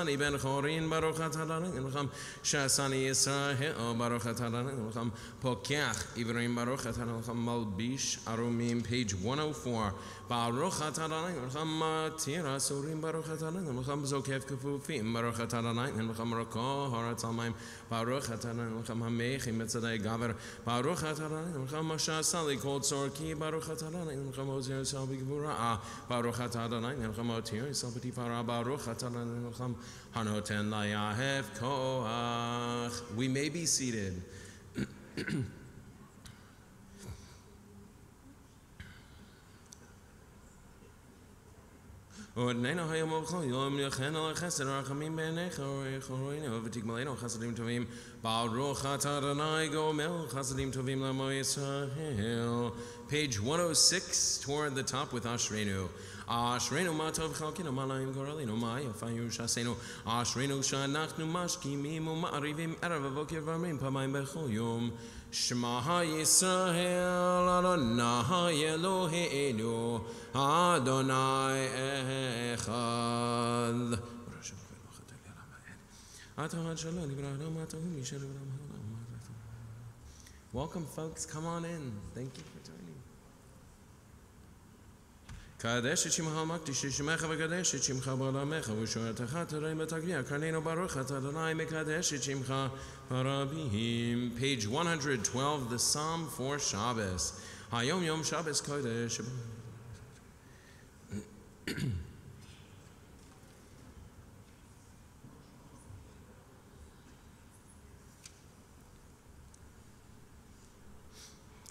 من ابن خورین برا خطر دارن این بخوام شهستان یسایه برا خطر دارن این بخوام پاکیخ ابراهیم برا خطر دارن بخوام مل بیش ارومین پیج 104 برا خطر دارن این بخوام ماتیر اصورین برا خطر دارن این بخوام زوکیف کفوفیم برا خطر دارن این بخوام رکا هارت سالمایم برا خطر دارن این بخوام همه خیمت صدای گابر برا خطر دارن این بخوام شهستان ای کود سرکی برا خطر دارن این بخوام حوزی ایسا بگ برا آ برا خطر دارن این بخوام آتیر ایسا بطیف آ Hanoten Layahev Koach. We may be seated. ודננו היום ובכל יום יחן על החסד הרחמים בעיניך ורחורינו ותגמלנו חסדים טובים ברוך אתה אדוני גומל חסדים טובים לעמו ישראל page 106 toward the top with אשרינו אשרינו מה טוב חלקנו מה להם גורלנו מה יפה ירושענו אשרינו שאנחנו משכימים ומעריבים ערב ובוקר ואומרים פעמיים בכל יום שמע ישראל אדוני אלוהינו אדוני אחד Welcome, folks. Come on in. Thank you קדש את שמך ומקדיש את שמך וקדש את שמך בעולמך ושורתך תראה ותגביה קרננו ברוך אתה אדוני מקדש את שמך ברבים page 112 the psalm for Shabbos היום יום Shabbos קודש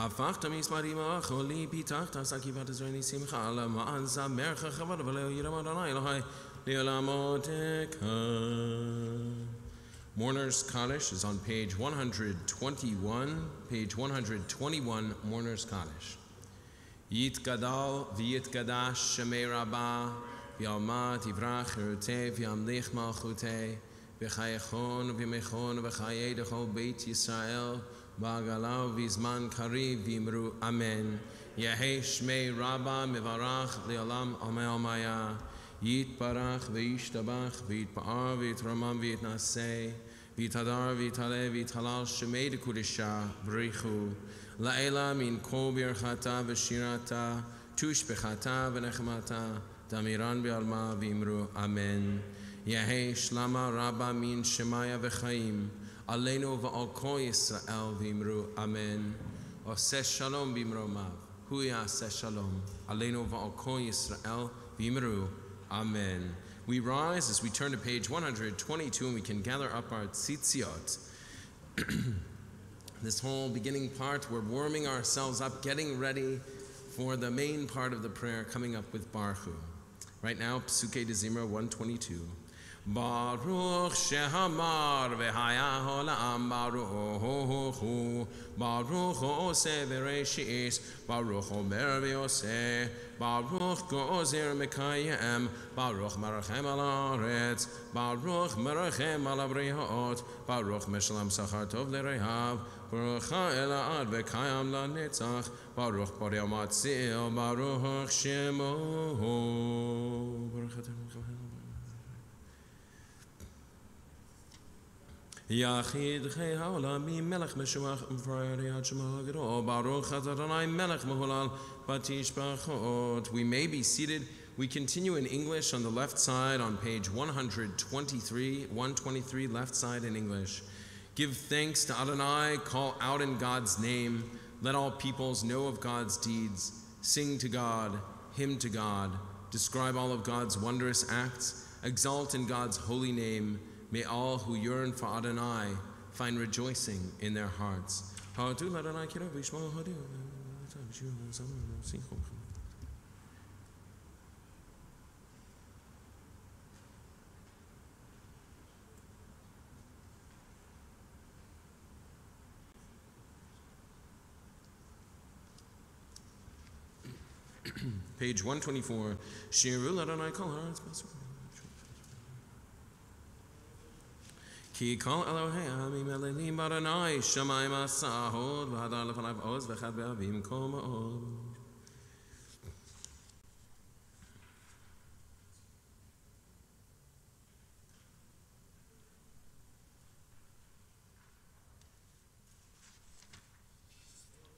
הפכת מספרים החולי, פיתחת סקיבת עזרני שמחה, למען זמרך כבוד ולא ירם אדוני אלוהי לעולמותיך. Mourner's Kaddish is on page 121, page 121, Mourner's Kaddish. יתגדל ויתגדש שמי רבה, ויאמר תברח חירותי וימליך מלכותי, וחייכון ובימיכון וחיי דכל בית ישראל, בעגלה ובזמן קריב ואמרו אמן. יהי שמי רבה מברך לעולם עמי עמיה. יתברך וישתבח ויתפאר ויתרומם ויתנשא ויתהדר ויתעלה ויתהלל שמי דקודשה בריחו. לעילה מן כל ברכתה ושירתה, תושבחתה ונחמתה, דמירן בעלמה ואמרו אמן. יהי שלמה רבה מן שמיה וחיים. עלינו ועל כל ישראל ואמרו אמן. עושה שלום במרומיו, הוא יעשה שלום. עלינו ועל כל ישראל ואמרו אמן. We rise as we turn to page 122 and we can gather up our tzitziot. this whole beginning part, we're warming ourselves up, getting ready for the main part of the prayer coming up with Baruch. Right now, Psuke de Zimra 122. Baruch shehamar v'haya holam baruch hu Baruch ose v'reishis Baruch omer v'yoseh Baruch gozer mekayem Baruch marachem al haaretz Baruch marachem al Baruch meshalam sachar tov l'rehav Baruch ha'el ha'ad v'kayam la'netzach Baruch borei Baruch shemo Baruch atem יחיד חי העולמי מלך משוח ומפרעי עד שמו הגדול ברוך אתה אדוני מלך מהולל ותשבחות We may be seated We continue in English on the left side on page 123 123 left side in English Give thanks to Adonai call out in God's name let all peoples know of God's deeds sing to God hymn to God describe all of God's wondrous acts exalt in God's holy name May all who yearn for Adonai find rejoicing in their hearts. Page 124, Shirul Adonai Kol Haaretz כל אלוהי העמים מלילים באדוני שמיים עשה הוד והדר לפניו עוז ואחד באבים כל מאוד.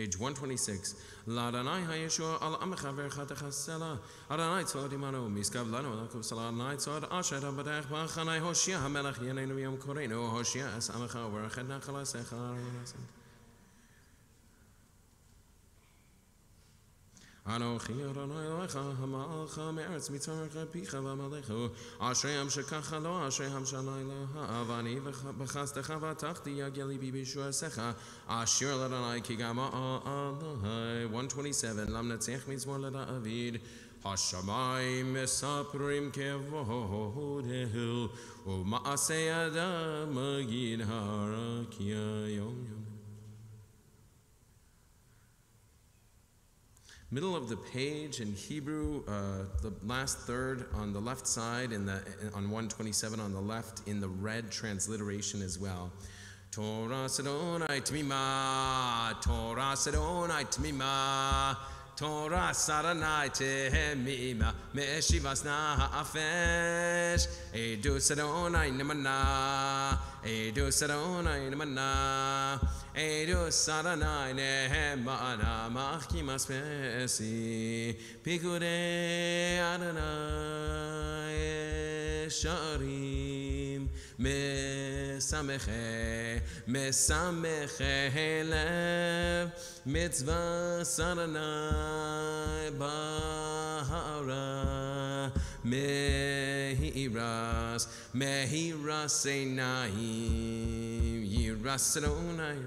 Page 126. Ladonai hayeshua al amecha verchatech sela. Adonai tzod imanu miskav lanu alakum sela. Adonai tzod asher abadech b'achanai hoshia hamelech yenenu yom korenu hoshia es amecha verchet nachalasecha. אנוכי אדוני אלוהיך המלך מארץ מצורך פיך ועמלך אשריהם שככה לו אשריהם שני לה ואני בחסדך ותחתי יגיע ליבי בישועתך אשר לאדוני כי גם אלוהי 127 למנצח מזמור לדוד השמיים מספרים כבודהו ומעשה אדם מגיד הרקיע יום יום Middle of the page in Hebrew, uh, the last third on the left side, in the, on 127 on the left, in the red transliteration as well. Torah Sedonai Tmima, Torah Sedonai Tmima, Torah Saranai Tehemima, Meshivas Na'afesh, Edu Sedonai Nemana, Edu Sedonai Nemana. Edo saranai nehemana machki maspesi Pikude Adonai sharim mesameche mesameche lev mitzvah saranai bahara mehiras mehiras enaim yirasadonai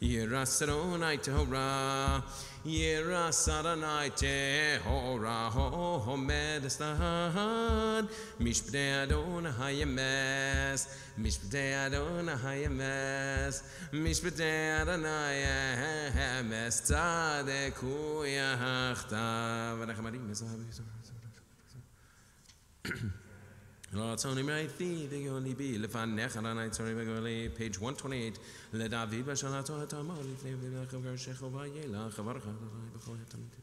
Yerasadonai Torah, Yera Saranai Jehora Ho ra ho ho Homed Estahad Mishpnei Adon Hayemes Mishpnei Adon Hayemes Mishpnei Adonai Hayemes Tzadeku Yahachta Vanachamarim Mizah Mizah Mizah Mizah Mizah Lefan Nechanai, Tony Begoli, page 128, לדוד בשנתו התמה לפני חבר שחובה ילה חברך בכל התמיד.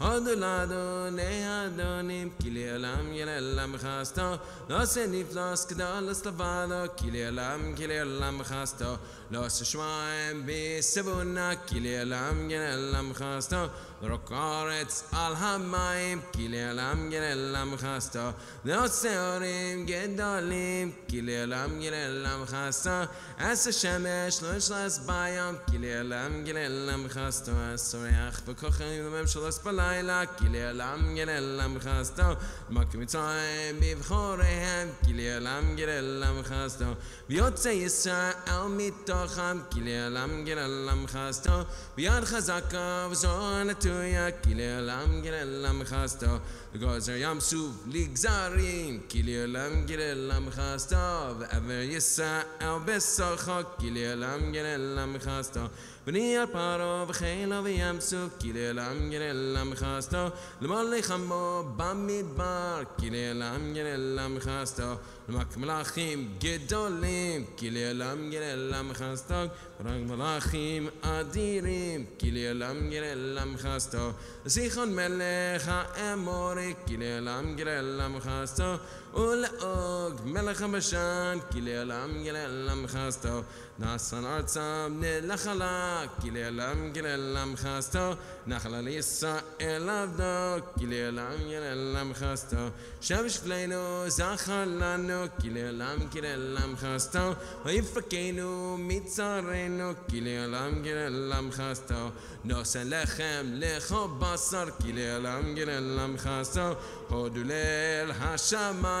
Hodu lado ne adonim kili olam yile olam chasto. Lo se niflos kdo lo slavado kili olam kili olam chasto. Lo se shmoem bi sivuna רוקורץ על המים, כי לעולם גללם חסתו. ועוצרים גדולים, כי לעולם גללם חסתו. עש השמש לא ישלס ביום, כי לעולם גללם חסתו. הסורח וכוכבים דומם שלוש בלילה, כי לעולם גללם חסתו. מכה מצרים בבחוריהם, כי לעולם גללם חסתו. ויוצא ישראל מתוכם, כי לעולם גללם חסתו. ביד חזקה וזו נתון וזונתויה כי לעולם גללם חסתו וגוזר ים סוף לגזרים כי לעולם גללם חסתו ועבר ישראל בשרכו כי לעולם גללם חסתו בני על פרו וחילו וים סוף כי לעולם גללם חסתו למלא חמו במדבר כי לעולם גללם חסתו למלאכים גדולים כי לעולם גללם חסתו רק מלאכים אדירים, כי לעולם גרלם חסדו. זיכרון מלך האמורי, כי לעולם גרלם חסדו. ולאוג מלך הבשן, כי לעולם גרלם חסדו. נעשן ארצם נלחלה, כי לעולם גרלם חסדו. נחלה לישראל עבדו, כי לעולם גרלם חסדו. שבש פלינו זכר לנו, כי לעולם גרלם חסדו. ויפקנו מצרינו, כי לעולם גרלם חסדו. נושא לחם לכל בשר, כי לעולם גרלם חסדו. הודו לאל השמיים,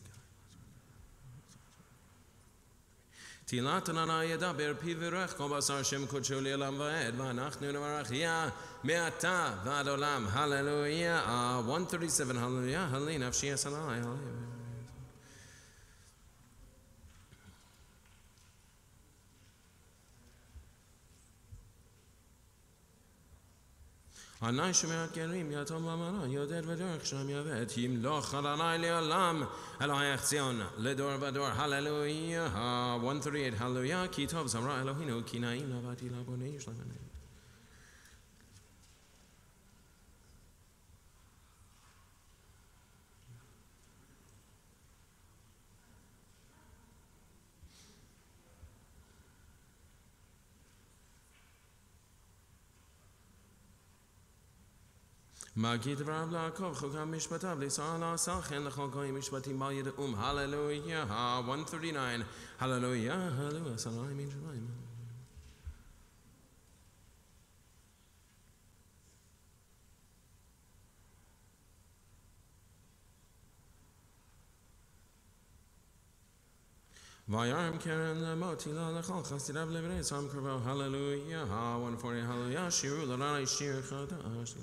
עננה ידבר פיו ורך כל בשר שם קודשו לעולם ועד ואנחנו נברכיה מעתה ועד עולם הללויה 137 הללויה הלי נפשי אסלי הללויה עיני שומעת גרים, יתום למראה, יודד ודרך שם יבט, ימלוך על עיני לעולם, אלוהי ציון, לדור ודור, הללויה, 138, הללויה, כי טוב זמרה אלוהינו, כי נעים נבעתי לבוני שלמנו. מגיד דבריו לעקוב, חוקם משפטיו, לישראל לעשה כן לכל גויים משפטים בל ידעום, הללויה, 139, הללויה, הללויה, סלאי מן שמיים. וירם קרן למות, תהילה לכל חסידיו לבני צם קרבו, הללויה, 140, הללויה, שירו לאדוני שיר חדש.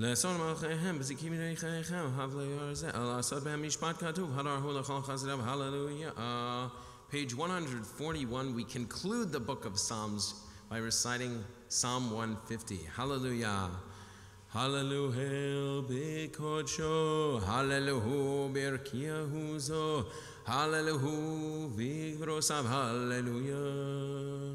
לאסון מלכיהם בזיקים ידי חייכם, הבלי ירזה, לעשות בהם משפט כתוב, הדרהו לכל חסדיו, hallelujah. Uh, page 141, we conclude the book of Psalms by reciting Psalm 150. Hallelujah. Hallelujah bikocho, hallelujah birkiyahu zo, hallelujah vigrosav, hallelujah.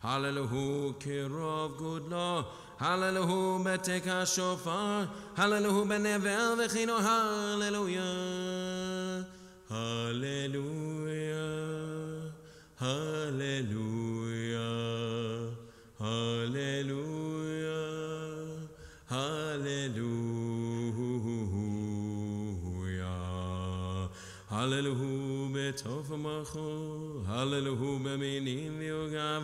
Hallelujah kirov good law, הללו הוא בתק השופר, הללו הוא בנבר וחינו, הללויה, הללויה, הללויה, הללויה, הללויה, הללו הוא בתוף המחור, הללו במינים ויוגב,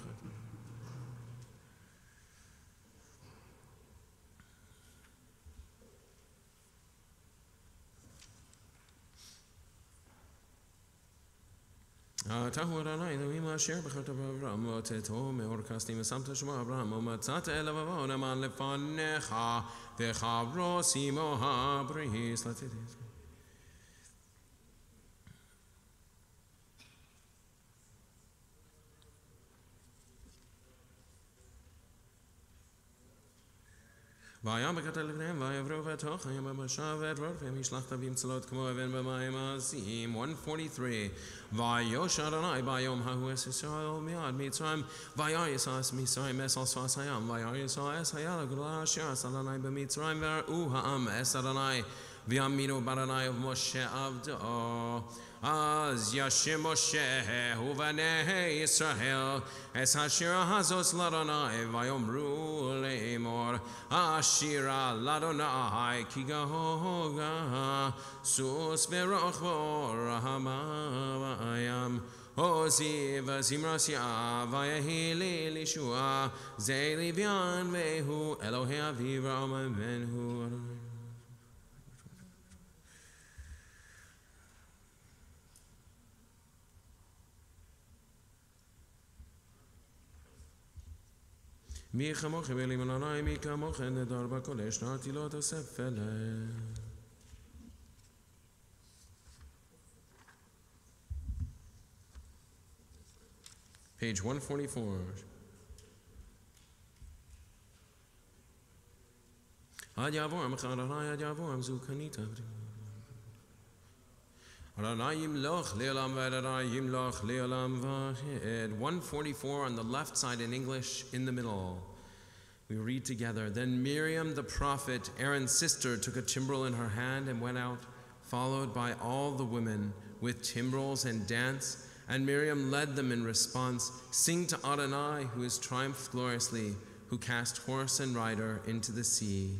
ברך את תהו אדוני אלוהים אשר בחרת באברהם ואותתו מאור כסתי ושמת שמו אברהם ומצאת אל לבבו נאמן לפניך וחברו שימו הבריס לתת ויעם בקטל לפניהם ויעברו בתוך הים במושב ואת רודפיהם ישלח תבים צלות כמו אבן במים עזים. 143 ויוש אדוני ביום ההוא אס ישראל מיד מצרים ויעש אס מצרים אס על שפת הים ויעש אס היה לגדולה אשר עש אדוני במצרים וראו העם אס אדוני ויאמינו באדוני ובמשה עבדו אז ישם משה ובני ישראל את השירה הזאת לאדוני ויאמרו לאמור השירה לאדוני כי גהוגה סוס ורוחבו רחמה בים עוזי וזמרסיה ויהי לי לישועה זה לוויין והוא אלוהי אביו רעמן הוא מי כמוכם אלים אלוני, מי כמוכם נדר בקודש, נערתי לו תוסף פלא. Page 144. עד יעבור עמך אדוני, עד יעבור עם זוקנית Adonai Yimloch 144 on the left side in English, in the middle. We read together. Then Miriam the prophet, Aaron's sister, took a timbrel in her hand and went out, followed by all the women with timbrels and dance. And Miriam led them in response Sing to Adonai, who has triumphed gloriously, who cast horse and rider into the sea.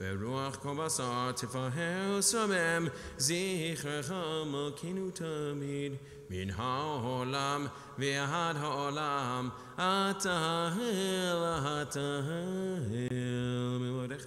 ברוח כל בשר תפאר ושמם זכרך מלכנו תמיד מן העולם ועד העולם אתה אל אתה אל ממורך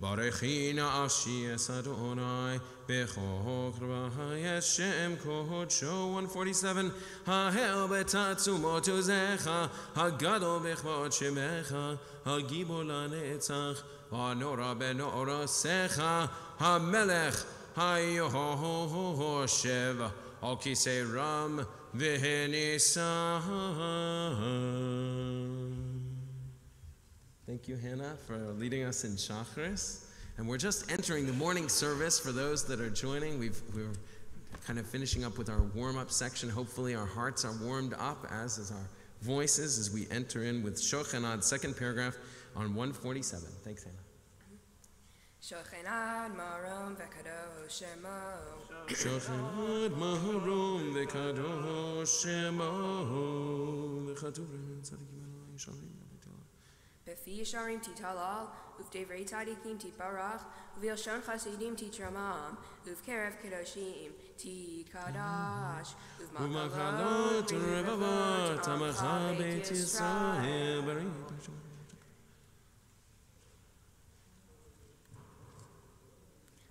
ברכי נעשי אס אדוני בחוק רבה שם קודשו 147 ההל בתעצומות עוזך הגדול בכבוד שמך הגיבור לנצח הנורא בנורסיך המלך היושב על כיסא רם ונישא Thank you, Hannah, for leading us in Shacharis. And we're just entering the morning service for those that are joining. we are kind of finishing up with our warm up section. Hopefully, our hearts are warmed up, as is our voices, as we enter in with Shochanad, second paragraph on 147. Thanks, Hannah. Shochanad Marom Shemo. Shochanad Marom Shemo. בפי ישרים תתהלל, ובדברי צדיקים תתברך, ובלשון חסידים תתרמם, ובקרב קדושים תתקדש, ובמחלות רבבות עמך בית ישראל בריא.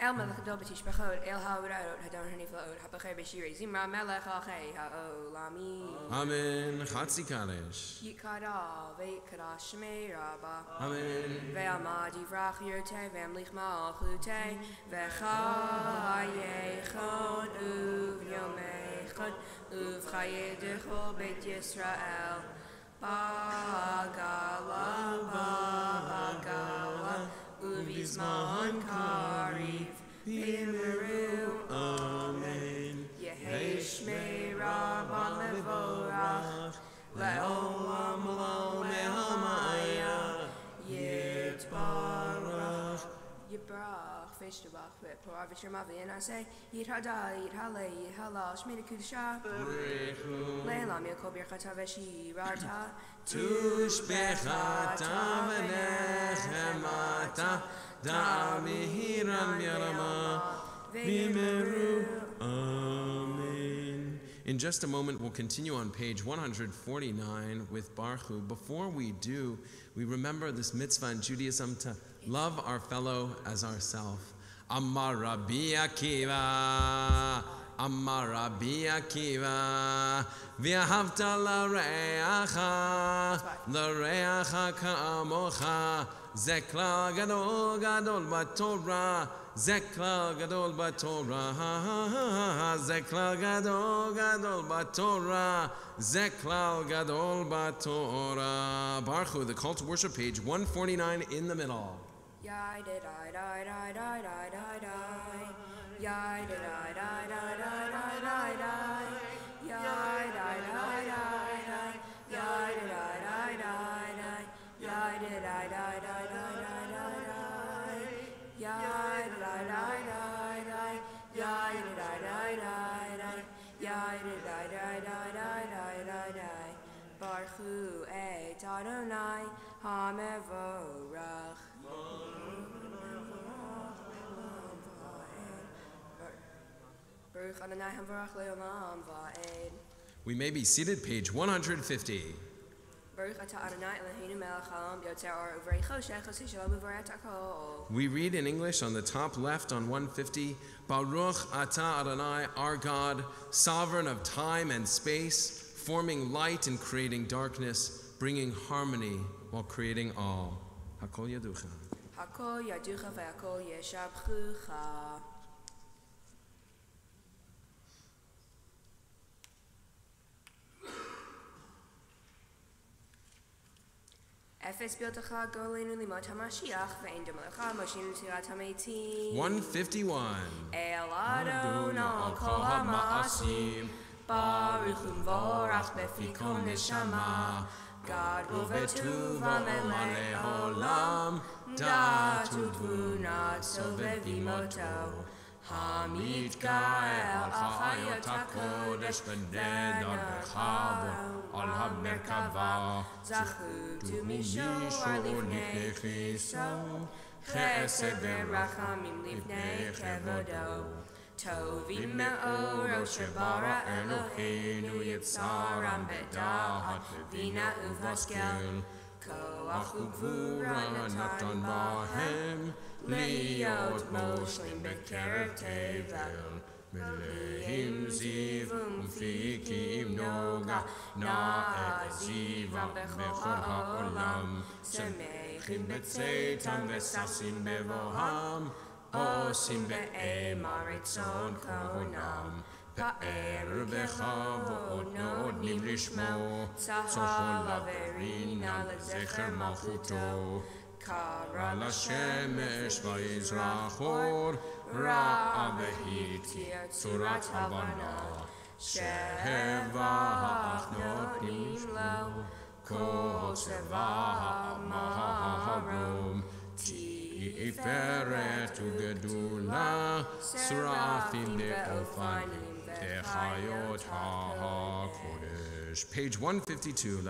El de gedobet is el ha hadon hani flot, hapachay b'shiri, zimra melek ha'o lami. Amen. Chatsi kadesh. Yikada, veikada, shmei. Amen. Ve'amad yivrach yurte, ve'am ve'chayechon uv yomeichon, uv chayedecho bet Yisrael. Ba'agala, ba'agala, uvizman kariv, bimeru, Amen. yehesh me rabban levorach, le'olam lo and I say, yithale, yithala, shmini kudusha, le'lam yakob yerchata v'shirata, Tush bechata v'nechemata Damihiram yarama Vimeru. In just a moment, we'll continue on page 149 with Baruch. Before we do, we remember this mitzvah in Judaism to love our fellow as ourself. Amar Rabbi Akiva, Amar Rabbi Akiva, V'ahavta l'reacha, l'reacha ka'amocha, Zekla gadol gadol b'Torah, Zekla gadol b'Torah, Zekla gadol gadol b'Torah, Zekla gadol b'Torah. Baruch Hu, the call to worship, page 149 in the middle. Yai I die die die die die die. Yai did I die die die die die die. Yai die die die die. Yai did I die die die. Yai did I die die die die die die. Yai I die die die. Yai did I die die die. Yai did I die die die die die die. Baruch Adonai Hamevorach. Baruch Adonai Hamevorach Leolam Va'ed. We may be seated, page 150. Baruch Atah Adonai Eloheinu melech haolam yotzer or uvrei choshech chosei shalom uvrei atakol. We read in English on the top left on 150 Baruch Atah Adonai, our God, sovereign of time and space, forming light and creating darkness, bringing harmony while creating all. Hakol Yaducha. Hakol yaducha ve'akol yeshabchucha. 151. El Adonai kol ha'ma'asim Baruch umvorach befi kol neshama. God uvetuva melech olam. Datu tvunat sovevimoto Hamid Gael Achayot HaKodesh Benedar Bechavon Al HaMerkava Zachu tu mishor lifnei chiso kevodo Tovim me'oro Eloheinu yitzaram bedahat Vina uvaskel Koach Bahem Liot Moshlim Bekerev Tevel Melehim Ziv Umfikim Noga Na'ed Zivam Bechol HaOlam Semechim Betzetam Vesasim Bevoham Osim Be'emar Etzon Konam פאר בכבוד נותנים לשמו, צוחו לברina לזכר מלכותו. קרא לשמש ויזרח אור, ראה והתיר צורת הבנה. שבח נותנים לו, כל צבא המרום. תפארת וגדולה, שרפים באופנים וחיות הקודש. Page 152,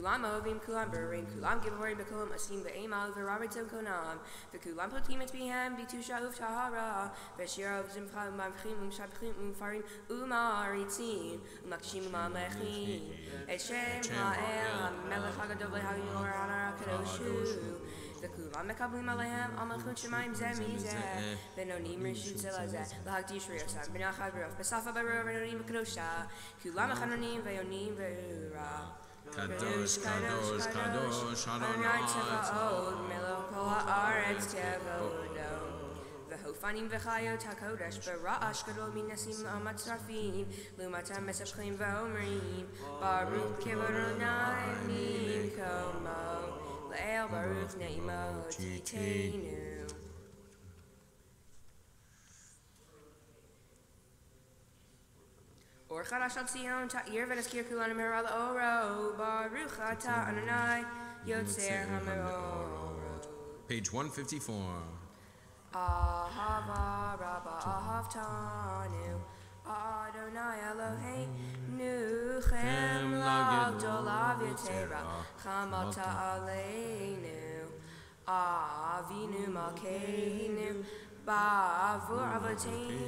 כולם אוהבים, כולם ברורים, כולם גיבורים, וכולם עושים באימה וברבתם קונם, וכולם פותחים את פיהם ביטושה ובטהרה, ושיר אוהבים ומברכים ומשבחים ומפרים ומעריצים, ומקשים וממלכים, את שם האל, המלך הגדול והגיבור הקדוש הוא. וכולם מקבלים עליהם על מלכות שמיים זה מזה, ונונים רשות זה לזה, להקדיש ריוסם, בנחת ברוך, בשפה ברור ונונים בקדושה, כולם מחנונים ויונים ואורה. קדוש, קדוש, קדוש, אדוני צבאות, מלוא כל הארץ תבודו. והאופנים וחיות הקודש ברעש גדול מנסים המצרפים, לעומתם משבחים ואומרים, ברוך כבוד אדוני ממקומו, לאל ברוך נעימו תיתנו. Ta'ir Oro, Yotzer HaMerorot. Page 154. Ahava Rabba Ahavtanu, Adonai Eloheinu, Chem La'adolav Yotera, Chamata Aleinu, Avinu Malkeinu, Ba'avur Avotenu,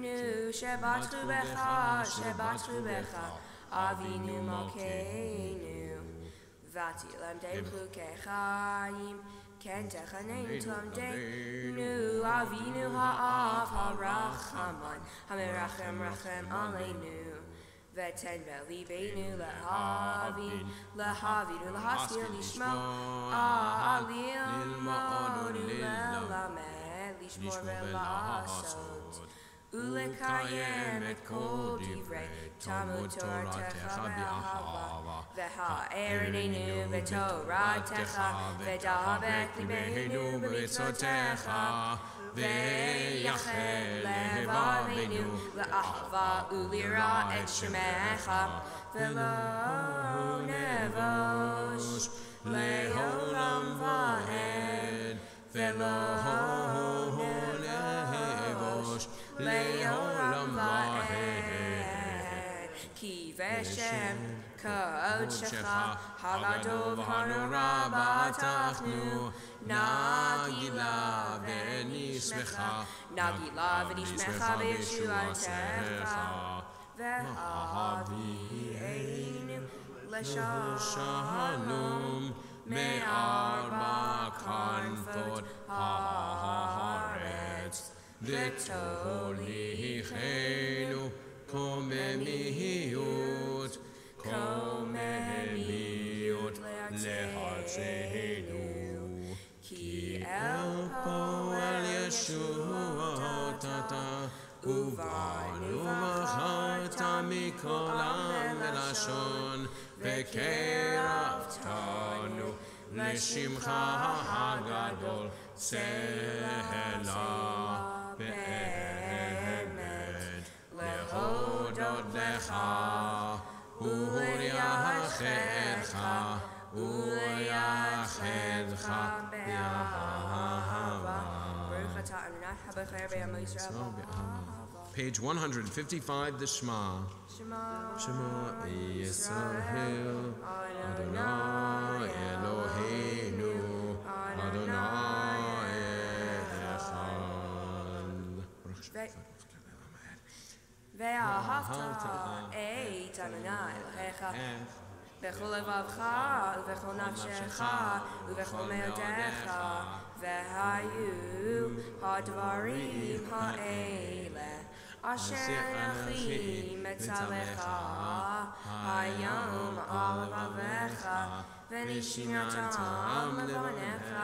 Nu Shabbat Rubecha, Shabbat Rubecha, Avinu Malkeinu. Vati lamdei pluke chaim, ken techaneinu tamdeinu, Avinu ha'av ha'rachaman, ha'mirachem rachem aleinu. Veten velibenu lahavi, lahavinu lahaskir lishma, alil ma'onu lilamed, lishmor vela'asot. ולקיים את כל דברי תלמוד תורתך באהבה, והאר עינינו בתורתך, ודבק ליבנו במצוותיך, ויחל לבבינו לאהבה וליראה את שמך, ולא נבוש לעולם ועד, ולא נבוש לעולם ועד. כי בשם קודשך הגדול והנורא בטחנו, נגילה ונשמחה, נגילה ונשמחה בישועתך, ואבינו לשלום מארבע כנפות הארץ, ותוליכנו קוממיות, קוממיות לארצנו. כי אל פועל ישועות אתה, ובנו בחרת מכל עם ולשון, וקרבתנו לשמך הגדול, סלע להודות לך, ולייחדך, ולייחדך באהבה. ברוך אתה אדוני הבוחר בעמו ישראל באהבה. Page 155, the Shema. שמע Shema Yisrael, Adonai Eloheinu, ואהבת את אלוהיך בכל לבבך ובכל נפשך ובכל מאודיך. והיו הדברים האלה אשר אחי מצלך היום על לבביך ונשמעתם לבניך.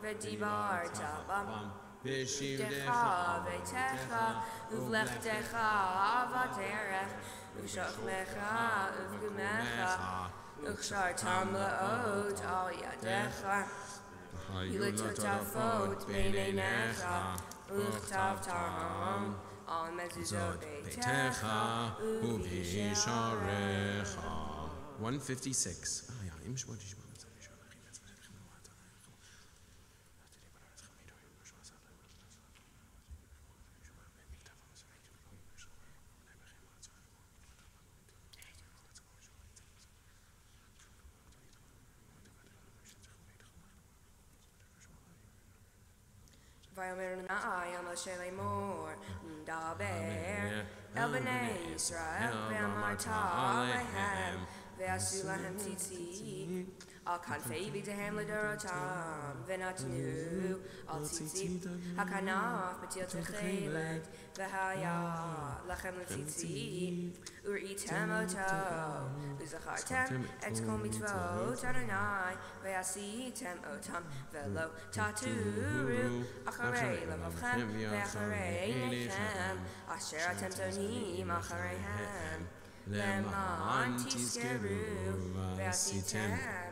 ודיברת בם בשבתך ביתך ובלכתך בדרך ובשוכבך ובגומך וקשרתם לאות על ידיך ולטוטפות בין עיניך וכתבתם על מזוזות ביתך ובשעריך. 156. Ah ja, im Sport ich Vayomer Nai Moshe Lemor Daber El Bnei Israel Akanfe Vigdaham Ladorotam, Venatnu, Altiti, Hakanaf, Matil Techelet, Vahaya, Lachem Latiti, Ur Item Oto, Uzachartem, Excomitro, Tananai, Vayasitem Otam, Velo, Taturu, Achare, Lavavchem, Vachare, Nechem, Asher Atemtonim, Acharehem, Lema Antiskeru, Vasitem.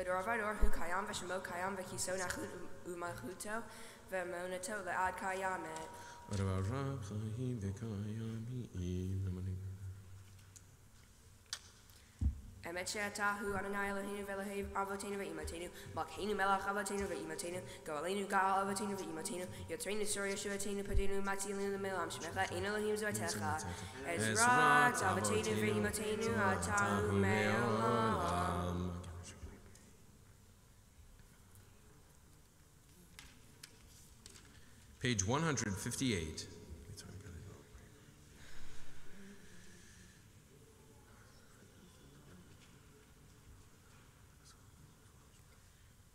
לדור ודור הוא קיים ושמו קיים וכיסו נחות ומלכותו ואמונתו לעד קיימת. אמת שאתה הוא אדוני אלוהינו ואלוהי אבותינו ואמותינו, מלכנו מלך אבותינו ואמותינו, גואלנו גאל אבותינו ואמותינו, יוצרנו שור ישועתנו פדינו מצילנו למעלם שמך, אין אלוהים זרועתך. עזרת אבותינו ואמותינו, אתה הוא מעולם. Page 158.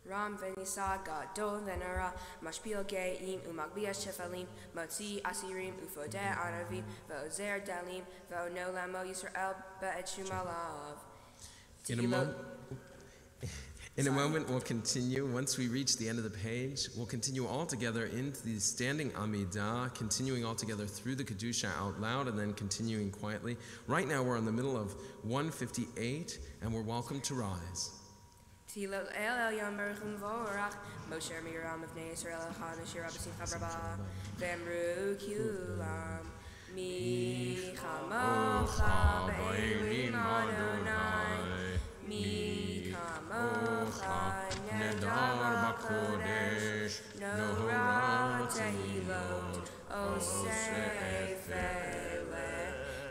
Ram venisa gadol venera mashpil geim shefalim motzi asirim ufode anavim ve'ozer dalim ve'onolamo Yisrael be'et shumalav. In a, mo- in a moment, we'll continue. Once we reach the end of the page, we'll continue all together into the standing Amidah, continuing all together through the Kedusha out loud and then continuing quietly. Right now, we're in the middle of 158, and we're welcome to rise. Be'elim Adonai Mikhamocha Nedar Bakodesh Nohora Tehilot Osefele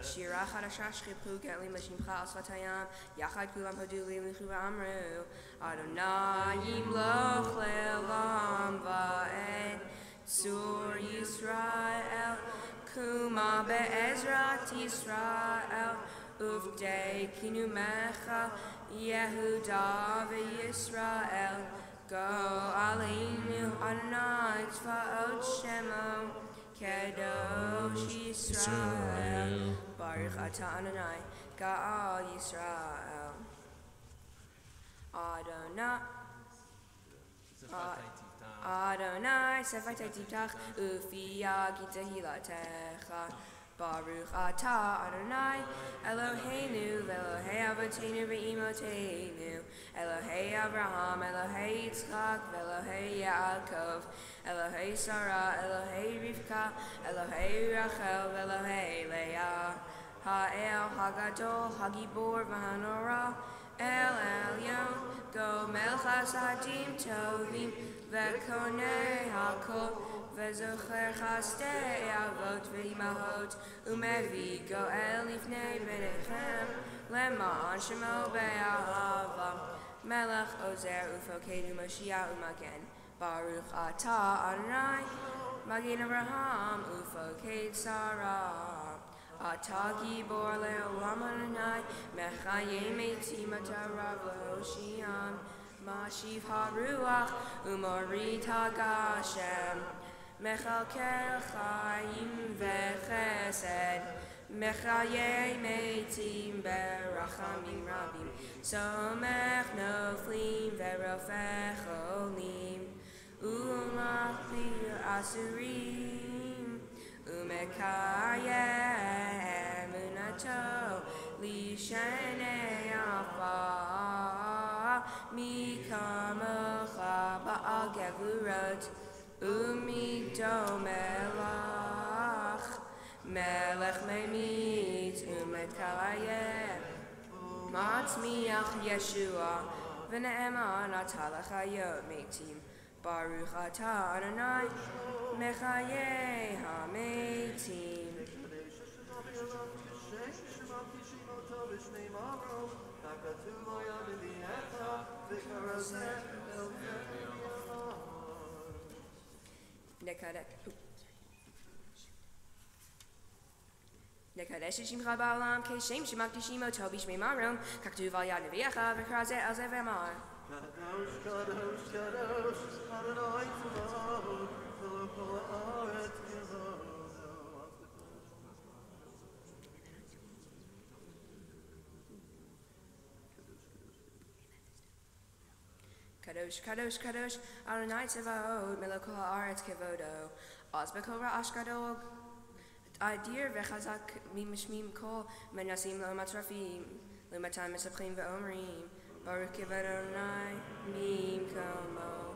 Shira Chadasha Shchipu Getli Mashimcha Asvatayam Yachad Kulam Hadulim Lichu Amru Adonai Yimloch Lelam Va'ed Sur Yisrael Kuma Be'ezrat Yisrael Uvdei Kinumecha Yehuda v'Yisrael, go Aleinu Adonai Tzvaot Shemo, Kedosh Yisrael, Baruch Ata Adonai, Gaal Yisrael. Adonai, Adonai, Sefatai Tiftach, Ufiyagi Tehilatecha. Baruch Atah Adonai, Eloheinu, Elohei Avotenu ve'imotenu, Elohei Abraham, Elohei Yitzchak, Elohei Yaakov, Elohei Sarah, Elohei Rivka, Elohei Rachel, Elohei Leah. Ha'el, Hagadol, Hagibor, Vahanora, El Elyon, Go Melchas Hadim Tovim, Vekone Hakol, Vezocher Chastei Avot V'imahot, Umevi Go El Ifnei Benechem, Leman Shemo Be'ahava, Melech Ozer Ufokedu Mashiach Umagen, Baruch Atah Adonai, Magin Abraham Ufoked Sarah. Atagi bor le'olam Adonai, mechayim eitzim atarav mashiv haruach, umorit hagashem, mechalkel chayim v'chesed, mechayim eitzim berachamim rabim, somech noflim v'rofech olim, umachlir asurim, Umekaya emunato li shene afa mi kamocha ba'al gevurot Umito melach Melech memit umet Matzmiach Yeshua V'ne'eman atalach hayot metim Baruch atah Adonai Mechaye hametim נקדש את שמך בעולם Nekareshim oh. Nekareshim Rabba Olam Keshem Shemakdishimo Tobi Shmimarom Kaktuv Al Yad Neviacha V'Kraze El Zevemar Kadosh, Kadosh, Kadosh Adonai Tzavot V'Lo Kol Kadosh, Kadosh, Kadosh, Adonai Tzevaot, Melech Haaretz Kevodo, Oz Bekora Ashkadol, Adir Vechazak Mimishmim Kol, Menasim Lo Matrafim, Lumatan Ve'omrim, Baruch Kevodonai, Mim Komo.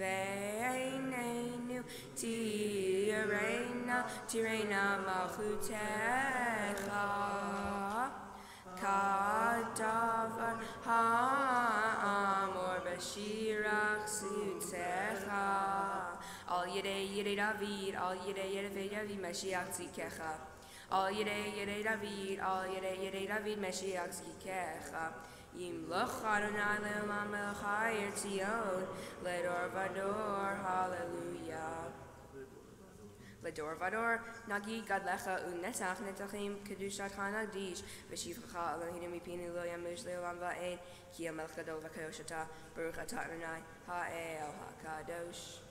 ועינינו תראינה, תראינה מלכותך, כדבר האמור בשיר אחסותך. על ידי ידי דוד, על ידי ידי דוד משיח צדקך. על ידי ידי דוד, על ידי ידי דוד משיח צדקך. Yimloch Adonai le'olam melachai Sion, ledor vador, hallelujah. Ledor vador, nagi gadlecha u'netach netachim, kedushat hanadish, v'shivchacha Elohim mipinu lo yamush le'olam va'ed, ki amelch gadol v'kadosh baruch ata Adonai, ha'kadosh.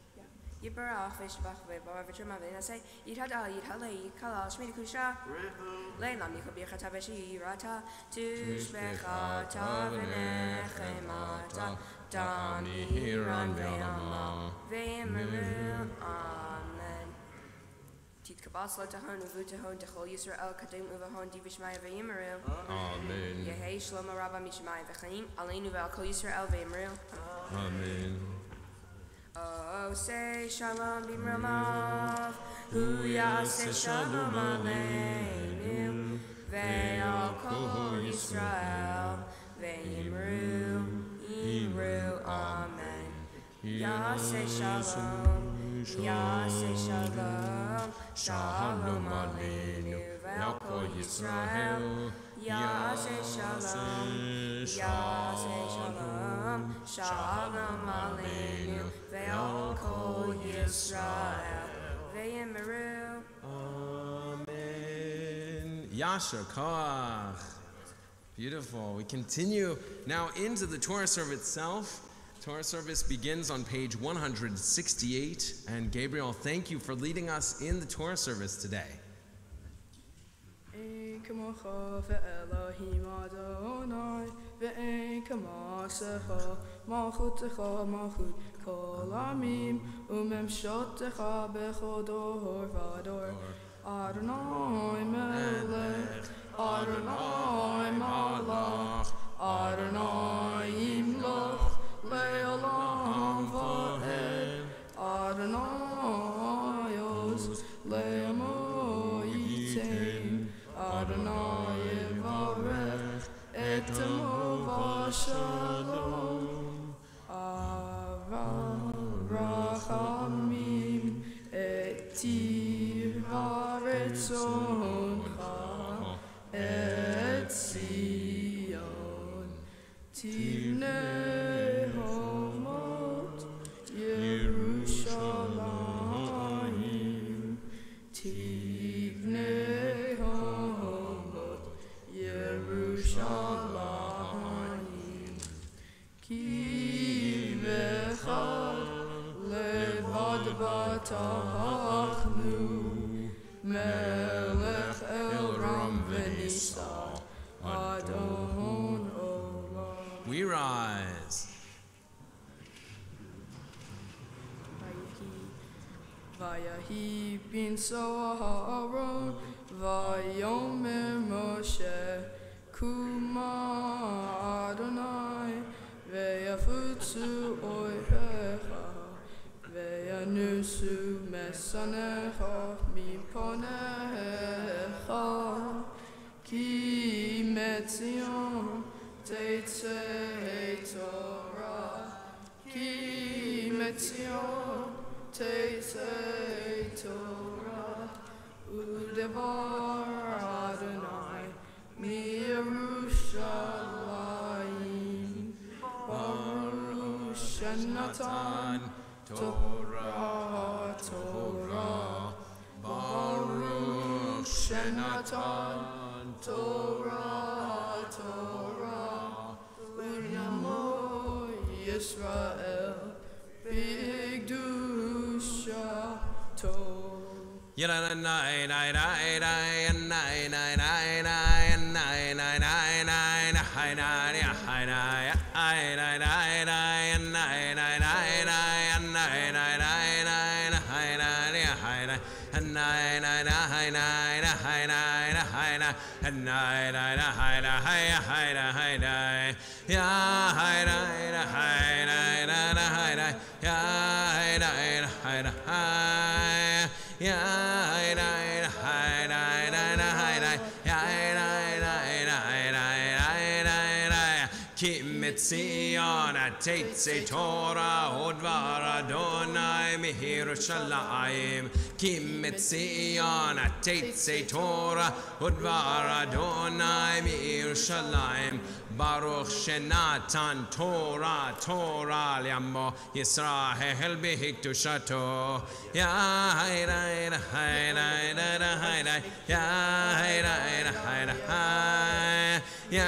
Yibara fish bakwe bawa say, Yi Tata Yi Tale Yi Kala Shmidikusha Lay Lam Yikubi Khatabeshi Rata to Amen. Tit Kabasla Tahon Vutahon to Hol Yisra El Kadim Uvahon Amen. Yehe Shlomo Rabba Mishmaya Vahim Alain Kol Yisra El Amen. Oh, say shalom b'mromav, hu yaseh shalom aleinu, Ve'al kol Yisrael. Ve'imru Imru Amen. Yaseh Shalom. Yaseh Shalom. Shalom Aleinu. Ve'al kol Yisrael. Yaseh Shalom. Yaseh Shalom Shalom Aleinu Ve'al kol Yisrael Ve'imru Amen. Yasher Koach. Beautiful. We continue now into the Torah service itself. Torah service begins on page 168. And Gabriel, thank you for leading us in the Torah service today. אין כמוך ואלוהים אדוני ואין כמוסך מלכותך מלכות כל עמים וממשלתך בכל דור ודור אדוני מלך אדוני Teitzei Torah Odvar Adonai Mehir Shalayim Kimet Zion Teitzei Torah Odvar Adonai Mehir Shalayim Baruch Shenatan Torah Torah Liamo Yisrael Behik shato. Ya Hayrai Hayrai Hayrai Hayrai Ya Hayrai Hayrai Ya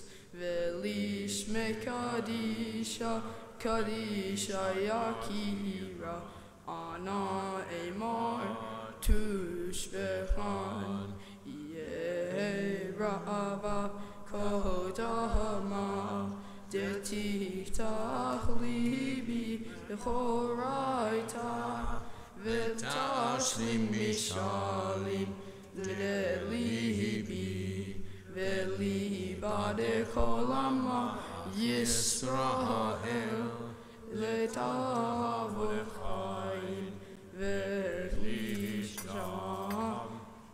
Velish mekadisha kadisha yakira Ana Amar Tushbechan Ye Rava Kodama Detitach Libi Choraita Vetashlim Mishalim Libi Veliba de Kolama Yisrael Letavochaim Velisham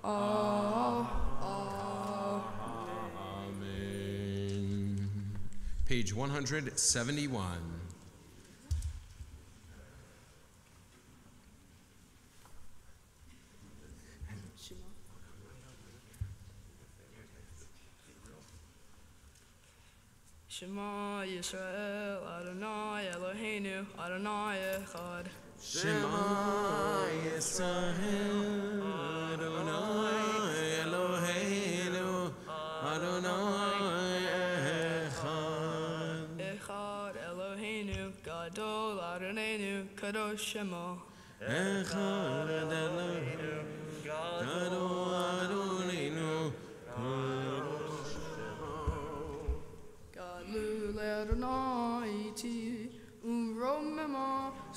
Ah, Amen. Page 171. Shema Yisrael Adonai Eloheinu Adonai Echad. Shema Yisrael Adonai Eloheinu Adonai Echad. Echad Eloheinu Gadol Adonai Kadosh Shema. Echad Eloheinu Adonai Umromema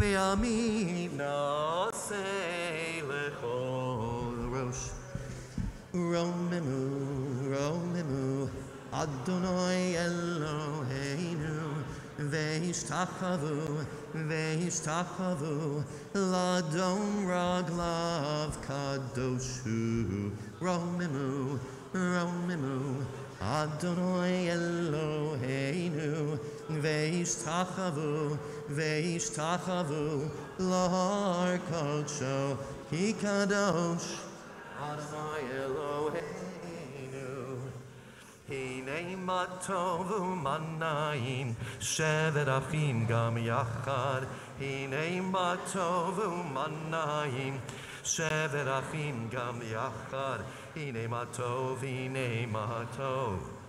וימין נעשה לכל ראש. רוממו, רוממו, אדוני אלוהינו, והשתחוו, והשתחוו, לאדון רגליו קדוש הוא. רוממו, רוממו, אדוני אלוהינו, והשתחוו, והשתחוו, להר קודשו, כי קדוש. אדוני אלוהינו, הנה מה טוב ומה נעים, שבת אחים גם יחד. הנה מה טוב ומה נעים, שבת אחים גם יחד. הנה מה טוב, הנה מה טוב.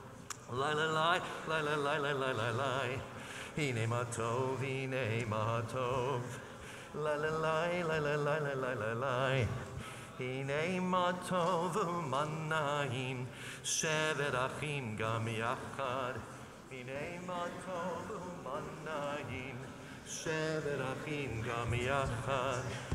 Lai lai lai, lai lai lai lai lai lai lai. Hine matov, hine matov. Lai lai lai, lai lai lai lai lai lai lai. Hine matov umanaim, shevet achim gam yachad. Hine matov umanaim, shevet achim gam yachad.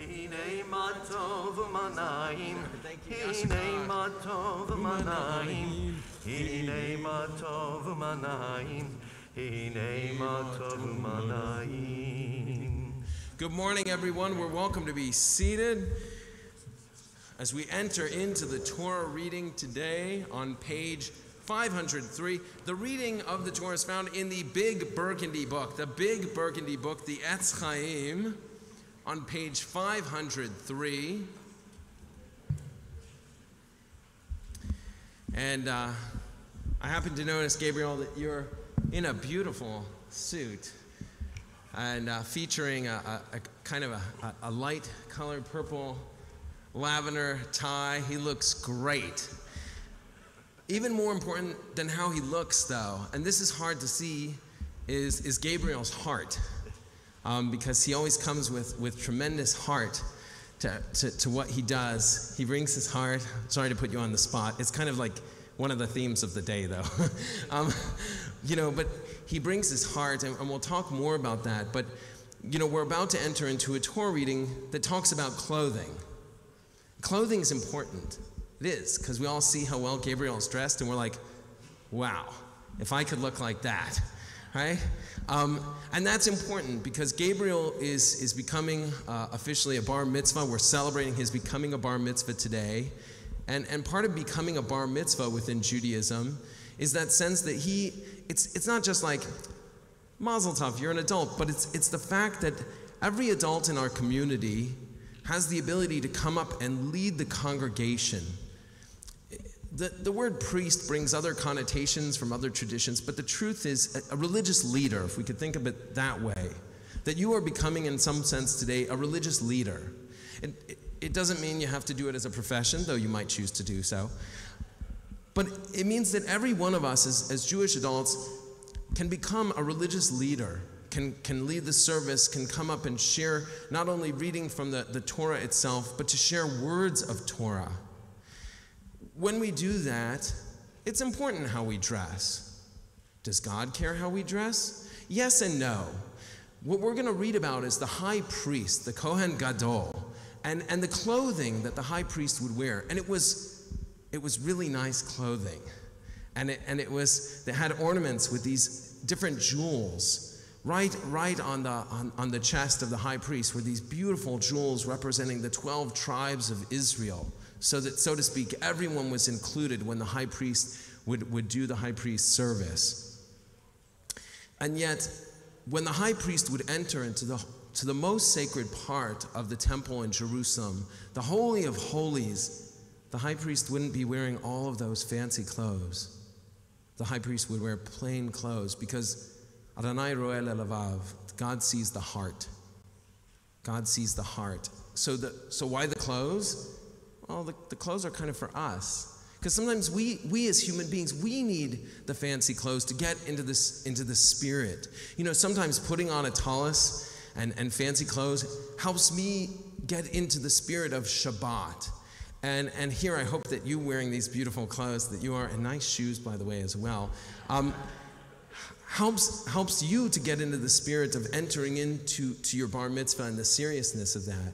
הנה מה טוב ומה נעים, הנה מה טוב ומה נעים, הנה מה טוב ומה נעים, הנה מה טוב ומה נעים. Good morning, everyone. We're welcome to be seated as we enter into the Torah reading today on page 503. The reading of the Torah is found in the Big Burgundy book, the Big Burgundy book, the Etz Chaim, on page 503. And uh, I happen to notice, Gabriel, that you're in a beautiful suit and uh, featuring a, a, a kind of a, a, light colored purple lavender tie. He looks great. Even more important than how he looks, though, and this is hard to see, is, is Gabriel's heart. Um, because he always comes with, with tremendous heart to, to, to what he does. He brings his heart. Sorry to put you on the spot. It's kind of like one of the themes of the day, though. um, you know, but he brings his heart, and, and we'll talk more about that. But, you know, we're about to enter into a Torah reading that talks about clothing. Clothing is important. It is, because we all see how well Gabriel is dressed, and we're like, wow, if I could look like that. Right? Um, and that's important because Gabriel is, is becoming uh, officially a bar mitzvah. We're celebrating his becoming a bar mitzvah today. And, and part of becoming a bar mitzvah within Judaism is that sense that he, it's, it's not just like, Mazel tov, you're an adult, but it's, it's the fact that every adult in our community has the ability to come up and lead the congregation. The, the word priest brings other connotations from other traditions, but the truth is a, a religious leader, if we could think of it that way, that you are becoming, in some sense today, a religious leader. It, it, it doesn't mean you have to do it as a profession, though you might choose to do so. But it means that every one of us, as, as Jewish adults, can become a religious leader, can, can lead the service, can come up and share not only reading from the, the Torah itself, but to share words of Torah. When we do that, it's important how we dress. Does God care how we dress? Yes and no. What we're going to read about is the high priest, the Kohen Gadol, and, and the clothing that the high priest would wear. And it was, it was really nice clothing. And it, and it was, they had ornaments with these different jewels. Right, right on, the, on, on the chest of the high priest were these beautiful jewels representing the 12 tribes of Israel. So that, so to speak, everyone was included when the high priest would, would do the high priest service. And yet, when the high priest would enter into the, to the most sacred part of the temple in Jerusalem, the Holy of Holies, the high priest wouldn't be wearing all of those fancy clothes. The high priest would wear plain clothes because Adonai roel elavav, God sees the heart. God sees the heart. So, the, so why the clothes? Well, the, the clothes are kind of for us. Because sometimes we, we as human beings, we need the fancy clothes to get into this into the spirit. You know, sometimes putting on a tallis and, and fancy clothes helps me get into the spirit of Shabbat. And, and here I hope that you wearing these beautiful clothes that you are, and nice shoes, by the way, as well, um, helps, helps you to get into the spirit of entering into to your bar mitzvah and the seriousness of that.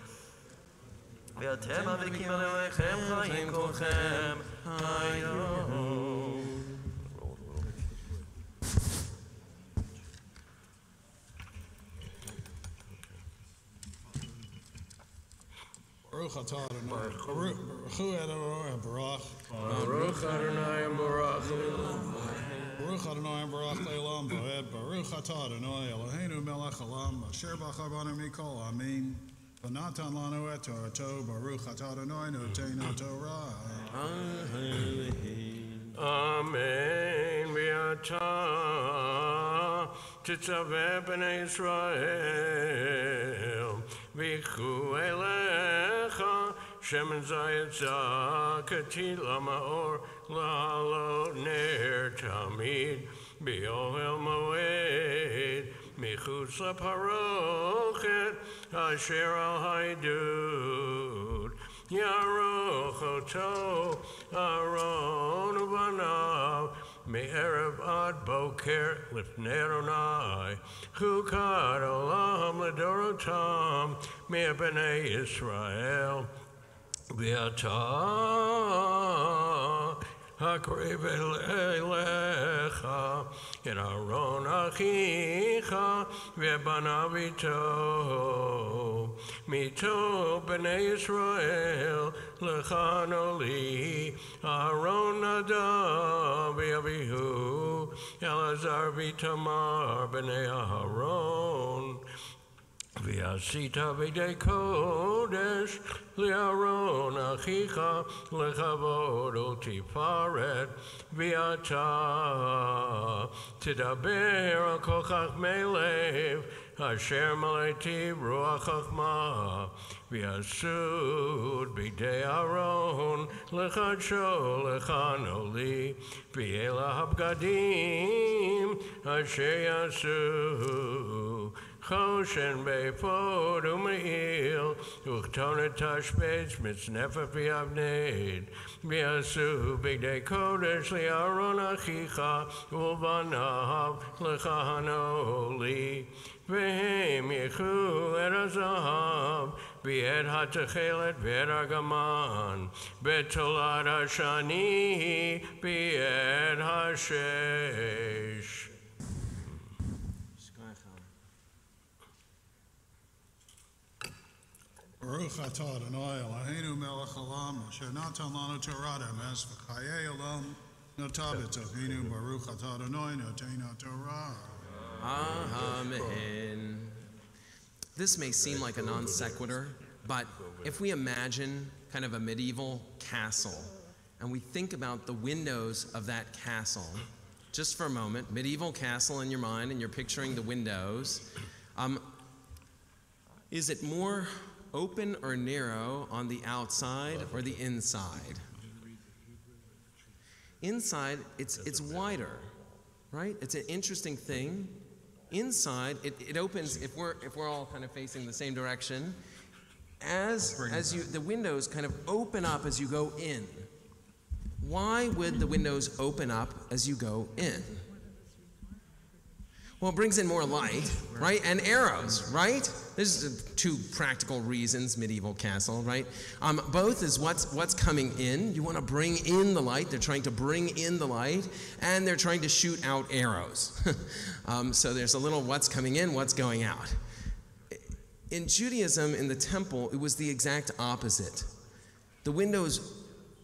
ואתם אביקים עליכם חיים כולכם היום. Baruch atah Adonai. Baruch Baruch Adonai Baruch. Baruch Adonai Baruch Baruch Adonai Baruch Le'olam Boed. Baruch atah Adonai Eloheinu melech olam. Asher b'achar banu mikol. Amen. Anatan lano et Torah Baruch Atadonai Noteinu Torah. Amen. Beata titzaveh b'nei Israel v'chu elecha shemen zayit zakati lamaor la'alot ner tamid b'yohel moed מחוץ לפרוכת אשר על העדות. יערוך אותו אהרון ובניו מערב עד בוקר לפני אדוני, חוקת עולם לדורותם מבני ישראל. ואתה הקרב אליך את אהרון אחיך ובניו איתו. מיתו בני ישראל לכנו לי אהרון נדב ואביהו אלעזר ואיתמר בני אהרון. ועשית בידי קודש לאהרון אחיך לכבוד ולתפארת ואתה תדבר על כל חכמי לב אשר מלאתי רוח חכמה, ויסוד בידי אהרון, לחדשו לכנו לי, ואלה הבגדים אשר יעשו. חושן באפוד ומעיל, וכתונת תשבץ מצנפת ויבנית, ויעשו בגדי קודש לאהרון אחיך ולבניו לכהנו לי. והם יקחו את הזהב, ואת התכלת ואת הגמן, בתולת השני, ואת השש. Baruch atah Adonai Eloheinu melech haolam asher natan lanu Torah v'chayei olam Baruch atah Adonai noteinu Torah. Amen. This may seem like a non sequitur, but if we imagine kind of a medieval castle and we think about the windows of that castle, just for a moment, medieval castle in your mind, and you're picturing the windows, um, is it more open or narrow on the outside or the inside? Inside, it's, it's wider, right? It's an interesting thing. Inside, it, it opens, if we're, if we're all kind of facing the same direction, as, as you, the windows kind of open up as you go in. Why would the windows open up as you go in? Well, it brings in more light, right? And arrows, right? There's two practical reasons, medieval castle, right? Um, both is what's, what's coming in. You want to bring in the light. They're trying to bring in the light, and they're trying to shoot out arrows. um, so there's a little what's coming in, what's going out. In Judaism, in the temple, it was the exact opposite. The windows,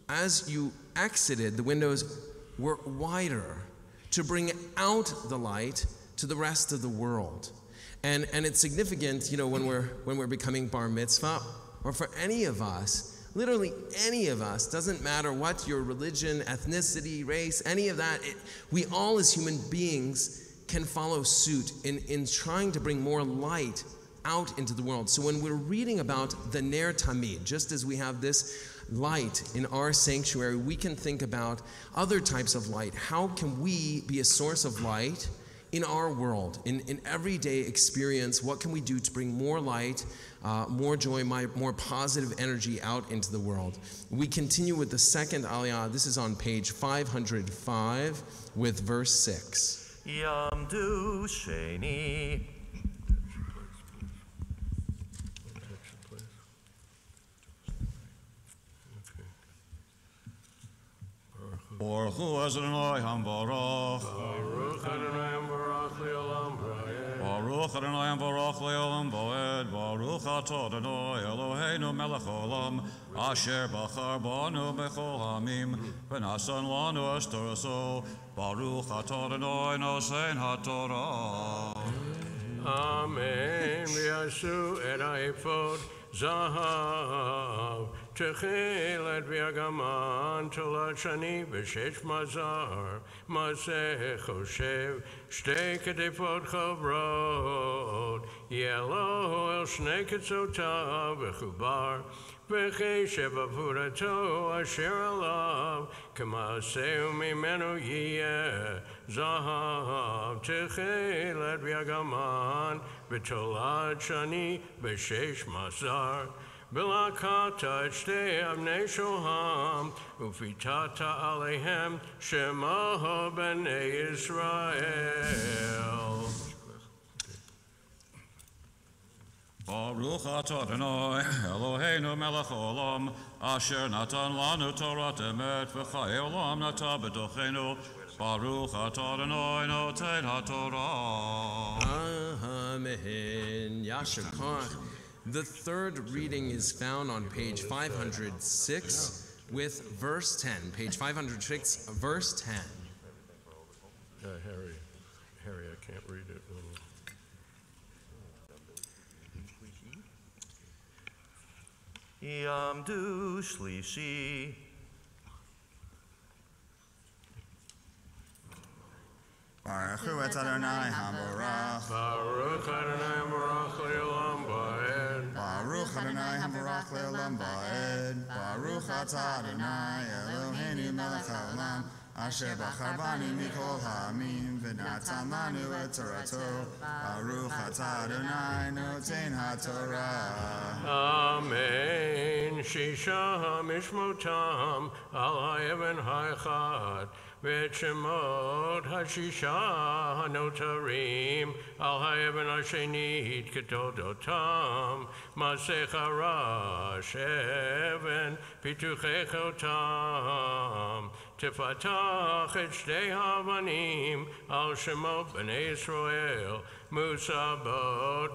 as you exited, the windows were wider to bring out the light to the rest of the world. And, and it's significant, you know, when we're, when we're becoming bar mitzvah, or for any of us, literally any of us, doesn't matter what your religion, ethnicity, race, any of that, it, we all as human beings can follow suit in, in trying to bring more light out into the world. So when we're reading about the Ner Tamid, just as we have this light in our sanctuary, we can think about other types of light. How can we be a source of light? In our world, in, in everyday experience, what can we do to bring more light, uh, more joy, my, more positive energy out into the world? We continue with the second aliyah. This is on page 505 with verse 6. Baruch Adonai Hambarach. Baruch Adonai Baruch Leolam. Baruch Adonai Hambarach Leolam Boed. Baruch Atah Adonai Eloheinu Melech Olam. Asher Bachar Banu Bechol Hamim. V'nasan Lanu Es Toraso. Baruch Atah Adonai Nosein HaTorah. Amen. V'yasu et ha'ephod zahav. תכלת ויגמן תולת שני ושש מזר, מעשה חושב, שתי כתפות חברות, יהיה לו אל שני קצותיו וחובר, וכשב עבודתו אשר עליו, כמעשהו ממנו יהיה זהב, תכלת ויגמן, Vitolachani Vishesh Mazar. Bilakata Shte Amneshoham Ufitata Alehem Shemaha Bene Israel. Baruch atah Adonai, Eloheinu melech olam, asher natan lanu torat emet, v'chai olam natah b'dochenu, Baruch Adonai noten haTorah. Amen. Yashakar. The third reading is found on page 506 with verse 10. Page 506, verse 10. Uh, Harry, Harry, I can't read it. Yamdu Shlishi. Baruch Hu et Adonai Hamorach. Baruch Adonai Baruch Le'olam Ba'ed. Baruch Adonai Hamorach Le'olam Ba'ed. Baruch Atah Adonai Eloheinu melech haolam. Asher bachar banu mikol ha'amim v'natan lanu et Torato. Baruch Atah Adonai noten ha'Torah. Amen. Shisha Mishmotam ואת שמות השישה הנותרים על האבן השני כתולדותם מעשיך רעש אבן פיתוחך אותם תפתח את שתי האבנים על שמות בני ישראל מוסבות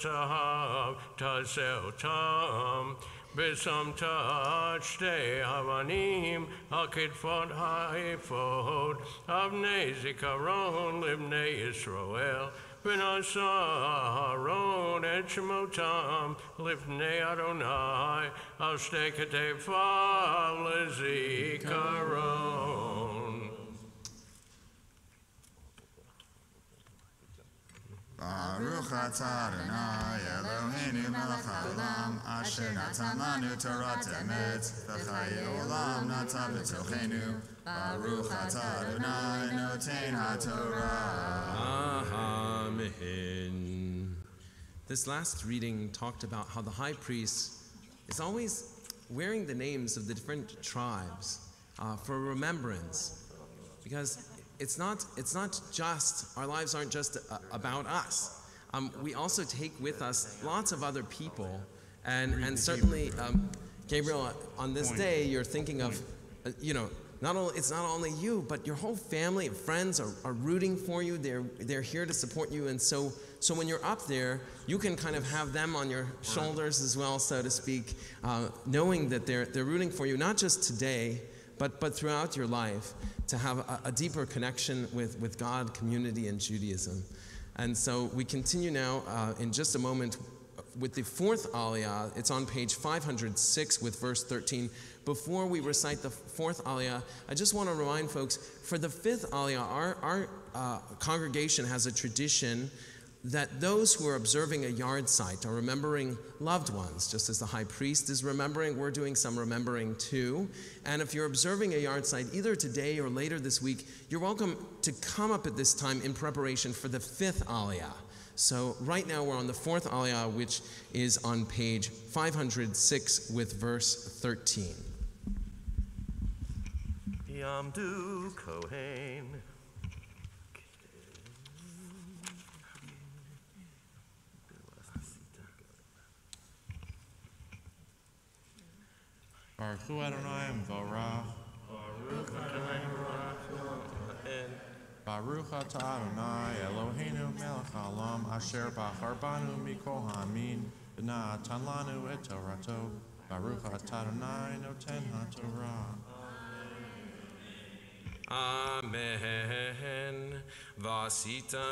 זהב תעשה אותם Besamtat Shtei Havanim Al Kitfot Ha'ifot Avnei Zikaron Libnei Yisrael V'nasaron et Shemotam Lifnei Adonai Al Shtei Baruch Eloheinu melech haolam asher natan lanu Torah v'chaye olam nata b'tochenu Baruch ha'Torah Amen. This last reading talked about how the high priest is always wearing the names of the different tribes uh, for remembrance, because it's not it's not just our lives aren't just uh, about us. Um, we also take with us lots of other people, and and certainly, um, Gabriel, on this day, you're thinking of, uh, you know, not only it's not only you, but your whole family and friends are, are rooting for you. They're they're here to support you, and so so when you're up there, you can kind of have them on your shoulders as well, so to speak, uh, knowing that they're they're rooting for you, not just today, but but throughout your life, to have a, a deeper connection with with God, community, and Judaism. And so we continue now uh, in just a moment with the fourth aliyah. It's on page 506 with verse 13. Before we recite the fourth aliyah, I just want to remind folks for the fifth aliyah, our, our uh, congregation has a tradition that those who are observing a yahrzeit are remembering loved ones, just as the high priest is remembering. We're doing some remembering too. And if you're observing a yahrzeit either today or later this week, you're welcome to come up at this time in preparation for the fifth aliyah. So right now we're on the fourth aliyah, which is on page 506 with verse 13. Yamdu Kohen. Baruch Hu Adonai Mvorach. Baruch atah Adonai Eloheinu melech haolam asher bachar banu mikol ha'amin v'natan lanu et Torato. Baruch atah Adonai noten ha'Torah. Amen.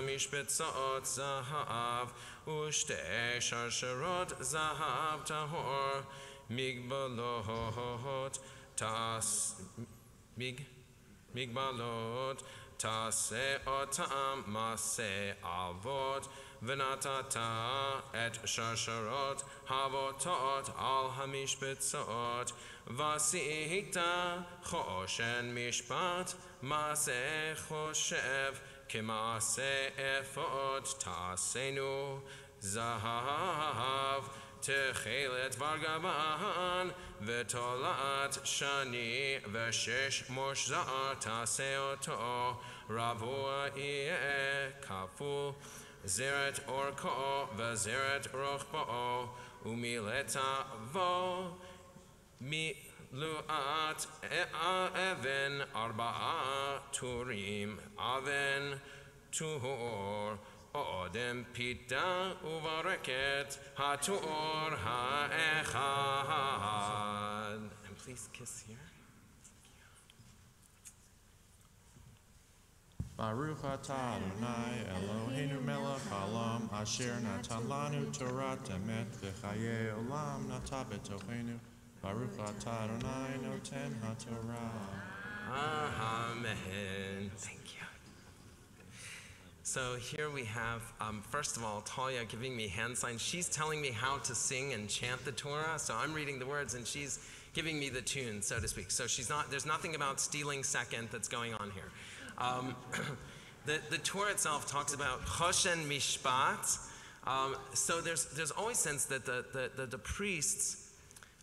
Mishpetzot zahav, ushte sharsharot zahav tahor, מגבלות תעש... מג... מגבלות תעשה אותם מעשה אבות, ונתת את שרשרות הבוטות על המשבצות, ועשית חושן משפט, מעשה חושב, כמעשה אפות תעשינו זהב. תכלת וגוון ותולעת שני ושש מושזר תעשה אותו. רבוע יהיה כפול זרת אורכו וזרת רוחבו ומילאת בו מלואת אבן ארבעה טורים אבן טהור אודם פיתה וברקת הטהור האחד. And please kiss here. Baruch atah Adonai Eloheinu melech haolam asher natan lanu Torah emet v'chaye olam nata b'tochenu. Baruch atah Adonai noten ha'Torah. Amen. Thank you. So here we have, um, first of all, Talia giving me hand signs. She's telling me how to sing and chant the Torah. So I'm reading the words and she's giving me the tune, so to speak. So she's not, there's nothing about stealing second that's going on here. Um, the, the Torah itself talks about Choshen Mishpat. Um, so there's, there's always sense that the, the, the, the priests,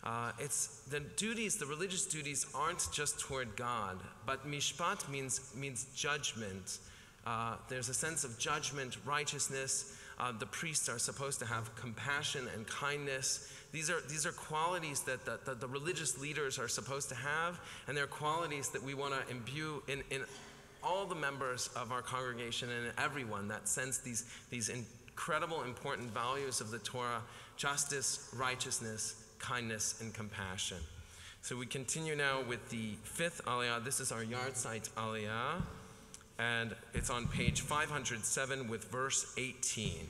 uh, it's the duties, the religious duties aren't just toward God, but mishpat means, means judgment. Uh, there's a sense of judgment, righteousness. Uh, the priests are supposed to have compassion and kindness. These are, these are qualities that the, the, the religious leaders are supposed to have, and they're qualities that we want to imbue in, in all the members of our congregation and in everyone that sense these, these incredible, important values of the Torah justice, righteousness, kindness, and compassion. So we continue now with the fifth aliyah. This is our yahrzeit aliyah and it's on page 507 with verse 18.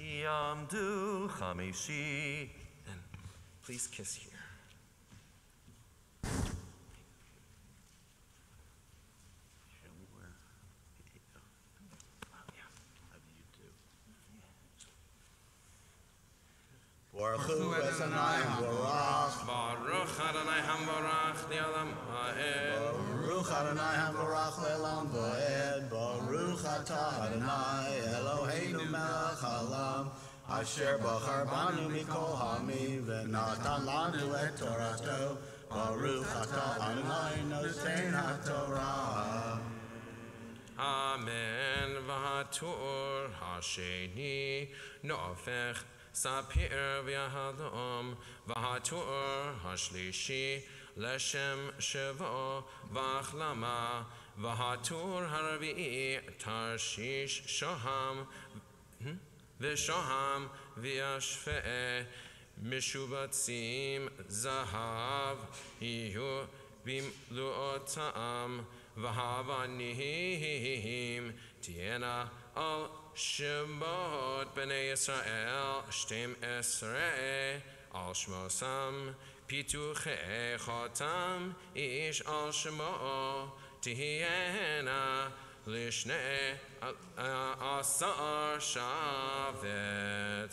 Yamdu Chamishi. And please kiss here. Baruch Adonai Hamborach. Baruch Adonai Hamborach Li'olam Ha'ed. Baruch Adonai Hamborach Le'olam Va'ed. Baruch Atah Adonai Eloheinu Melech Haolam. Asher Bachar Banu Mikol Hamim V'natan Lanu Et Torato. Baruch Atah Adonai Noten HaTorah. Amen. V'hatur hasheni nofech ספיר והלאום, והתואר השלישי לשם שבו והחלמה, והטור הרביעי תרשיש שוהם ושוהם וישפה משובצים זהב יהיו במלואותם והבנים תהיינה על Shemot Bnei Yisrael, Shtim Esrei, Al Shmosam, Pituche Chotam, Ish Al shmo, Tihiena, Lishne, Asar Shavet.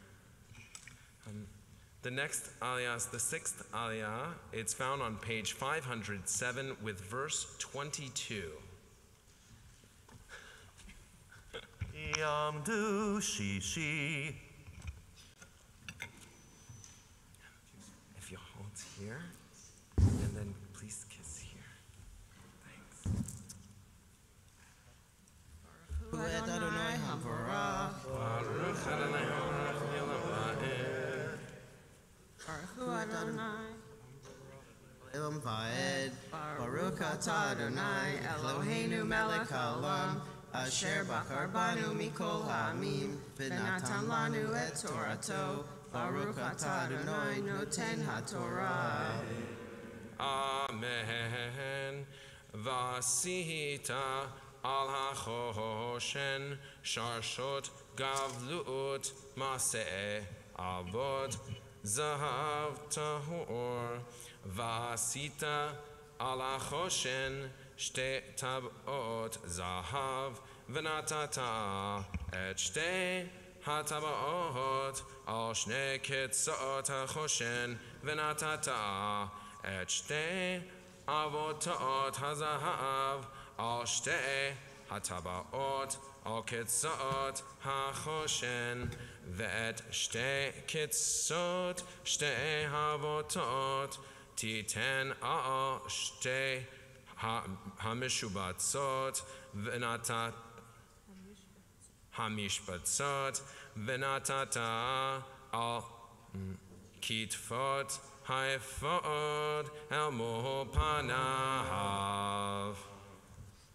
The next aliyah the sixth aliyah. It's found on page 507 with verse 22. Yamdu Shishi. If you hold here, and then please kiss here. Thanks. Baruch Adonai. Baruch Adonai Habarach Le'olam Va'ed. Baruch Elam Va'ed, Baruch Atah Adonai, Eloheinu melech haolam, Asher bachar banu mikol ha'amim, v'natan lanu et Torato, Baruch Atah Adonai noten ha'Torah. Amen. Vasita al hachoshen sharshot maseh avod זהב טהור, ועשית על החושן שתי טבעות זהב, ונתת את שתי הטבעות על שני קצות החושן, ונתת את שתי אבותות הזהב על שתי הטבעות על קצות החושן. ואת שתי קצות שתי אבותות תיתן על שתי המשובצות ונתת המשבצות ונתת על כתפות האפוד אל מול פניו.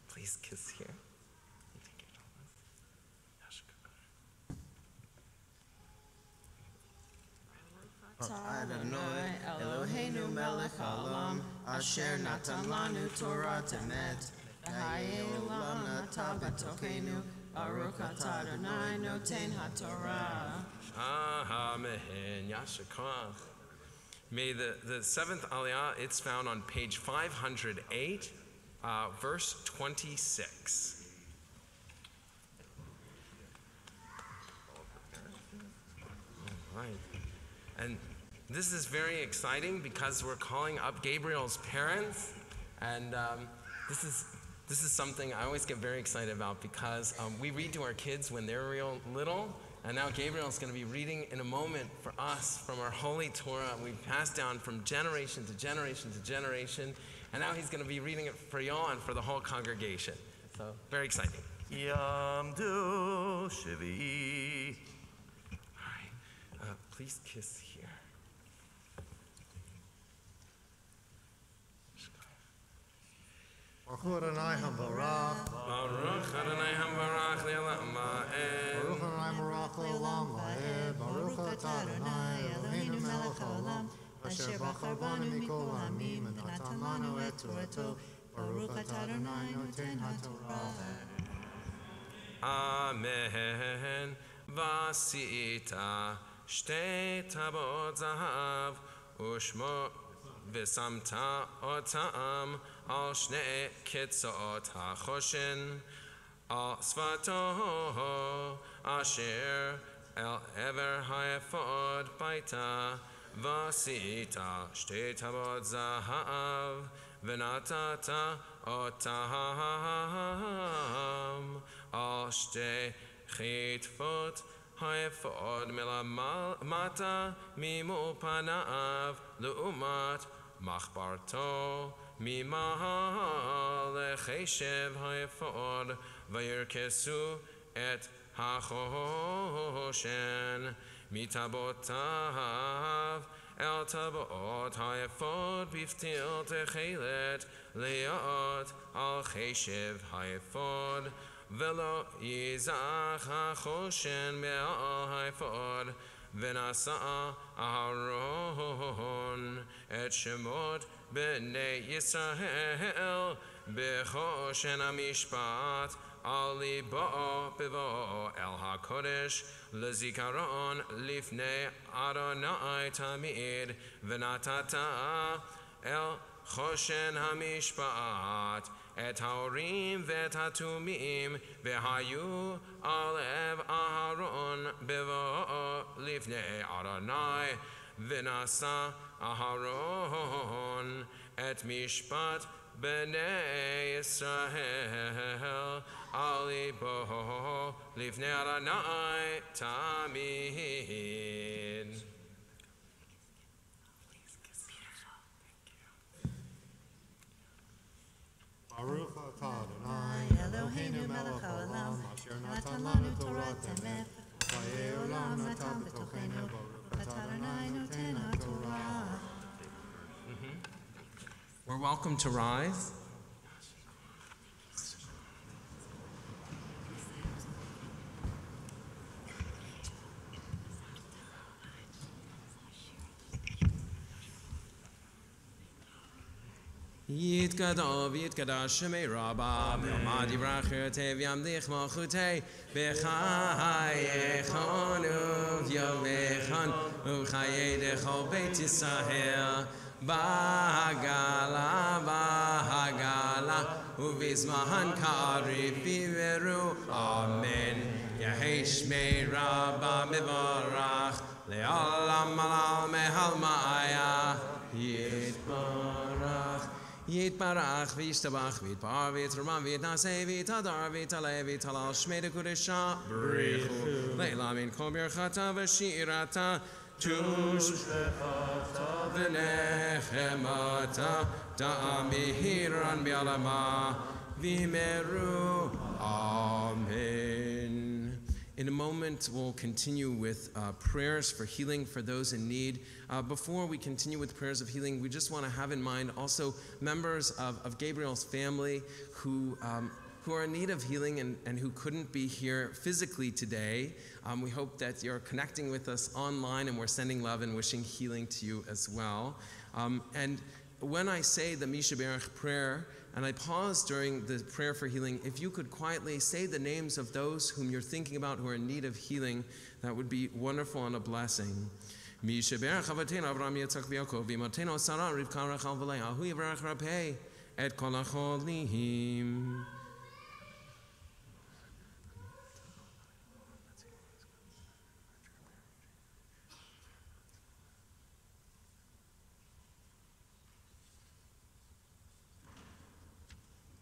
please kiss Eloheinu melech asher natan lanu Torah temet Baruch Adonai noten haTorah Amen. May the, the seventh aliyah, it's found on page 508, uh, verse 26. All right. And this is very exciting because we're calling up Gabriel's parents. And um, this, is, this is something I always get very excited about because um, we read to our kids when they're real little. And now Gabriel's going to be reading in a moment for us from our holy Torah. We've passed down from generation to generation to generation. And now he's going to be reading it for y'all and for the whole congregation. So, very exciting. Yamdu Shvi. All right. Uh, please kiss here. Baruch Adonai HaBarach. Baruch Adonai HaBarach Le'olam Va'ed. Baruch Adonai Barach Le'olam Va'ed. Baruch atah Adonai Eloheinu melech haolam. Asher bachar banu mikol ha'amim. V'natan lanu et Torato. Baruch atah Adonai noten haTorah. Amen. Vasita shte tabot zahav ushmo v'samta otam al shne kitzot hachoshin al svato asher el ever ha'efod baita vasita shte tabot zahav v'natata otam al shte chitfot ha'efod milamata mimu panav leumat machbarto mimah lecheshev ha'efod vayirkesu et hachoshen mitabotav el tabot ha'efod biftil techelet leot al cheshev ha'efod ולא ייזך החושן מעל האפוד, ונשא אהרון את שמות בני ישראל בחושן המשפט על ליבו בבוא אל הקודש לזיכרון לפני אדוני תמיד ונתת אל חושן המשפט את ההורים ואת התומים, והיו על לב אהרון בבוא לפני אדוני, ונשא אהרון את משפט בני ישראל על ליבו לפני אדוני תמיד. Baruch atah Adonai Eloheinu melech haolam. Asher natan lanu Torah temet. Vayei olam natan b'tochenu. Mm-hmm. We're welcome to rise. יתקדו ויתקדש שמי רבה, ועמד יברכר תב ימליך מלכותי, בחייך וביומך ובחיי דכל בית ישראל. בעגלה, בעגלה, ובזמן קריב יברו, אמן. יהי שמי רבה מברך, לעולם על מעל מעיה. Yit vistabach Vishtabach Vit Parvit Raman Vit Nase Vit Adar Vit Ale Vit Halal Shmeda Kudesha Brichu. Leila Min Kol Birchata Vashirata Tushlecha Venechemata Bialama Vimeru Amen. In a moment, we'll continue with uh, prayers for healing for those in need. Uh, before we continue with prayers of healing, we just want to have in mind also members of, of Gabriel's family who, um, who are in need of healing and, and who couldn't be here physically today. Um, we hope that you're connecting with us online and we're sending love and wishing healing to you as well. Um, and when I say the Mi Sheberach prayer, and I pause during the prayer for healing, if you could quietly say the names of those whom you're thinking about who are in need of healing, that would be wonderful and a blessing. Mi Sheberach Avatenu Avraham Yitzchak v'Imotenu Sarah Rivka v'Leah Hu Yivarach Rapei et Kol.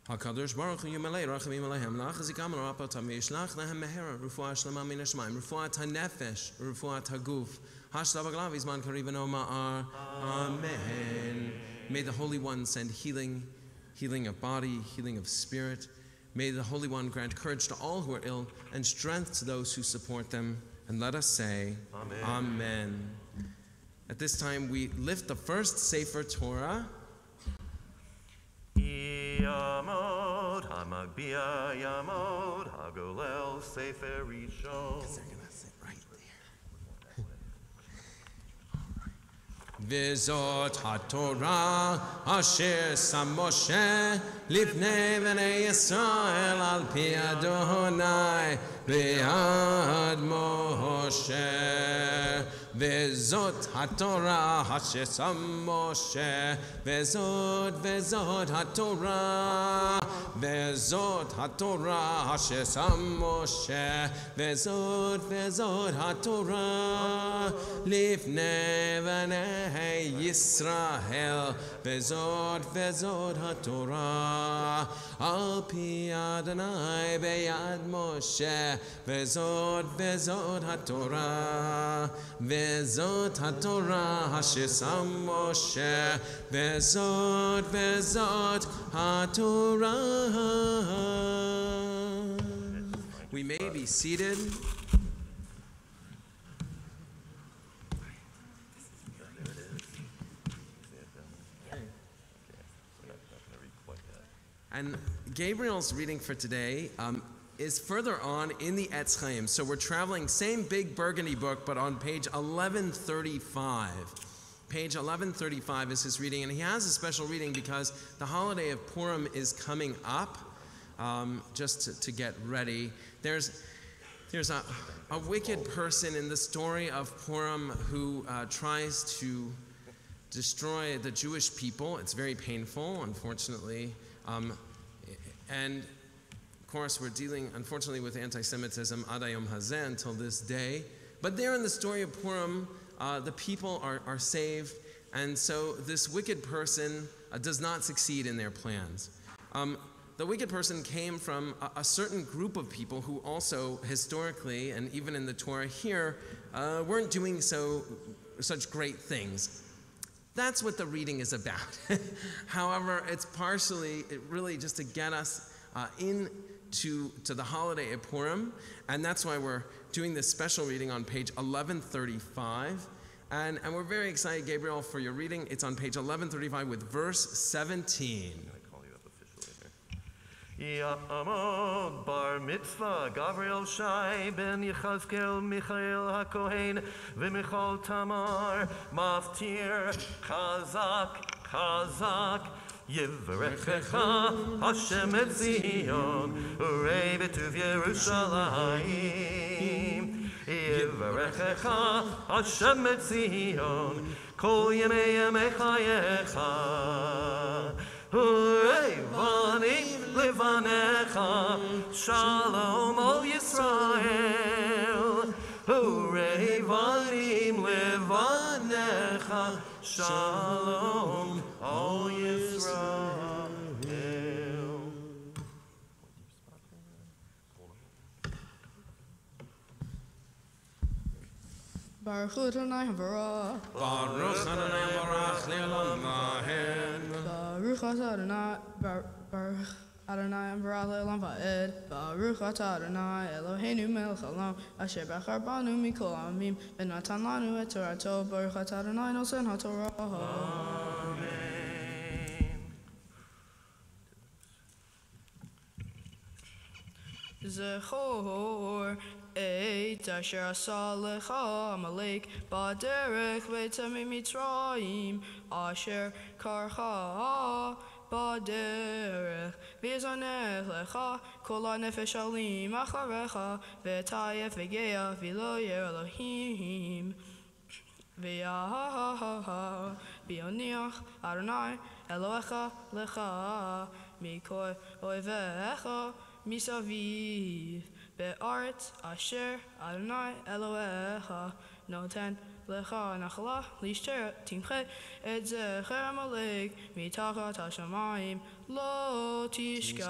HaKadosh Baruch Hu Yimalei Rachamim Alehem Lachazikam Rapatam Yishlach Lehem Mehera Refuah Shlema Min Hashemaim Refuah HaNefesh Refuah HaGuf Hashtah Baglav Izman Karibano Ma'ar Amen May the Holy One send healing, healing of body, healing of spirit. May the Holy One grant courage to all who are ill and strength to those who support them. And let us say, Amen. Amen. At this time, we lift the first Sefer Torah. Yamod Hamagbia Yamod Hagolel Sefer Rishon. וזאת התורה אשר שם משה לפני בני ישראל על פי אדוני ביד משה. וזאת התורה אשר שם משה, וזאת וזאת התורה, וזאת התורה אשר שם משה, וזאת וזאת התורה. לפני בני ישראל, וזאת וזאת התורה. על פי אדוני ביד משה, וזאת וזאת התורה, וזאת התורה אשר שם משה, וזאת וזאת התורה. We may be seated. And Gabriel's reading for today um, is further on in the Etz Chaim. So we're traveling, same big burgundy book, but on page 1135. Page 1135 is his reading, and he has a special reading because the holiday of Purim is coming up. Um, just to, to get ready, there's there's a, a wicked person in the story of Purim who uh, tries to destroy the Jewish people. It's very painful, unfortunately. Um, and course, we're dealing, unfortunately, with anti Semitism adayom hazeh until this day. But there in the story of Purim, uh, the people are, are saved, and so this wicked person uh, does not succeed in their plans. Um, the wicked person came from a, a, certain group of people who also historically and even in the Torah here uh, weren't doing so such great things. That's what the reading is about. However, it's partially, it really just to get us uh, into to the holiday of Purim, and that's why we're doing this special reading on page 1135. And, and we're very excited, Gabriel, for your reading. It's on page 1135 with verse 17. Yamod bar mitzvah Gabriel Shai ben Yechazkel Michael HaKohen v'Michal Tamar maftir chazak chazak Yivrechecha Hashem et Zion Urei betuv Yerushalayim Yivrechecha Hashem et Zion Kol yemei yemei chayecha Hooray, vanim levanecha, shalom al Yisrael. Hooray, vanim levanecha, shalom Oh, al Yisrael. Baruch Adonai Havarah. Baruch Adonai Baruch Le'olam Vahen. Baruch Atah Adonai Bar- Baruch Adonai Baruch Le'olam Va'ed. Baruch Adonai Eloheinu Melech Haolam Asher Bachar Banu Mikol Amim V'natan Lanu Et Torato Baruch Atah Adonai Nosen HaTorah. זכור את אשר עשה לך עמלק בדרך ויצא ממצרים אשר קרחה בדרך ויזנך לך כל הנפש אלים אחריך ותעייף וגאה ולא ירא אלוהים ויהה ויניח אדוני אלוהיך לך מכל אויביך מסביב בארץ אשר אדוני אלוהיך נותן לך נחלה להשתר תמחה את זכר עמלק מתחת השמיים לא תשכח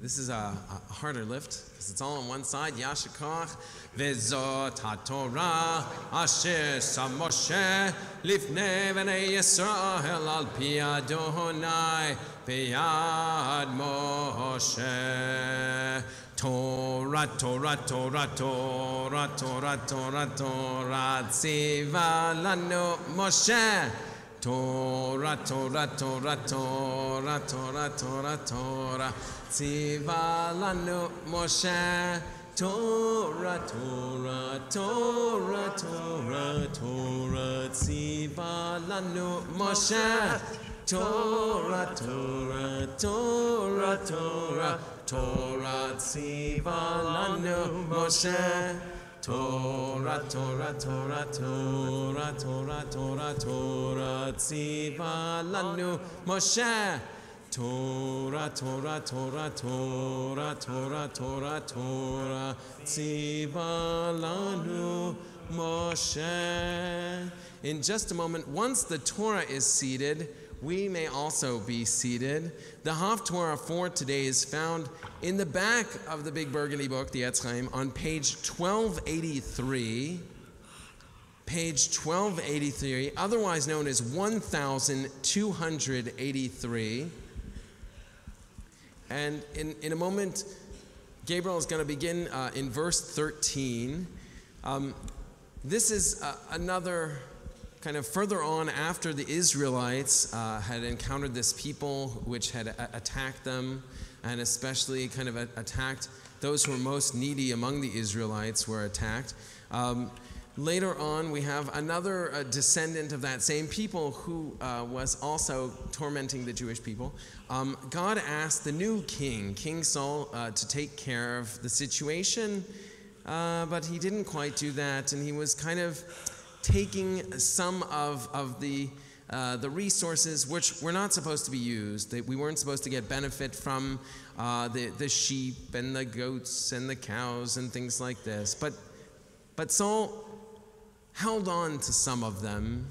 This is a, a harder lift because it's all on one side. Yasher Koch, Vezot HaTorah, Asher Samoshe, Lifnei Bnei Yisrael, Al Pi Adonai, Beyad Moshe. Torah, Torah, Torah, Torah, Torah, Torah, Torah, Tziva Lanu Moshe. Torah, Torah, Torah, Torah, Torah, Torah, Torah, Tziva lanu Moshe. Torah, Torah, Torah, Torah, Torah, Tziva lanu Moshe. Torah, Torah, Torah, Torah, Torah, Tziva lanu Moshe. Torah, Torah, Torah, Torah, Torah, Torah, Torah, Tziva lanu Moshe. Torah, Torah, Torah, Torah, Torah, Torah, Torah, Tziva lanu Moshe. In just a moment, once the Torah is seated, we may also be seated. The Haftorah for today is found in the back of the Big Burgundy book, the Etz Chaim, on page 1283. Page 1283, otherwise known as 1283. And in, in a moment, Gabriel is going to begin uh, in verse 13. Um, this is uh, another kind of further on after the Israelites uh, had encountered this people which had a- attacked them, and especially kind of a- attacked those who were most needy among the Israelites were attacked. Um, later on, we have another uh, descendant of that same people who uh, was also tormenting the Jewish people. Um, God asked the new king, King Saul, uh, to take care of the situation, uh, but he didn't quite do that, and he was kind of taking some of, of the, uh, the resources which were not supposed to be used. That we weren't supposed to get benefit from uh, the, the sheep and the goats and the cows and things like this. But, but Saul held on to some of them,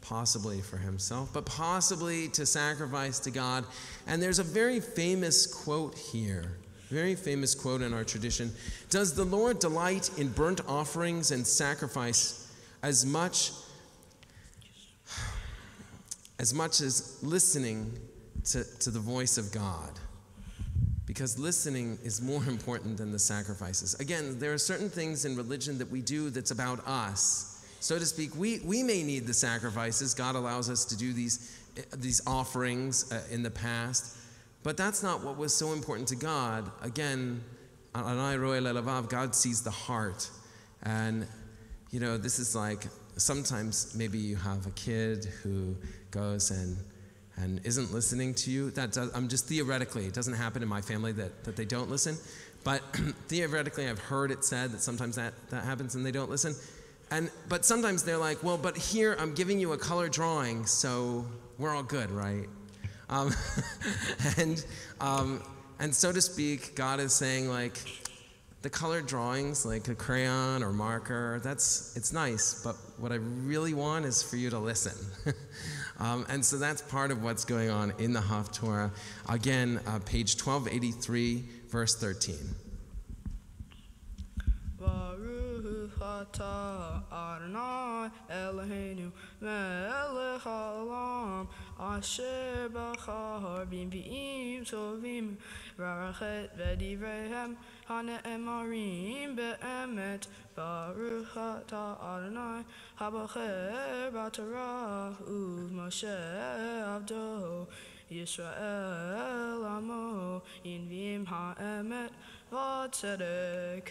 possibly for himself, but possibly to sacrifice to God. And there's a very famous quote here. Very famous quote in our tradition. Does the Lord delight in burnt offerings and sacrifice as much as much as listening to, to the voice of God? Because listening is more important than the sacrifices. Again, there are certain things in religion that we do that's about us. So to speak, we, we may need the sacrifices. God allows us to do these, these offerings uh, in the past. But that's not what was so important to God. Again, God sees the heart. And, you know, this is like sometimes maybe you have a kid who goes and and isn't listening to you. That does, I'm just theoretically, it doesn't happen in my family that, that they don't listen. But theoretically, I've heard it said that sometimes that, that happens and they don't listen. And, but sometimes they're like, well, but here I'm giving you a color drawing, so we're all good, right? Um, and, um, and so to speak, God is saying, like, the colored drawings, like a crayon or marker, that's it's nice, but what I really want is for you to listen. um, and so that's part of what's going on in the Haftorah. Again, uh, page 1283, verse 13. Atah Adonai Eloheinu melech haolam asher b'char b'imviim tovim v'rachet v'divrehem hana'emarim be'emet Baruch atah Adonai habacher b'torah u'Moshe avdo Yisrael amo invim ha'emet v'tzedek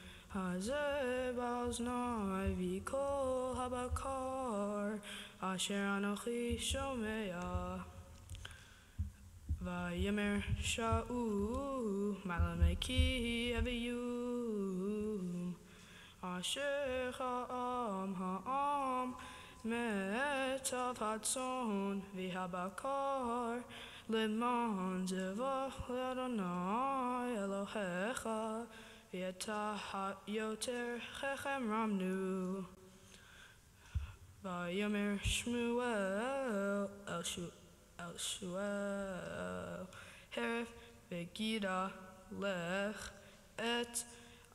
Hazeh Baznai Vikol Habakar Asher Anochi Shomea. Vayemer Sha'u Malameki Eviyum Asher Ha'am Ha'am Metav Hatzon Vihabakar Leman Zevach Le'Adonai Elohecha V'yata Yoter Chechem Ramnu Vayomer Shmuel El Shu- El Shuel. Heref V'gida Lech Et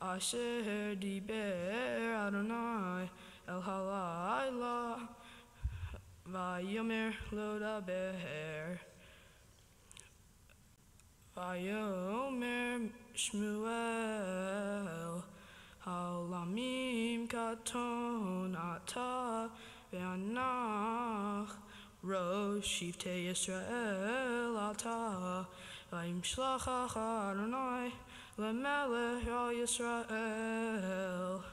Asher Diber Adonai El Halayla. Vayomer Lodaber Vayomer Shmuel Halamim Katon Ata Ve'anach Rosh Shivtei Yisrael Ata Vayim Shlachach Adonai Lemelech Yisrael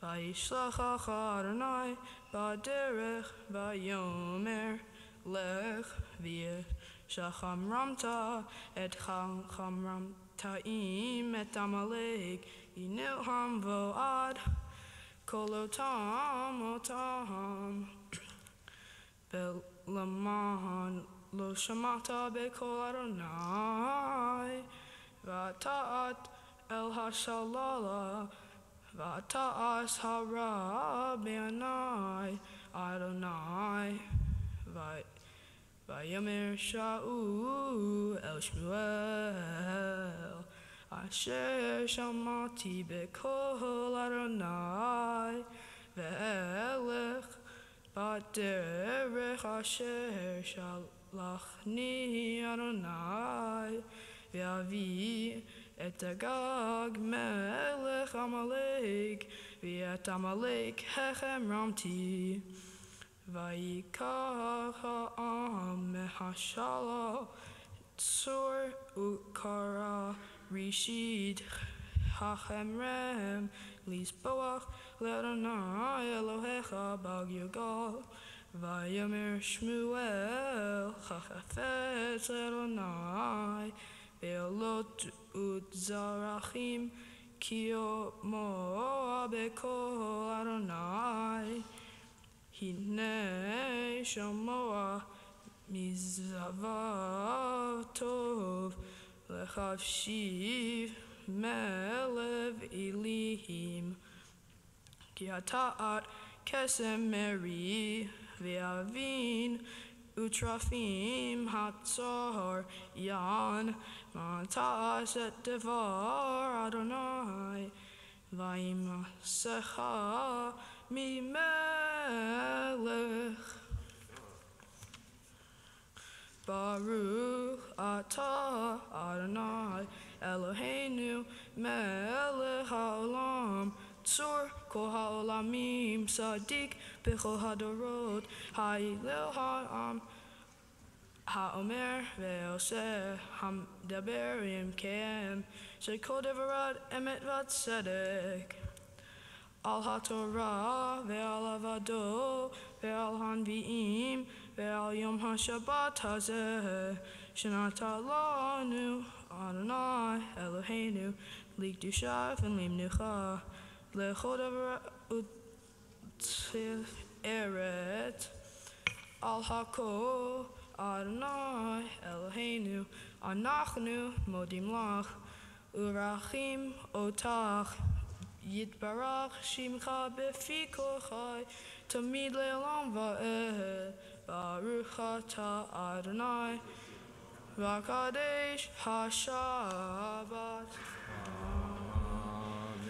Vayishlachach Adonai Baderech Vayomer Lech Shacham Ramta Et Chacham Ramtaim Et Amalek Yinilham Vo'ad Kolotam Otam Belaman Lo Shamata Bekol Adonai Vata'at El Hashalala Vata'as Hara Vayomer Sha'u El Shmuel Asher Shamati Bekol Adonai Ve'elech Baderech Asher Shalachni Adonai Ve'avi Et Agag Melech Amalek Vayikach ha'am mehashala Tzor ukara rishid hachemrem lisboach le'adonai Elohecha bag yogal Vayomer Shmuel chachafetz le'adonai Ve'olot הנה שמוע מזהב טוב, לחפשי מלב אלים. כי הטעת קסם מרי, ואבין וטרפים הצהר יען, מנתה את דבר אדוני, ועם מסכה et devar Adonai vaimasecha mi melech. Baruch atah Adonai Eloheinu melech haolam. Tzur kol haolamim sadik bechol hadorot Ha'ilel ha'am. Ha'omer ve'oseh hamdaberim kem Shekol devarad emet v'tzedek על al haTorah ve'al avado ve'al hanvi'im ve'al yom haShabbat hazeh. Shenata lanu Adonai Eloheinu likdusha v'limnucha lechod eret al hako Adonai Eloheinu anachnu modim lach urachim otach יתברך שמך בפי כל חי תמיד לעולם ועד ברוך אתה אדוני והקדש השבת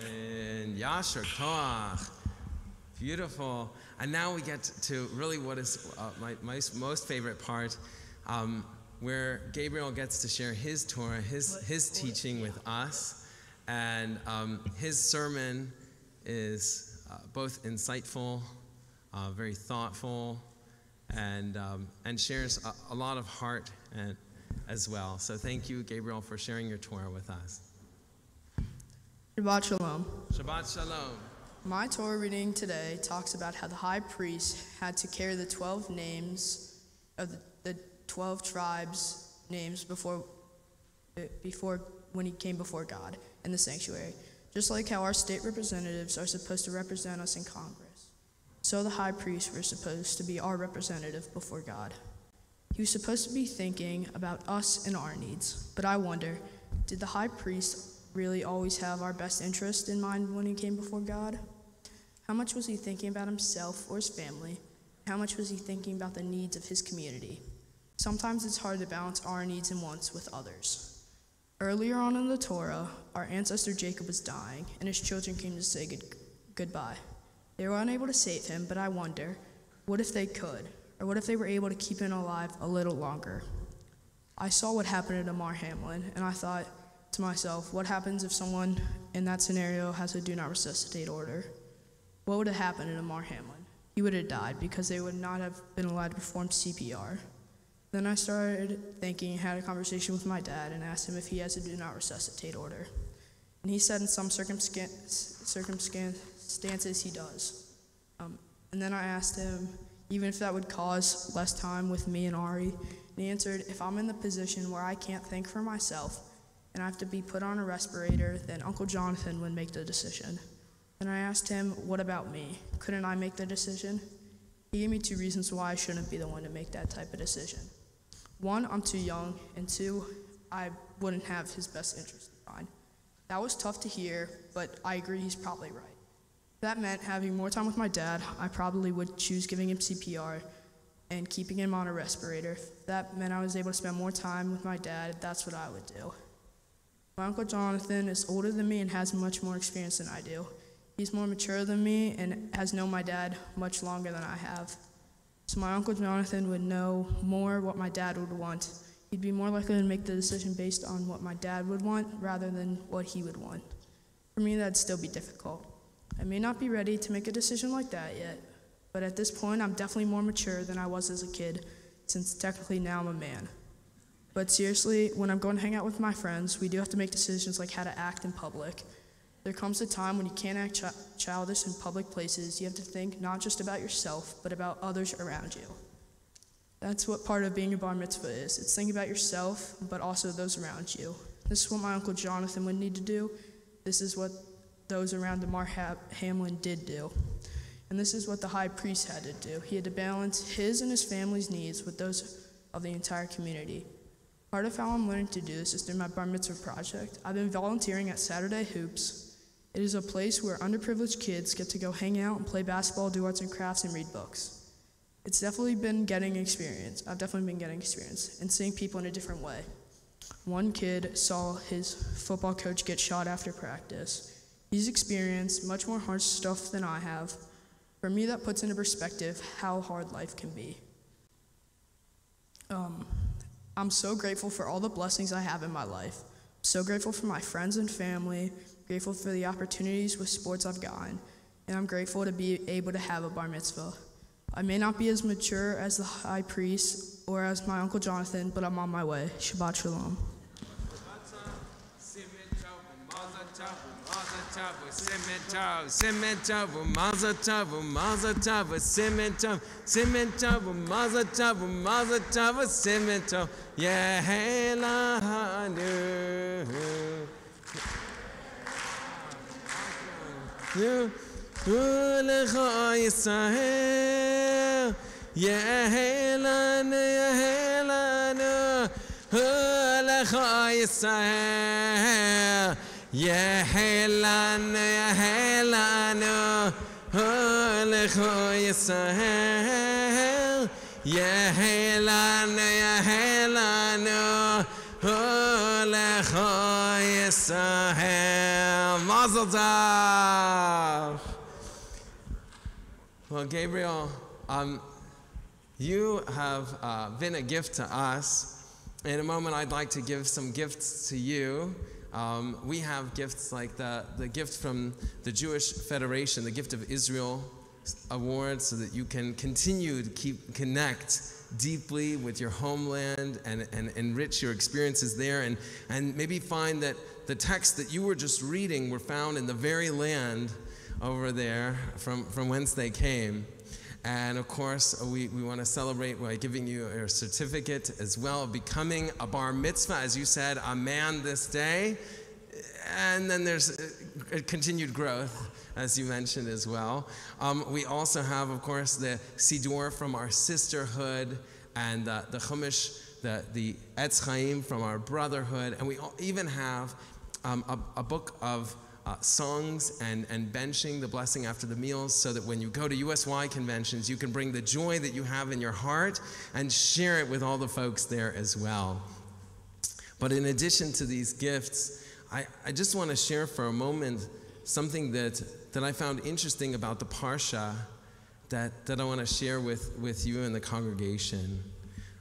Amen. Yasher Koach. Beautiful. And now we get to really what is uh, my, my most favorite part, um, where Gabriel gets to share his Torah, his, his teaching with us. And um, his sermon is uh, both insightful, uh, very thoughtful, and, um, and shares a, a lot of heart and, as well. So thank you, Gabriel, for sharing your Torah with us. Shabbat Shalom. Shabbat Shalom. My Torah reading today talks about how the high priest had to carry the 12 names of the, the 12 tribes names before, before when he came before God in the sanctuary, just like how our state representatives are supposed to represent us in Congress. So the high priest was supposed to be our representative before God. He was supposed to be thinking about us and our needs, but I wonder, did the high priest really always have our best interest in mind when he came before God? How much was he thinking about himself or his family? How much was he thinking about the needs of his community? Sometimes it's hard to balance our needs and wants with others. Earlier on in the Torah, our ancestor Jacob was dying, and his children came to say good, goodbye. They were unable to save him, but I wonder what if they could? Or what if they were able to keep him alive a little longer? I saw what happened to Damar Hamlin, and I thought to myself, what happens if someone in that scenario has a do not resuscitate order? What would have happened to Damar Hamlin? He would have died because they would not have been allowed to perform CPR. Then I started thinking had a conversation with my dad and asked him if he has a do not resuscitate order. And he said in some circumstances he does. Um, and then I asked him, even if that would cause less time with me and Ari, and he answered, if I'm in the position where I can't think for myself and I have to be put on a respirator, then Uncle Jonathan would make the decision. Then I asked him, what about me? Couldn't I make the decision? He gave me two reasons why I shouldn't be the one to make that type of decision. One, I'm too young, and two, I wouldn't have his best interest in mind. That was tough to hear, but I agree he's probably right. That meant having more time with my dad. I probably would choose giving him CPR and keeping him on a respirator. That meant I was able to spend more time with my dad, that's what I would do. My Uncle Jonathan is older than me and has much more experience than I do. He's more mature than me and has known my dad much longer than I have. So my Uncle Jonathan would know more what my dad would want. He'd be more likely to make the decision based on what my dad would want rather than what he would want. For me, that'd still be difficult. I may not be ready to make a decision like that yet, but at this point, I'm definitely more mature than I was as a kid, since technically now I'm a man. But seriously, when I'm going to hang out with my friends, we do have to make decisions like how to act in public. There comes a time when you can't act ch- childish in public places. You have to think not just about yourself, but about others around you. That's what part of being a bar mitzvah is. It's thinking about yourself, but also those around you. This is what my uncle Jonathan would need to do. This is what those around Damar ha- Hamlin did do. And this is what the high priest had to do. He had to balance his and his family's needs with those of the entire community. Part of how I'm learning to do this is through my bar mitzvah project. I've been volunteering at Saturday Hoops. It is a place where underprivileged kids get to go hang out and play basketball, do arts and crafts, and read books. It's definitely been getting experience. I've definitely been getting experience and seeing people in a different way. One kid saw his football coach get shot after practice. He's experienced much more hard stuff than I have. For me, that puts into perspective how hard life can be. Um, I'm so grateful for all the blessings I have in my life. So grateful for my friends and family, grateful for the opportunities with sports I've gotten, and I'm grateful to be able to have a bar mitzvah. I may not be as mature as the high priest or as my uncle Jonathan, but I'm on my way. Shabbat Shalom. Mazatov, Mazatov, Simmentov, Yehelanu. Ulecha Yisrael, Yehelanu, Yehelanu, Ulecha Yisrael. Yehelanu, Yehelanu, Holecho Yisrael. Yehelanu, Yehelanu, Holecho Yisrael. Mazel. Well, Gabriel, um, you have uh, been a gift to us. In a moment, I'd like to give some gifts to you. Um, we have gifts like the, the gift from the Jewish Federation, the Gift of Israel Award, so that you can continue to keep connect deeply with your homeland and, and enrich your experiences there, and, and maybe find that the texts that you were just reading were found in the very land over there from, from whence they came. And of course, we, we want to celebrate by giving you a certificate as well of becoming a bar mitzvah, as you said, a man this day. And then there's uh, continued growth, as you mentioned as well. Um, we also have, of course, the Siddur from our sisterhood and uh, the Chumash, the, the Etz Chaim from our brotherhood. And we even have um, a, a book of uh, songs and, and benching the blessing after the meals so that when you go to USY conventions, you can bring the joy that you have in your heart and share it with all the folks there as well. But in addition to these gifts, I, I just want to share for a moment something that, that I found interesting about the Parsha that, that I want to share with, with you and the congregation.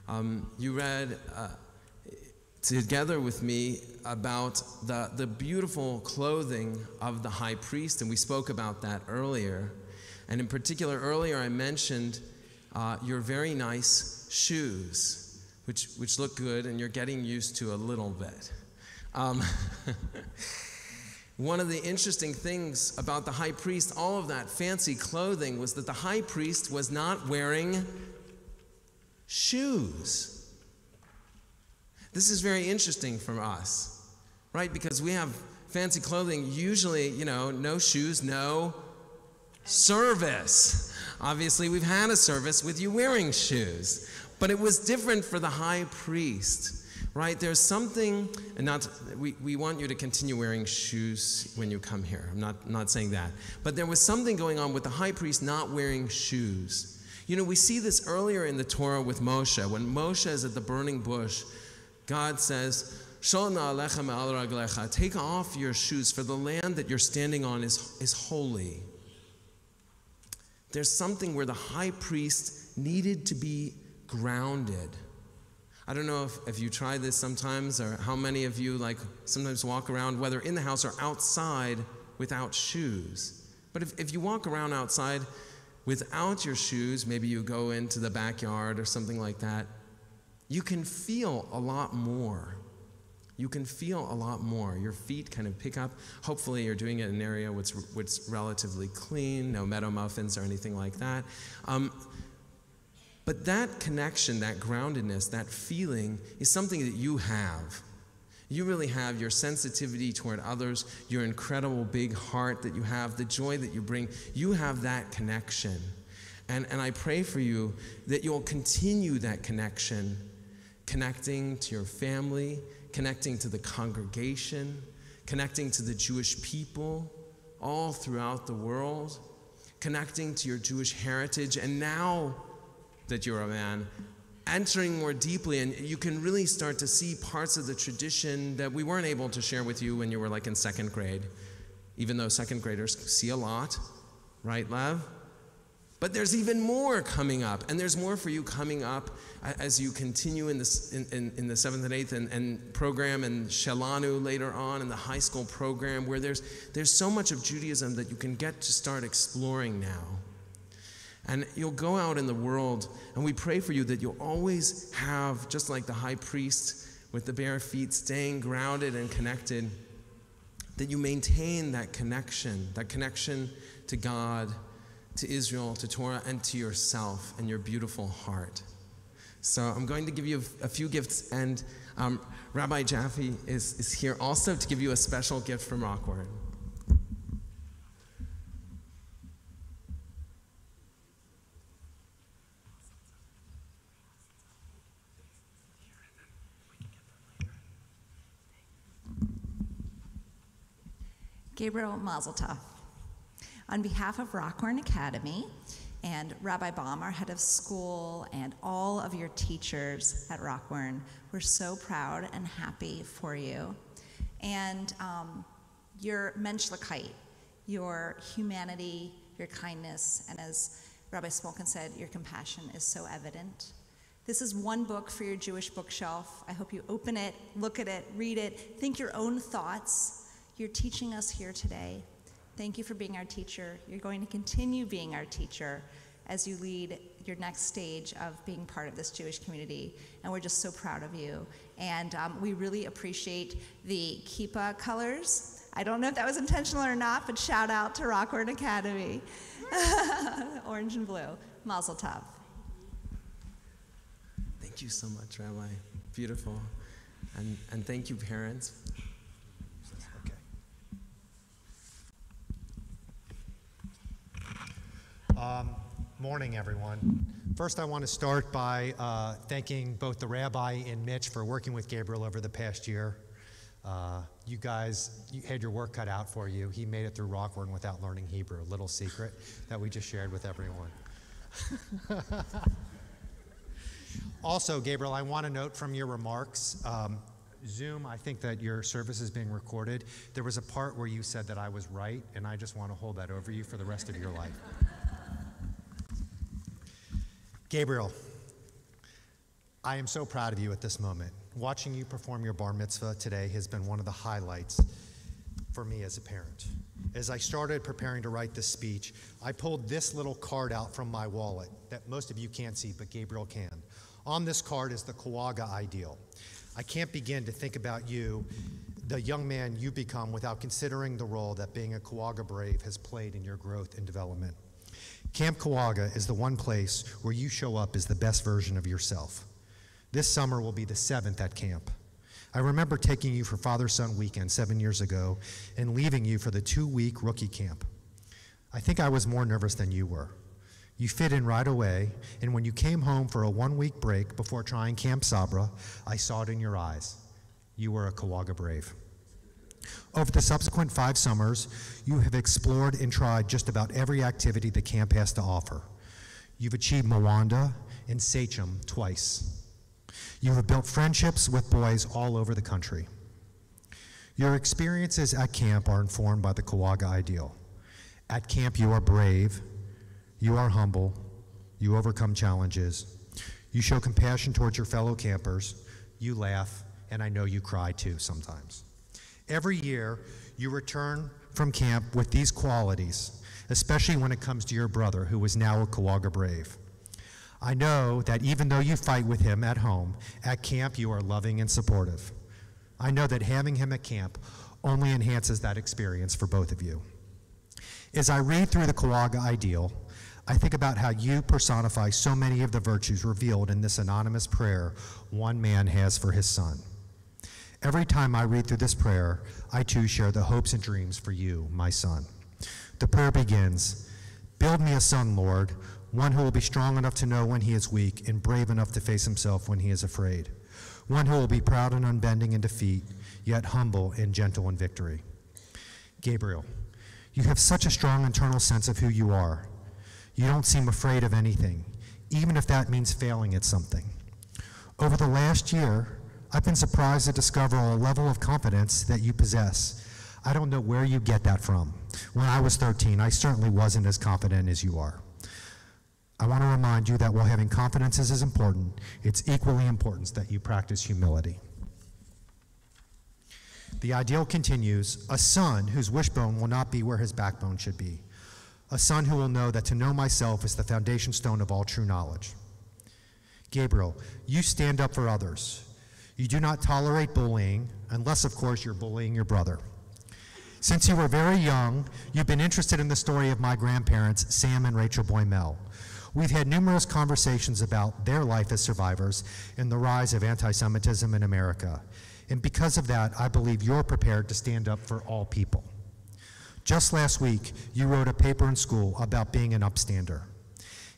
Um, you read uh, together with me about the, the beautiful clothing of the high priest, and we spoke about that earlier. And in particular, earlier I mentioned uh, your very nice shoes, which, which look good, and you're getting used to a little bit. Um, one of the interesting things about the high priest, all of that fancy clothing, was that the high priest was not wearing shoes. This is very interesting for us, right? Because we have fancy clothing, usually, you know, no shoes, no service. Obviously, we've had a service with you wearing shoes, but it was different for the high priest. Right? There's something, and not, we, we want you to continue wearing shoes when you come here. I'm not, not saying that. But there was something going on with the high priest not wearing shoes. You know, we see this earlier in the Torah with Moshe. When Moshe is at the burning bush, God says, Take off your shoes, for the land that you're standing on is, is holy. There's something where the high priest needed to be grounded. I don't know if, if you try this sometimes, or how many of you like sometimes walk around, whether in the house or outside, without shoes. But if, if you walk around outside without your shoes, maybe you go into the backyard or something like that, you can feel a lot more. You can feel a lot more. Your feet kind of pick up. Hopefully, you're doing it in an area which, which relatively clean, no meadow muffins or anything like that. Um, but that connection, that groundedness, that feeling is something that you have. You really have your sensitivity toward others, your incredible big heart that you have, the joy that you bring. You have that connection. And, and I pray for you that you'll continue that connection connecting to your family, connecting to the congregation, connecting to the Jewish people all throughout the world, connecting to your Jewish heritage, and now that you're a man, entering more deeply, and you can really start to see parts of the tradition that we weren't able to share with you when you were like in second grade, even though second graders see a lot, right, Lev? But there's even more coming up, and there's more for you coming up as you continue in, this, in, in, in the seventh and eighth and, and program and Shelanu later on in the high school program, where there's, there's so much of Judaism that you can get to start exploring now. And you'll go out in the world, and we pray for you that you'll always have, just like the high priest with the bare feet, staying grounded and connected that you maintain that connection, that connection to God, to Israel, to Torah, and to yourself and your beautiful heart. So I'm going to give you a few gifts, and um, Rabbi Jaffe is, is here also to give you a special gift from Rockwern. Gabriel Mazel Tov. On behalf of Rockwern Academy and Rabbi Baum, our head of school, and all of your teachers at Rockwern, we're so proud and happy for you. And um, your menschlichkeit, your humanity, your kindness, and as Rabbi Smolkin said, your compassion is so evident. This is one book for your Jewish bookshelf. I hope you open it, look at it, read it, think your own thoughts you're teaching us here today. Thank you for being our teacher. You're going to continue being our teacher as you lead your next stage of being part of this Jewish community. And we're just so proud of you. And um, we really appreciate the Kippah colors. I don't know if that was intentional or not, but shout out to Rockwern Academy. Orange and blue. Mazel tov. Thank you so much, Rabbi. Beautiful. And, and thank you, parents. Um, morning, everyone. First, I want to start by uh, thanking both the rabbi and Mitch for working with Gabriel over the past year. Uh, you guys you had your work cut out for you. He made it through Rockwern without learning Hebrew, a little secret that we just shared with everyone. also, Gabriel, I want to note from your remarks um, Zoom, I think that your service is being recorded. There was a part where you said that I was right, and I just want to hold that over you for the rest of your life. Gabriel, I am so proud of you at this moment. Watching you perform your bar mitzvah today has been one of the highlights for me as a parent. As I started preparing to write this speech, I pulled this little card out from my wallet that most of you can't see, but Gabriel can. On this card is the Kawaga ideal. I can't begin to think about you, the young man you become, without considering the role that being a Kawaga Brave has played in your growth and development. Camp Kawaga is the one place where you show up as the best version of yourself. This summer will be the seventh at camp. I remember taking you for Father Son weekend seven years ago and leaving you for the two week rookie camp. I think I was more nervous than you were. You fit in right away, and when you came home for a one week break before trying Camp Sabra, I saw it in your eyes. You were a Kawaga Brave. Over the subsequent five summers, you have explored and tried just about every activity the camp has to offer. You've achieved Mwanda and Sachem twice. You have built friendships with boys all over the country. Your experiences at camp are informed by the Kawaga ideal. At camp, you are brave, you are humble, you overcome challenges, you show compassion towards your fellow campers, you laugh, and I know you cry too sometimes. Every year, you return from camp with these qualities, especially when it comes to your brother, who is now a Kawaga Brave. I know that even though you fight with him at home, at camp you are loving and supportive. I know that having him at camp only enhances that experience for both of you. As I read through the Kawaga ideal, I think about how you personify so many of the virtues revealed in this anonymous prayer one man has for his son. Every time I read through this prayer, I too share the hopes and dreams for you, my son. The prayer begins Build me a son, Lord, one who will be strong enough to know when he is weak and brave enough to face himself when he is afraid, one who will be proud and unbending in defeat, yet humble and gentle in victory. Gabriel, you have such a strong internal sense of who you are. You don't seem afraid of anything, even if that means failing at something. Over the last year, I've been surprised to discover a level of confidence that you possess. I don't know where you get that from. When I was 13, I certainly wasn't as confident as you are. I want to remind you that while having confidence is important, it's equally important that you practice humility. The ideal continues a son whose wishbone will not be where his backbone should be, a son who will know that to know myself is the foundation stone of all true knowledge. Gabriel, you stand up for others. You do not tolerate bullying, unless, of course, you're bullying your brother. Since you were very young, you've been interested in the story of my grandparents, Sam and Rachel Boymel. We've had numerous conversations about their life as survivors and the rise of anti Semitism in America. And because of that, I believe you're prepared to stand up for all people. Just last week, you wrote a paper in school about being an upstander.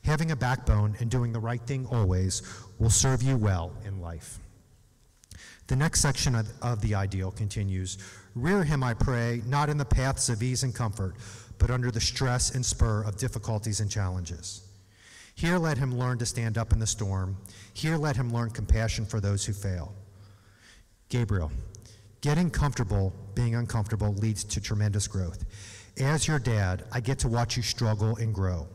Having a backbone and doing the right thing always will serve you well in life. The next section of, of, the ideal continues Rear him, I pray, not in the paths of ease and comfort, but under the stress and spur of difficulties and challenges. Here let him learn to stand up in the storm. Here let him learn compassion for those who fail. Gabriel, getting comfortable being uncomfortable leads to tremendous growth. As your dad, I get to watch you struggle and grow.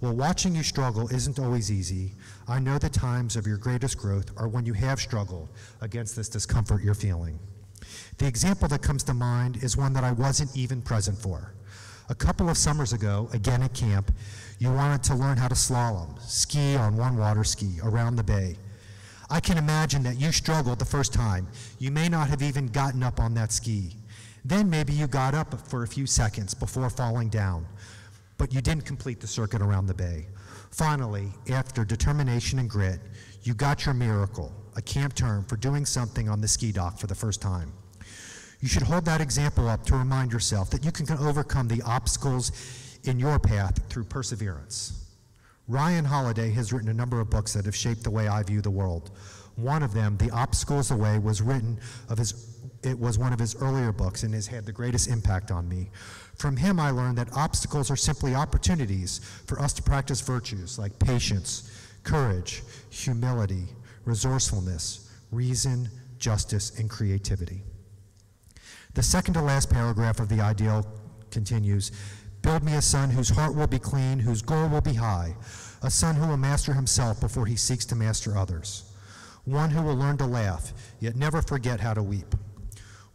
Well, watching you struggle isn't always easy, I know the times of your greatest growth are when you have struggled against this discomfort you're feeling. The example that comes to mind is one that I wasn't even present for. A couple of summers ago, again at camp, you wanted to learn how to slalom, ski on one water ski around the bay. I can imagine that you struggled the first time. You may not have even gotten up on that ski. Then maybe you got up for a few seconds before falling down but you didn't complete the circuit around the bay. Finally, after determination and grit, you got your miracle, a camp term for doing something on the ski dock for the first time. You should hold that example up to remind yourself that you can overcome the obstacles in your path through perseverance. Ryan Holiday has written a number of books that have shaped the way I view the world. One of them, The Obstacle Is the Way, was written of his it was one of his earlier books and has had the greatest impact on me. From him, I learned that obstacles are simply opportunities for us to practice virtues like patience, courage, humility, resourcefulness, reason, justice, and creativity. The second to last paragraph of the ideal continues Build me a son whose heart will be clean, whose goal will be high, a son who will master himself before he seeks to master others, one who will learn to laugh, yet never forget how to weep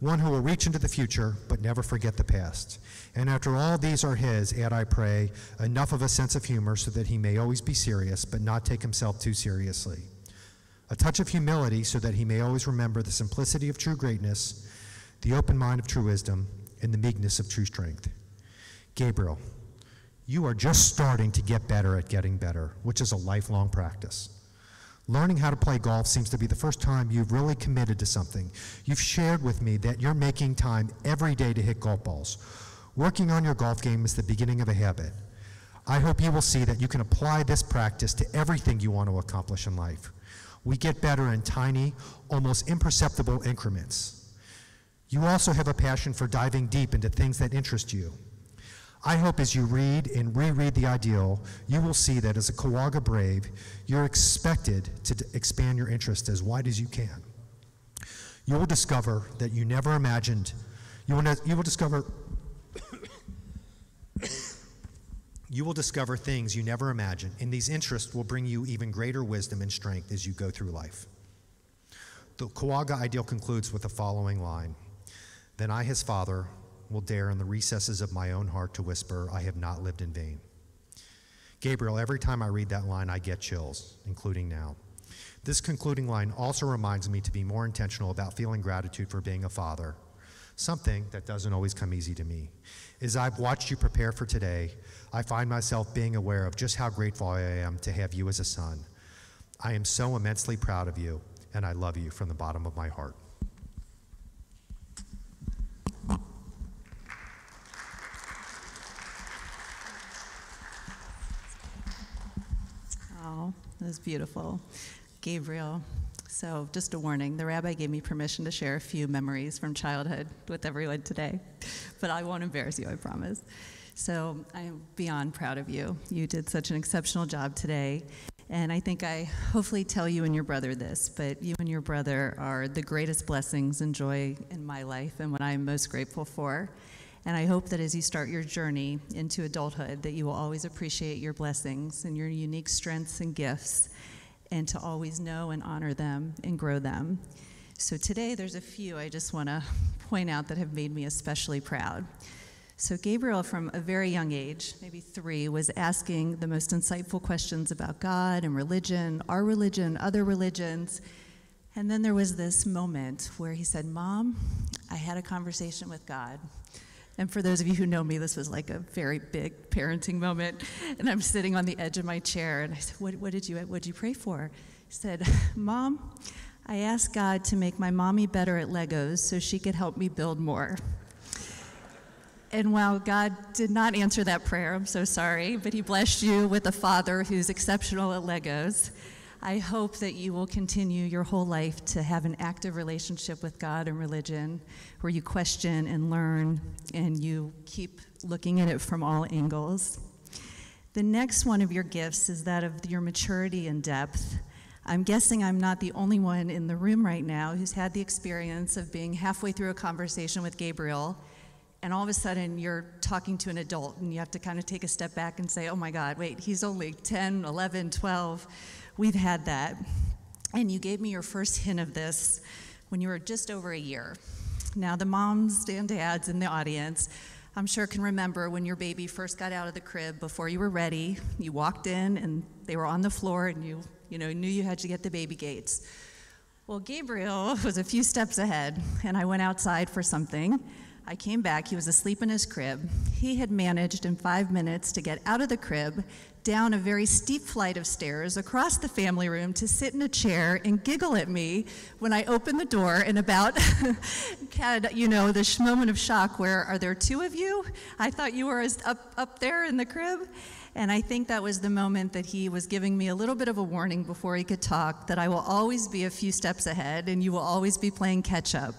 one who will reach into the future but never forget the past. And after all these are his, add, I pray, enough of a sense of humor so that he may always be serious but not take himself too seriously. A touch of humility so that he may always remember the simplicity of true greatness, the open mind of true wisdom, and the meekness of true strength. Gabriel, you are just starting to get better at getting better, which is a lifelong practice. Learning how to play golf seems to be the first time you've really committed to something. You've shared with me that you're making time every day to hit golf balls. Working on your golf game is the beginning of a habit. I hope you will see that you can apply this practice to everything you want to accomplish in life. We get better in tiny, almost imperceptible increments. You also have a passion for diving deep into things that interest you. I hope as you read and reread the ideal, you will see that as a Kawaga Brave, you're expected to expand your interest as wide as you can. You will discover that you never imagined, you will, you will discover. you will discover things you never imagined, and these interests will bring you even greater wisdom and strength as you go through life. The Kawaga ideal concludes with the following line Then I, his father, will dare in the recesses of my own heart to whisper, I have not lived in vain. Gabriel, every time I read that line, I get chills, including now. This concluding line also reminds me to be more intentional about feeling gratitude for being a father, something that doesn't always come easy to me. As I've watched you prepare for today, I find myself being aware of just how grateful I am to have you as a son. I am so immensely proud of you, and I love you from the bottom of my heart. That was beautiful. Gabriel. So, just a warning the rabbi gave me permission to share a few memories from childhood with everyone today, but I won't embarrass you, I promise. So, I'm beyond proud of you. You did such an exceptional job today. And I think I hopefully tell you and your brother this, but you and your brother are the greatest blessings and joy in my life and what I'm most grateful for. And I hope that as you start your journey into adulthood, that you will always appreciate your blessings and your unique strengths and gifts, and to always know and honor them and grow them. So today, there's a few I just want to point out that have made me especially proud. So, Gabriel, from a very young age, maybe three, was asking the most insightful questions about God and religion, our religion, other religions. And then there was this moment where he said, Mom, I had a conversation with God. And for those of you who know me, this was like a very big parenting moment. And I'm sitting on the edge of my chair, and I said, What, what did you what did you pray for? He said, Mom, I asked God to make my mommy better at Legos so she could help me build more. And while God did not answer that prayer, I'm so sorry, but He blessed you with a father who's exceptional at Legos. I hope that you will continue your whole life to have an active relationship with God and religion where you question and learn and you keep looking at it from all angles. The next one of your gifts is that of your maturity and depth. I'm guessing I'm not the only one in the room right now who's had the experience of being halfway through a conversation with Gabriel and all of a sudden you're talking to an adult and you have to kind of take a step back and say, oh my God, wait, he's only 10, 11, 12. We've had that. And you gave me your first hint of this when you were just over a year. Now, the moms and dads in the audience, I'm sure can remember when your baby first got out of the crib before you were ready. You walked in and they were on the floor and you, you know, knew you had to get the baby gates. Well, Gabriel was a few steps ahead, and I went outside for something. I came back, he was asleep in his crib. He had managed in five minutes to get out of the crib, down a very steep flight of stairs, across the family room to sit in a chair and giggle at me when I opened the door and about had, you know, this moment of shock where, are there two of you? I thought you were up, up there in the crib. And I think that was the moment that he was giving me a little bit of a warning before he could talk that I will always be a few steps ahead and you will always be playing catch up.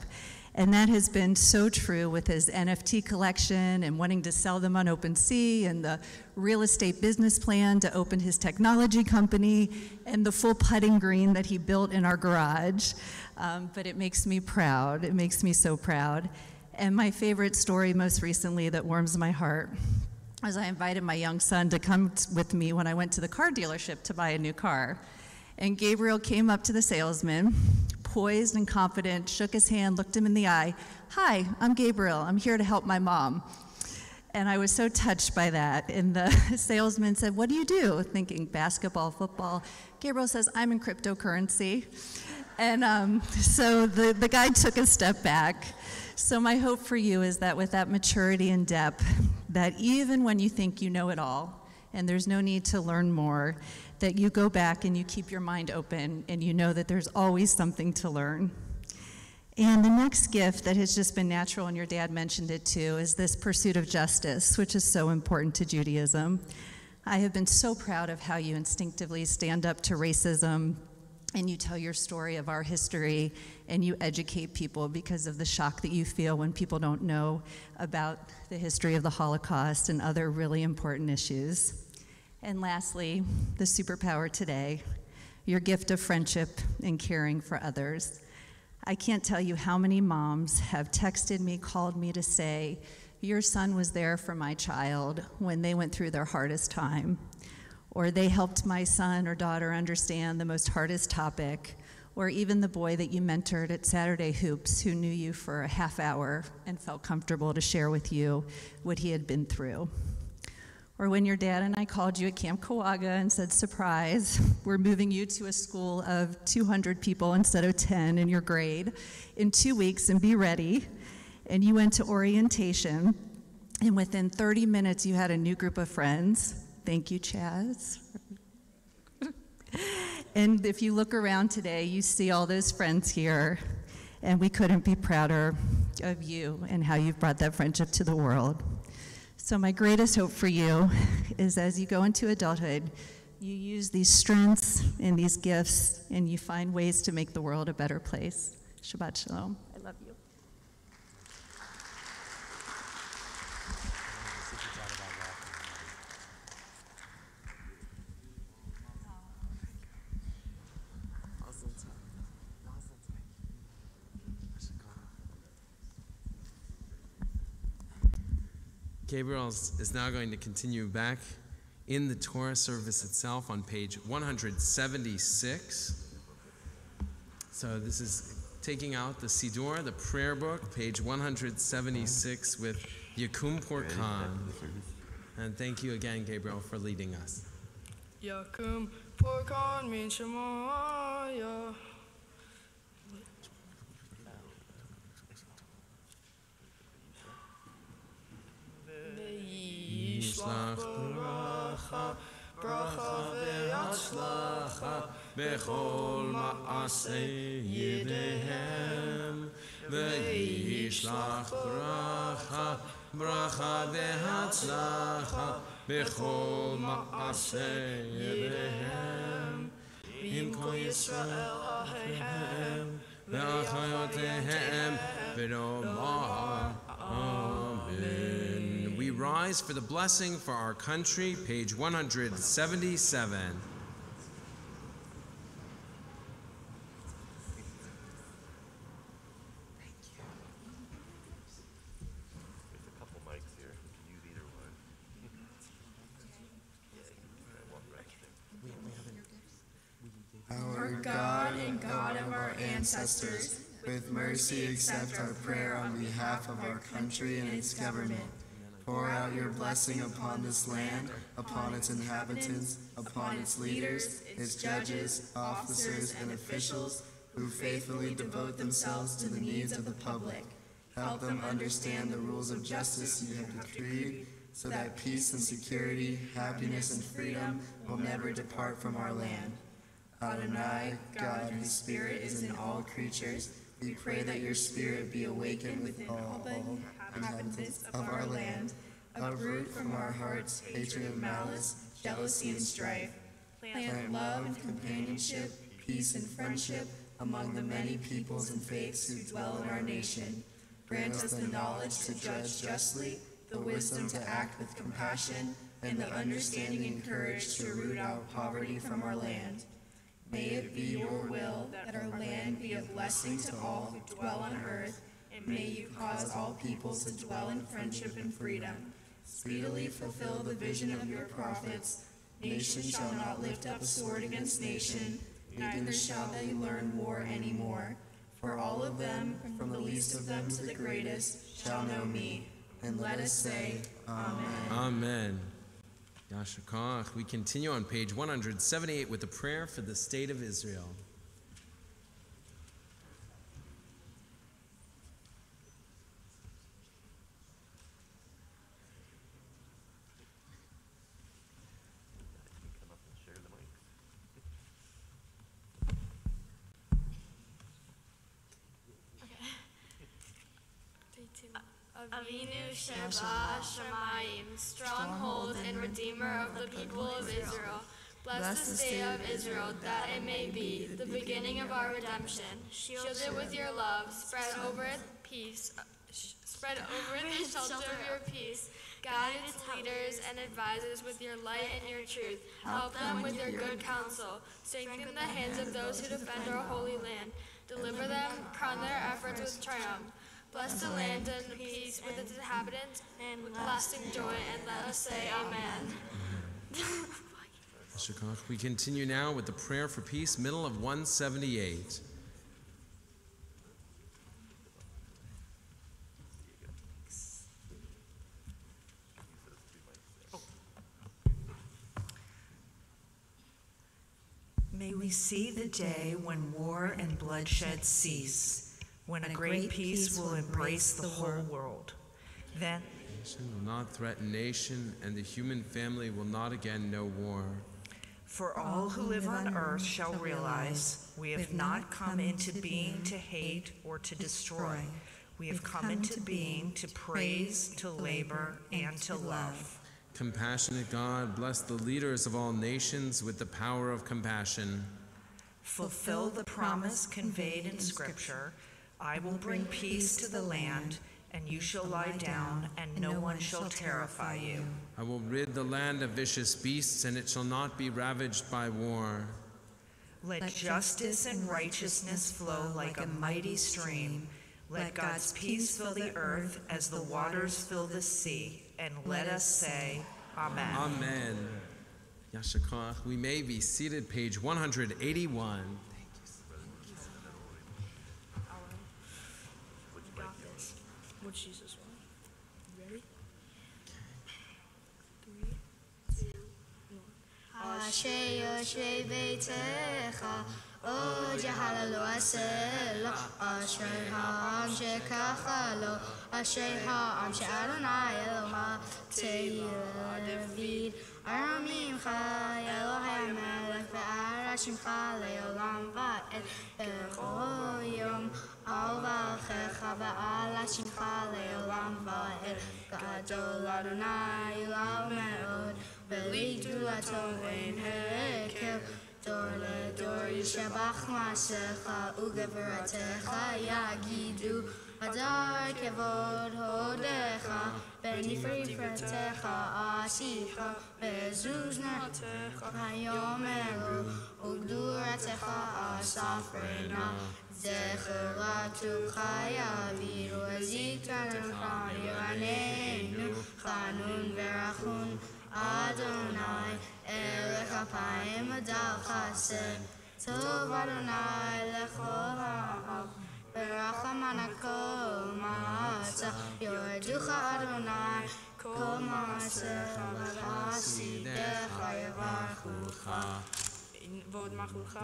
And that has been so true with his NFT collection and wanting to sell them on OpenSea and the real estate business plan to open his technology company and the full putting green that he built in our garage. Um, but it makes me proud. It makes me so proud. And my favorite story most recently that warms my heart was I invited my young son to come with me when I went to the car dealership to buy a new car. And Gabriel came up to the salesman poised and confident, shook his hand, looked him in the eye. Hi, I'm Gabriel. I'm here to help my mom. And I was so touched by that. And the salesman said, What do you do? Thinking basketball, football. Gabriel says, I'm in cryptocurrency. And um, so the, the guy took a step back. So, my hope for you is that with that maturity and depth, that even when you think you know it all and there's no need to learn more, that you go back and you keep your mind open and you know that there's always something to learn. And the next gift that has just been natural, and your dad mentioned it too, is this pursuit of justice, which is so important to Judaism. I have been so proud of how you instinctively stand up to racism and you tell your story of our history and you educate people because of the shock that you feel when people don't know about the history of the Holocaust and other really important issues. And lastly, the superpower today, your gift of friendship and caring for others. I can't tell you how many moms have texted me, called me to say, Your son was there for my child when they went through their hardest time. Or they helped my son or daughter understand the most hardest topic. Or even the boy that you mentored at Saturday Hoops who knew you for a half hour and felt comfortable to share with you what he had been through. Or when your dad and I called you at Camp Kawaga and said, surprise, we're moving you to a school of 200 people instead of 10 in your grade in two weeks and be ready. And you went to orientation, and within 30 minutes, you had a new group of friends. Thank you, Chaz. and if you look around today, you see all those friends here, and we couldn't be prouder of you and how you've brought that friendship to the world. So, my greatest hope for you is as you go into adulthood, you use these strengths and these gifts and you find ways to make the world a better place. Shabbat Shalom. I love you. Gabriel is now going to continue back in the Torah service itself on page 176. So this is taking out the Siddur, the prayer book, page 176 with Yakum Porkan. And thank you again, Gabriel, for leading us. Min Shemaya. Shlach bracha, bracha ve'atzlacha, bechol ma'aseh yedehem. Ve'yishlach bracha, bracha ve'atzlacha, bechol ma'aseh yedehem. Im kol Yisrael ahihem, ve'achayotehem, v'nomar. Rise for the blessing for our country, page 177. There's a couple mics here. You can use either one. Our God and God of our ancestors, with mercy accept our prayer on behalf of our country and its government. Pour out your blessing upon this land, upon its inhabitants, upon its leaders, its judges, officers, and officials who faithfully devote themselves to the needs of the public. Help them understand the rules of justice you have decreed, so that peace and security, happiness and freedom will never depart from our land. Adonai, God whose spirit is in all creatures, we pray that your spirit be awakened within all the inhabitants of our land. Uproot from our hearts hatred and malice, jealousy and strife. Plant love and companionship, peace and friendship among the many peoples and faiths who dwell in our nation. Grant us the knowledge to judge justly, the wisdom to act with compassion, and the understanding and courage to root out poverty from our land. May it be your will that our land be a blessing to all who dwell on earth, and may you cause all peoples to dwell in friendship and freedom. Speedily fulfill the vision of your prophets. Nation shall not lift up sword against nation, neither shall they learn war any more. For all of them, from the least of them to the greatest, shall know me. And let us say, Amen. Amen. Yasher Koch. We continue on page 178 with the prayer for the state of Israel. Come up and share the mics. Avinu Sheba Shamayim, stronghold and redeemer of the people of Israel. Bless the state of Israel, that it may be the beginning of our redemption. Shield it with your love, spread over it peace, spread over it the shelter of your peace. Guide its leaders and advisors with your light and your truth. Help them with your good counsel. Strengthen the hands of those who defend our holy land. Deliver them, crown their efforts with triumph. Bless the land and the peace with its inhabitants, and with lasting joy, and let us say Amen. Yasher Koch. We continue now with the prayer for peace, middle of 178. May we see the day when war and bloodshed cease, when a great peace will embrace the whole world. Then, Nation will not threaten nation, and the human family will not again know war. for all who live on earth shall realize we have not come into being to hate or to destroy. We have come into being to praise, to labor, and to love. Compassionate God, bless the leaders of all nations with the power of compassion. Fulfill the promise conveyed in Scripture I will bring peace to the land, and you shall lie down, and no one shall terrify you. I will rid the land of vicious beasts, and it shall not be ravaged by war. Let justice and righteousness flow like a mighty stream. Let God's peace fill the earth as the waters fill the sea. And let us say, Amen. Amen. Yasher Koch. We may be seated, page 181. What's Jesus one? You ready? Asher Yoshei Beitecha, O Jahalalo Aselo, Ashrei Ha'am Shekachalo, Ashrei Ha'am She'adonai Eloha, Tehillah David, Aramimcha, Elohei Melech, Ve'arashimcha Le'olam Va'ed, B'chol Yom, Al V'alchecha Ve'alashimcha Le'olam Va'ed, Gadol Adonai Ulav בלי גדולתו אין הרכב. דור לדור ישבח מעשיך וגבורתך יגידו הדר כבוד הודיך בנפרי פרטיך עשיך וזוז נתך יאמרו וגדורתך אספרנה זכרתך יעבירו זיכרנך יעננו חנון ורחון Adonai, Elech Apayim Adal Chased, Tov Adonai Lechol Ha'av, Berachamana Kol Ma'atza, Yorducha Adonai, Kol Ma'asecha V'Asidecha Yevarchucha. ועוד מחלך.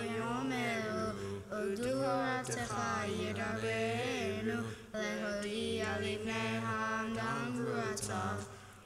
היום אלו, וגדורתך ידרבנו, להודיע לבני העם גם גבורתיו.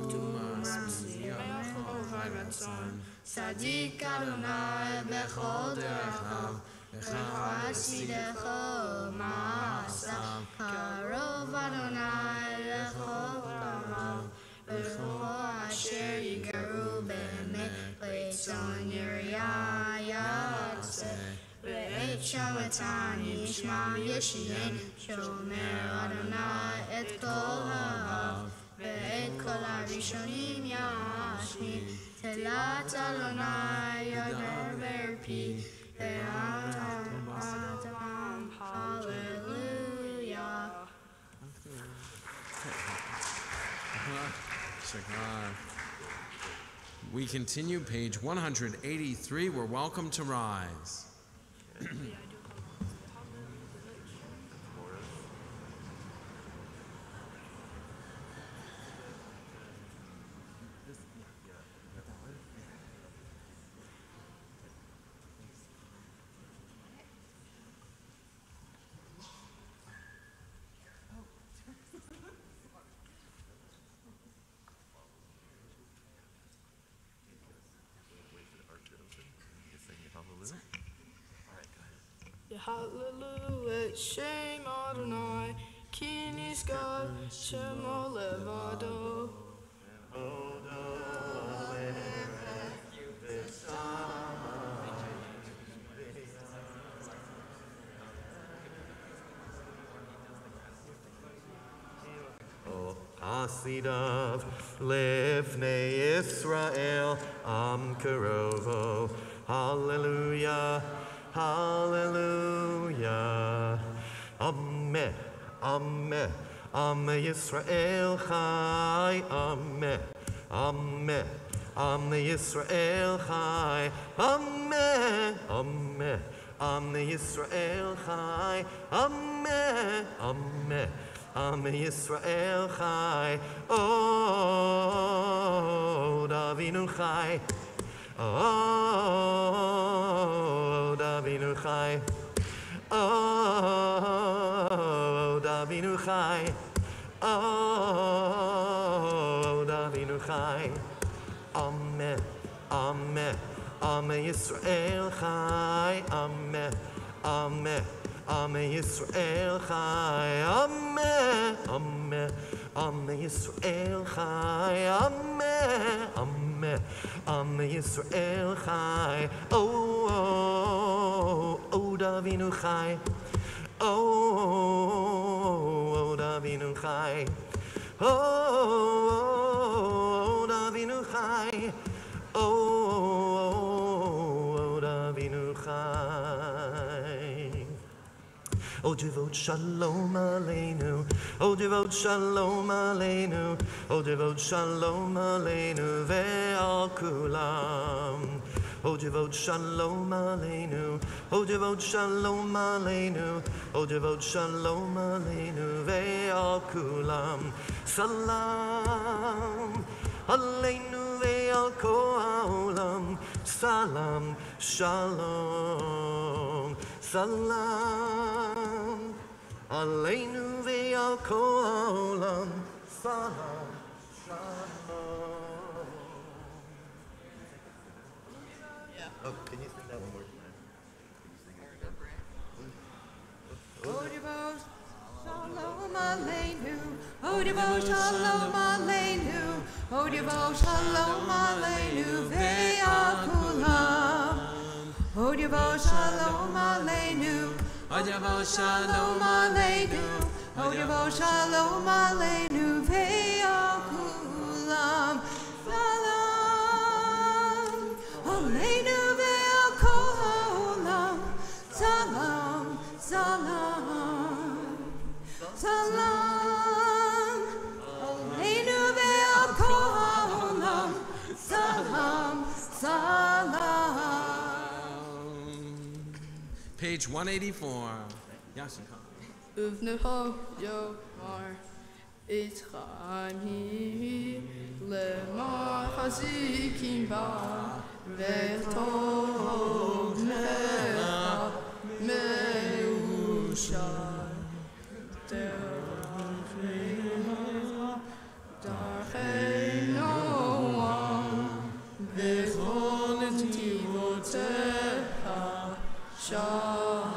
ומשביע בכל רצון. צדיק אדוני בכל דרכיו, וחסידך מעשיו. קרוב אדוני לכל עמיו, וכל אשר יגרו באמת, רצון יריעה יעשה. בעת שבתן ישמע ישיען, שומר אדוני את כל הרב. ואת כל הראשונים ישמיד, תהילת אדוני ידבר פי, ועם אדם, הללויה. We continue page 183. We're welcome to rise. Hallelujah, Shem Adonai, Kinis God, Shemo Levado. Oh, Asidav Lifnei Israel Am Kerovo. Hallelujah Hallelujah. Amen Amen Am Yisrael Chai Amen Amen Am Yisrael Chai Amen Amen Am Yisrael Chai Amen Amen Am Yisrael Chai. Oh Davinu Chai. Oh Chai Oh Davinu Chai Oh Davinu Chai Amen Amen Amen Yisrael Chai Amen Amen Amen Yisrael Chai Amen Amen Amen Yisrael Chai Amen Amen Amen Yisrael Chai Oh Oh Oh Davinu Chai Oh Oh Davinu Chai Oh Davinu Chai Oh Davinu devote shalom aleinu. Oh, devote shalom aleinu. Oh, devote shalom aleinu ve'al kulam. Oh, devote shalom aleinu. Oh, devote shalom aleinu. Oh, devote shalom aleinu ve'al kulam. Oh, oh, oh, Salam aleinu ve'al kol. Salam, shalom, salam. Aleinu ve'al kol ha'olam. Salam, shalom. Oh, can shalom aleinu. Odivos, shalom shalom aleinu. Ve'akulam. Odivos, shalom aleinu. Odivos, shalom aleinu. Odivos, shalom aleinu. Ve'akulam. Salam. Aleinu ve'akulam. Salam. Salam. Salam. Aleinu ve'akolam. Salam. Salam. Page 184. Yashika. Uvneho Yomar Itchaim Hi Lemar Chazikim Ba Vetov Mecha Meushai Darchei Noam Vechon Tivotecha Shalom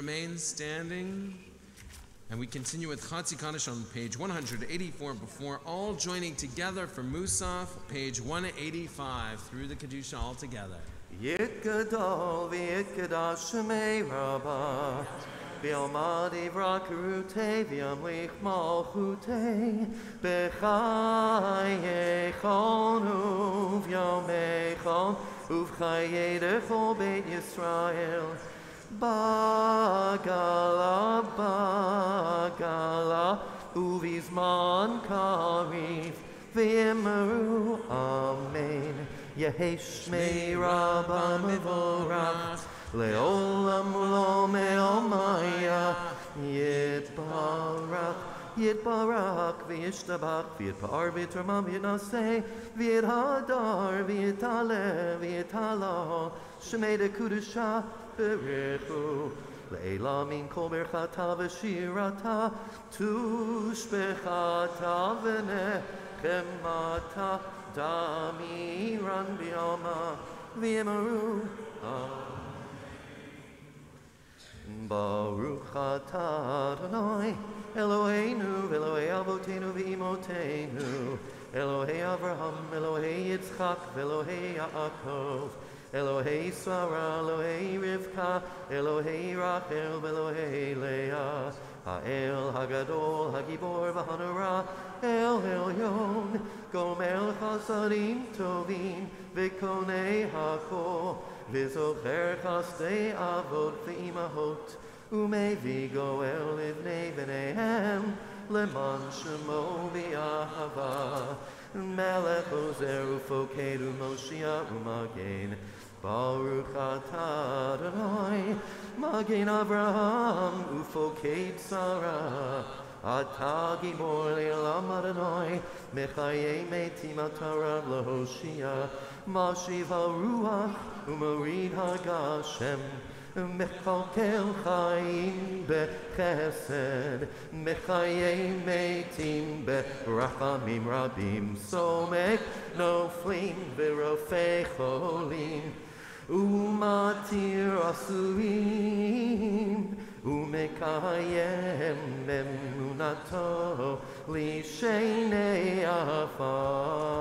remain standing. And we continue with Chatzi Kaddish on page 184 before all joining together for Musaf, page 185 through the Kedusha all together. Yit gadol v'yit kadash shemei rabba. V'yomad ivra karute v'yamlich malchute B'chayechon uv'yamechon Uv'chayedechol beit Yisrael Bagala bagala Uvizman karif V'yemeru amen. Yehi Shmei Rabba Mevorach Leolam lo me'omaya Yitbarach Yitbarach V'yishtabach V'yitpar V'yitramam V'yitnaseh V'yithadar V'yitale V'yitala Shmei de Kudusha Berechu Leila min kol berchata v'shirata Tushbechata v'nechemata Damiran b'yama v'yemaru Baruch atah Adonai Eloheinu v'Elohei Avotenu v'Imotenu Elohei Avraham, Elohei Yitzchak v'Elohei Elohei Sarah, Elohei Rivka, Elohei Rachel, Elohei Leah, Ha'el Hagadol, Hagibor v'Hanara, El Elyon, Gomel Chasadim Tovim, V'konei Hakol, V'zocher Chasdei Avot V'imahot, Umevi Goel Livnei V'neihem, Leman Shemo Melech Ozer Ufokedu Moshia Umagen, Baruch atah Adonai, Magen Avraham, Ufoked Sarah, Atah Gimor Le'olam Adonai, Mechaye Metim Atarav Lahoshia, Mashiv HaRuach, Umarid HaGashem, Mechalkel Chaim Bechesed, Mechaye Metim Berachamim Rabim, Somek Noflim Verofei Cholim, umatir asuim umekayem emunato lishenei afar.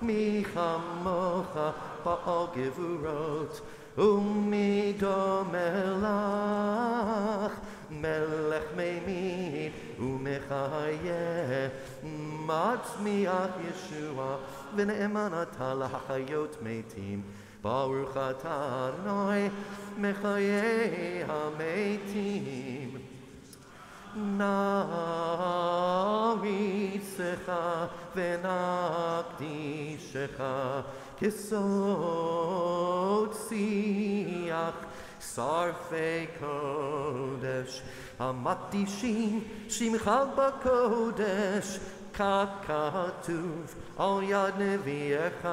Michamocha ba'al gevurot umidomelach melech meimid umechayeh matzmiach Yeshua v'ne'eman atah lahachayot metim Baruch atah Adonai mechayei hametim נעריצך ונקדישך כסוד שיח שרפי קודש. המקדישים שמך בקודש כך כתוב על יד נביאך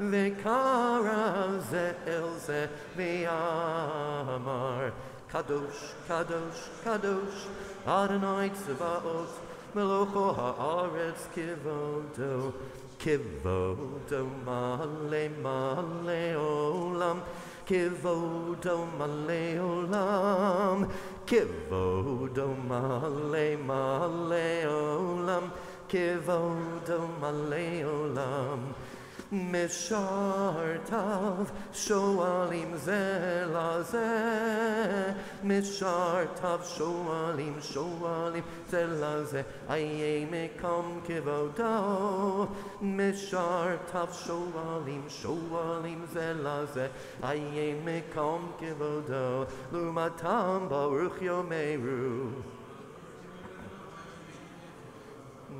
וקרא זה אל זה ואמר קדוש קדוש קדוש אדוני צבאות מלוכו הארץ כבודו כבודו מלא מלא עולם כבודו מלא עולם כבודו מלא מלא עולם כבודו מלא עולם משרתיו שואלים זה לזה משרתיו שואלים שואלים זה לזה איה מקום כבודו משרתיו שואלים שואלים זה לזה איה מקום כבודו לעומתם ברוך יאמרו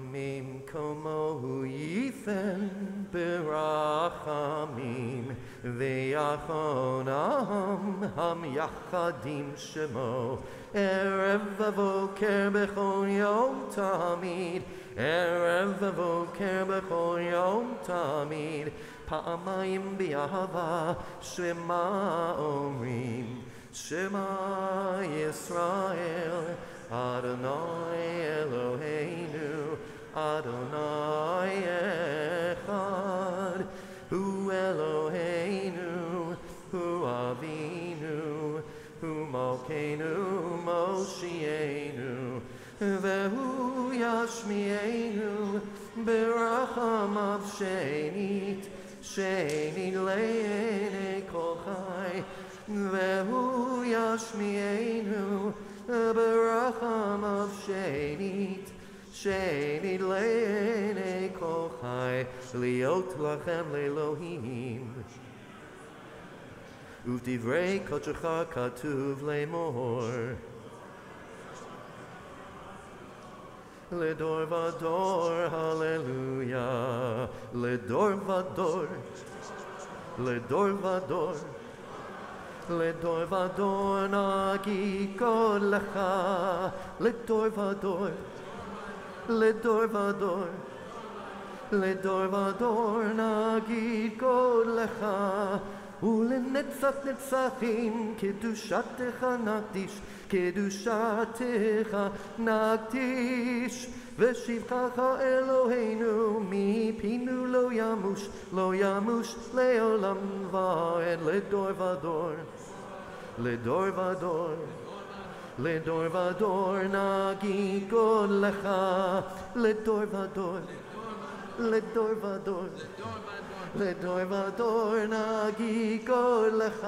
ממקומו ייתן ברחמים ויחונם המייחדים שמו ערב ובוקר בכל יום תמיד ערב ובוקר בכל יום תמיד פעמיים באהבה שמע אומרים שמע ישראל Adonai Eloheinu, Adonai Echad, Hu Eloheinu, Hu Avinu, Hu Malkeinu, Moshienu, Vehu Yashmienu, Berachamav Shenit, Shenit Le'ene Kolchai, Vehu Yashmienu, Berachamav Shenit, שנית, שנית לעיני כל חי, להיות לכם לאלוהים. ובדברי קודשך כתוב לאמור. לדור ודור, הללויה, לדור ודור, לדור ודור. לדור ודור נגיד לך, לדור ודור, לדור ודור, לדור ודור נגיד לך, ולנצח נצחים קדושתך נקדיש, קדושתך נקדיש. ושבחך אלוהינו מפינו לא ימוש, לא ימוש לעולם ועד לדור ודור. לדור ודור, לדור ודור נגיד לך, לדור ודור, לדור ודור, לדור ודור נגיד לך,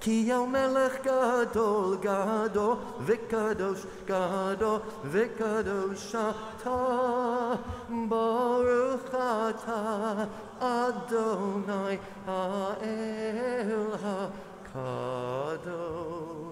כי המלך גדול, גדול וקדוש, גדול וקדוש אתה, ברוך אתה, אדוני האל הקדוש.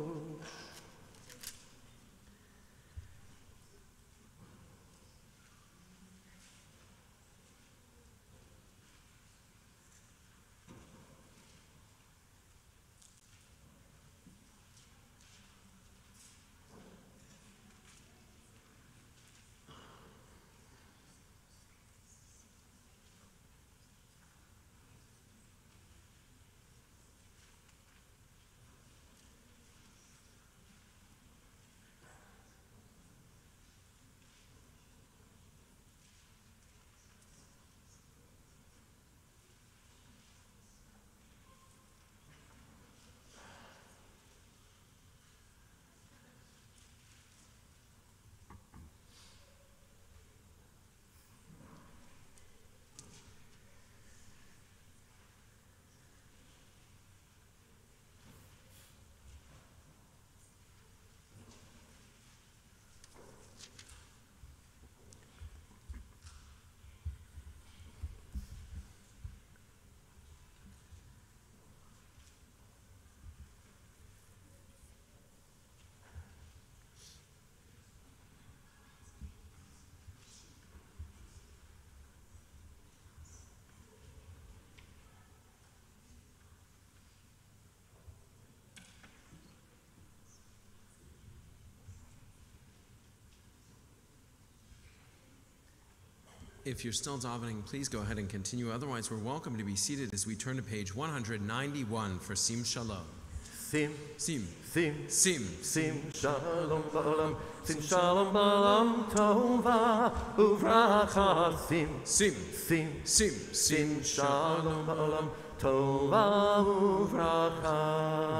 If you're still davening, please go ahead and continue. Otherwise, we're welcome to be seated as we turn to page 191 for Sim Shalom. Sim, Sim, Sim, Sim, Sim. Shalom Ba'olam, Sim Shalom Ba'olam Tova Uvracha Sim, Sim, Sim, Sim, Sim Shalom Ba'olam Tova Uvracha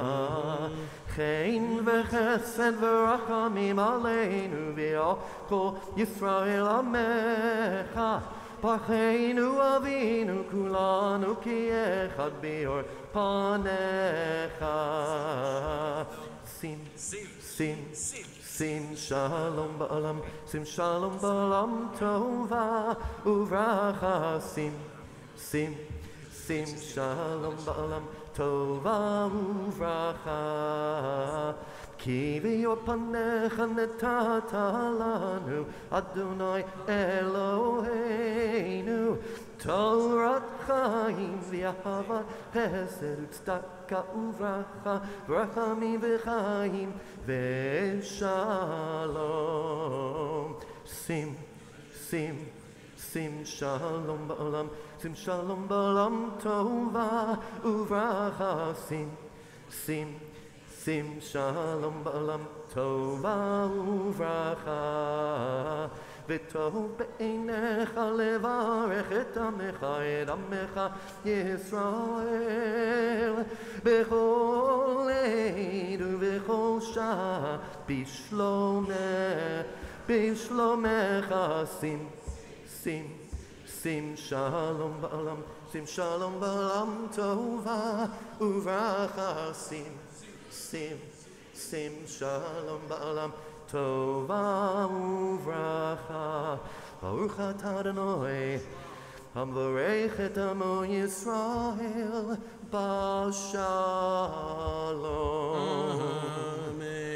Chen v'chesed panecha. Sim, sim, sim shalom ba'alam Sim shalom ba'alam tova uvracha. Sim, sim, sim shalom ba'alam tova uvracha כי ביור פניך נתת לנו, אדוני אלוהינו, תורת חיים ואהבה, חסד וצדקה וברכה, ורחמים וחיים ושלום. שים, שים, שים שלום בעולם, שים שלום בעולם טובה וברכה, שים, שים. שים שלום בעולם טובה וברכה וטוב בעיניך לברך את עמך, את עמך ישראל בכל עת ובכל שעה בשלומך, בשלומך שים, שים, שים שלום בעולם, שים שלום בעולם טובה וברכה שים sim, sim, shalom ba'alam, tova uvracha, baruch atah Adonai, המברך את עמו ישראל בשלום. Amen.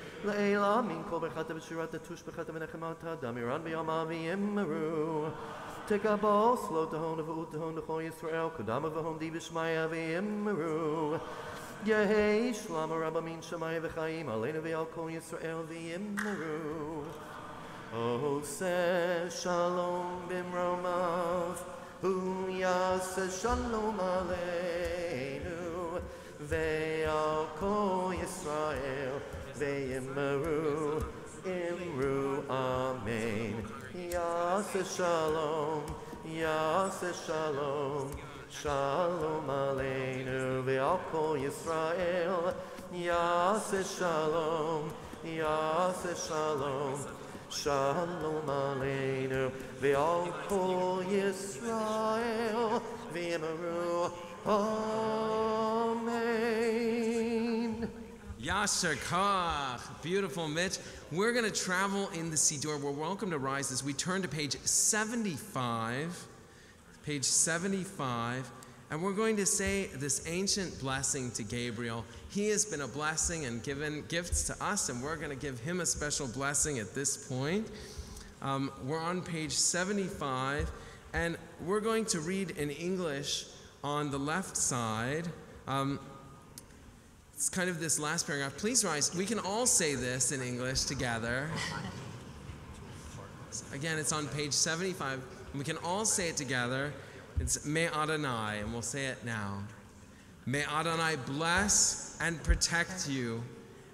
לעילה מן כל ברכת ושירת תושבחת ונחמת דמירן ביומה ויאמרו. תקבוס לא תהון ובאות תהון לכל ישראל, קדמה והון די בשמיא ויאמרו. יהי שלמה רבה מן שמיא וחיים עלינו ועל כל ישראל ויאמרו. עושה שלום במרומיו, הוא יעשה שלום עלינו ועל כל ישראל Ve'emaru, imru, amen. Yaseh shalom, yaseh shalom. Shalom Aleinu ve'al kol Yisrael. Yaseh shalom, yaseh shalom. Shalom Aleinu ve'al kol Yisrael. Ve'emaru, amen. Yasher Koach. Beautiful, Mitch. We're going to travel in the Siddur. We're welcome to rise as we turn to page 75. Page 75. And we're going to say this ancient blessing to Gabriel. He has been a blessing and given gifts to us, and we're going to give him a special blessing at this point. Um, we're on page 75, and we're going to read in English on the left side. Um, it's kind of this last paragraph. Please rise. We can all say this in English together. Again, it's on page 75. We can all say it together. It's Me Adonai, and we'll say it now. May Adonai bless and protect you.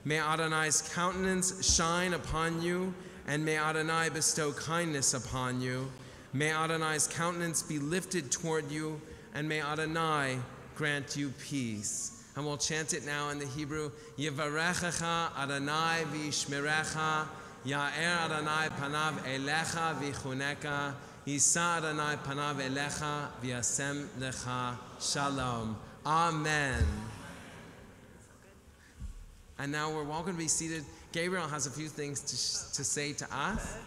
May Adonai's countenance shine upon you, and may Adonai bestow kindness upon you. May Adonai's countenance be lifted toward you, and may Adonai grant you peace. And we'll chant it now in the Hebrew. Yevarechecha Adonai v'yishmerecha, Ya'er Adonai panav elecha v'chuneka, Yisa Adonai panav elecha v'yasem lecha shalom. Amen. And now we're welcome to be seated. Gabriel has a few things to, to say to us.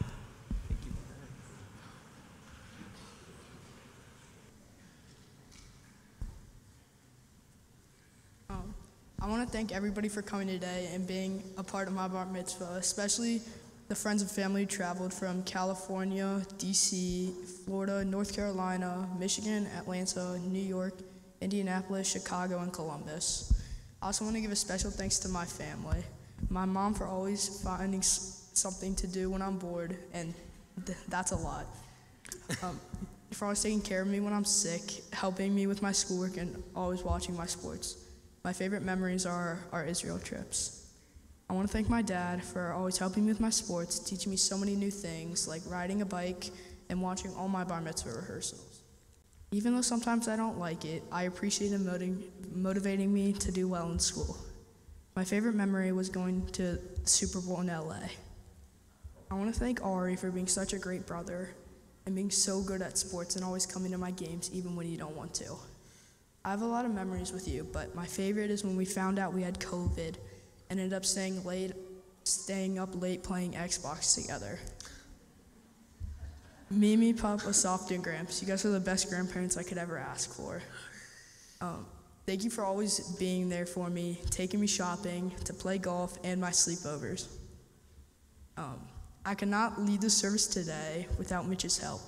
I want to thank everybody for coming today and being a part of my bar mitzvah, especially the friends and family traveled from California, DC, Florida, North Carolina, Michigan, Atlanta, New York, Indianapolis, Chicago, and Columbus. I also want to give a special thanks to my family. My mom for always finding something to do when I'm bored, and th- that's a lot. Um, for always taking care of me when I'm sick, helping me with my schoolwork, and always watching my sports. My favorite memories are our Israel trips. I want to thank my dad for always helping me with my sports, teaching me so many new things like riding a bike and watching all my bar mitzvah rehearsals. Even though sometimes I don't like it, I appreciate him motiv- motivating me to do well in school. My favorite memory was going to Super Bowl in LA. I want to thank Ari for being such a great brother and being so good at sports and always coming to my games even when you don't want to. I have a lot of memories with you, but my favorite is when we found out we had COVID and ended up staying late, staying up late playing Xbox together. Mimi, Papa, Soft, and Gramps, you guys are the best grandparents I could ever ask for. Um, thank you for always being there for me, taking me shopping, to play golf, and my sleepovers. Um, I cannot lead the service today without Mitch's help.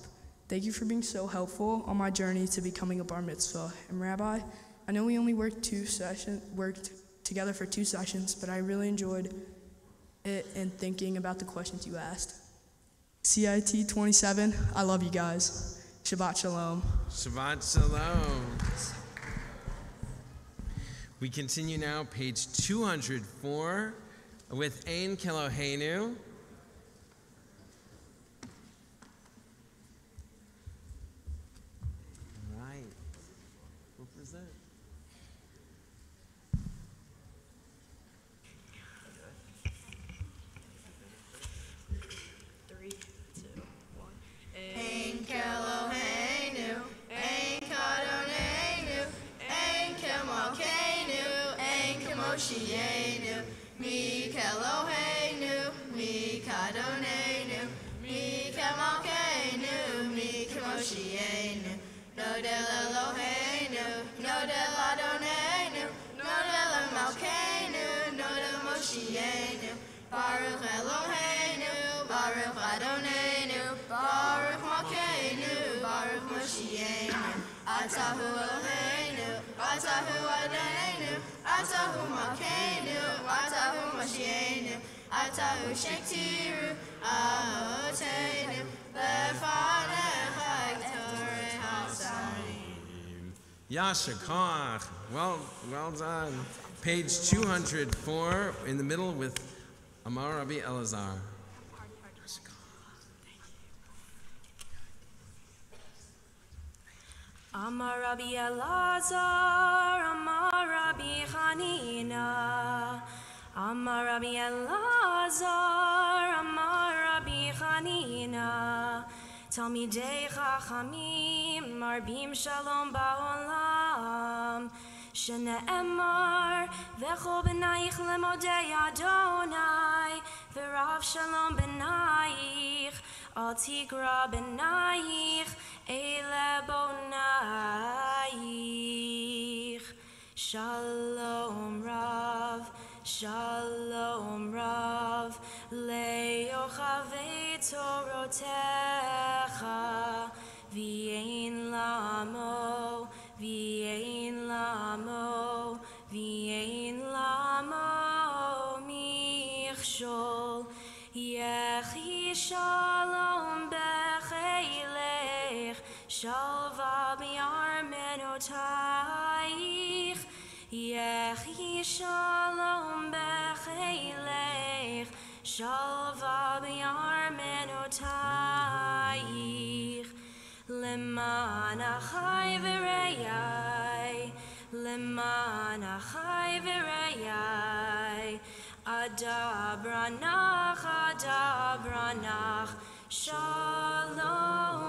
Thank you for being so helpful on my journey to becoming a bar mitzvah. And Rabbi, I know we only worked two sessions, worked together for two sessions, but I really enjoyed it and thinking about the questions you asked. CIT 27, I love you guys. Shabbat Shalom. Shabbat Shalom. We continue now, page 204, with Ain Keloheinu. Nodel Eloheinu, Nodel Adonenu, Nodel Malkeinu, Nodel Moshienu, Baruch Eloheinu, Baruch Adonenu, Baruch Malkeinu, Baruch Moshienu, Atahu Eloheinu, Atahu Adonenu, Atahu Malkeinu, Atahu Moshienu, Atahu Shektiru, Ahotenu, Lefanecha Koch. Well, well done. Page 204 in the middle with Amar Rabbi Elazar. Amar Rabbi Elazar, Amar Rabbi Hanina, Amar Rabbi Elazar, Talmidei Chachamim, Marbim Shalom Ba'olam, Shene'emar, V'cho b'naich lemodei Adonai, V'rav Shalom b'naich, Al tigra b'naich, Ele bonaich. Shalom Rav, Shalom Rav, Leochavei Torotecha, V'yein lamo, V'yein lamo, V'yein lamo, Michshol, Yechi Shalom B'cheilech, Shalva b'yarmenotaich, Yechi Shalom B'cheilech, Shalva v'reyai, v'reyai, Adabranach, Adabranach, Shalom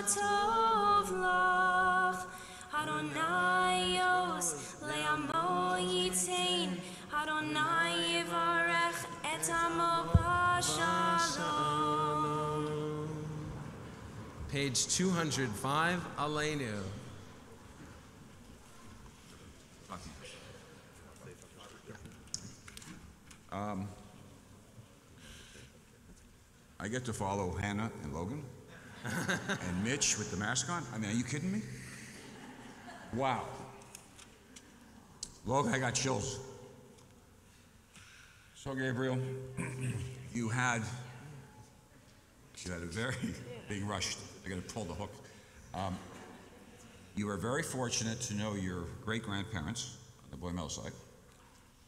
Havak Shatov Lach, Adonai Yos, Le'amo Yitain, Adonai Yivarech et Amo Bashalom. Page 205, Aleinu. Um, I get to follow Hannah and Logan and Mitch with the mask on. I mean, are you kidding me? Wow. Logan, I got chills. So, Gabriel, you had you had a very being rushed. I got to pull the hook. Um, you are very fortunate to know your great grandparents on the Boymel side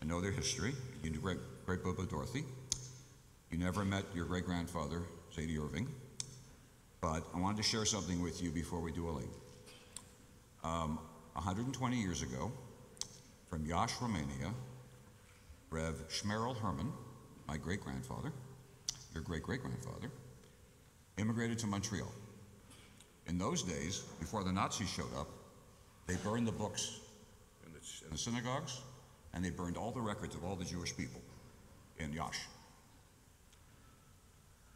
and know their history. You knew great great Bubba Dorothy. You never met your great grandfather, Sadie Irving. But I wanted to share something with you before we do a link. Um, 120 years ago, from Yash, Romania, Rev Shmerel Herman, my great grandfather, your great great grandfather, immigrated to Montreal. In those days, before the Nazis showed up, they burned the books in the, in the synagogues and they burned all the records of all the Jewish people in Yash.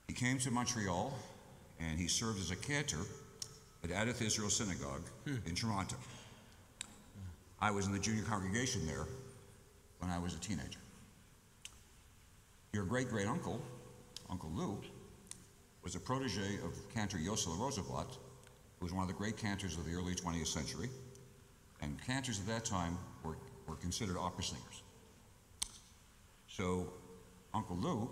He came to Montreal and he served as a cantor at Adath Israel Synagogue hmm. in Toronto. I was in the junior congregation there when I was a teenager. Your great great uncle, Uncle Lou, was a protege of cantor Yosel Rosenblatt, who was one of the great cantors of the early 20th century. And cantors at that time were, were considered opera singers. So Uncle Lou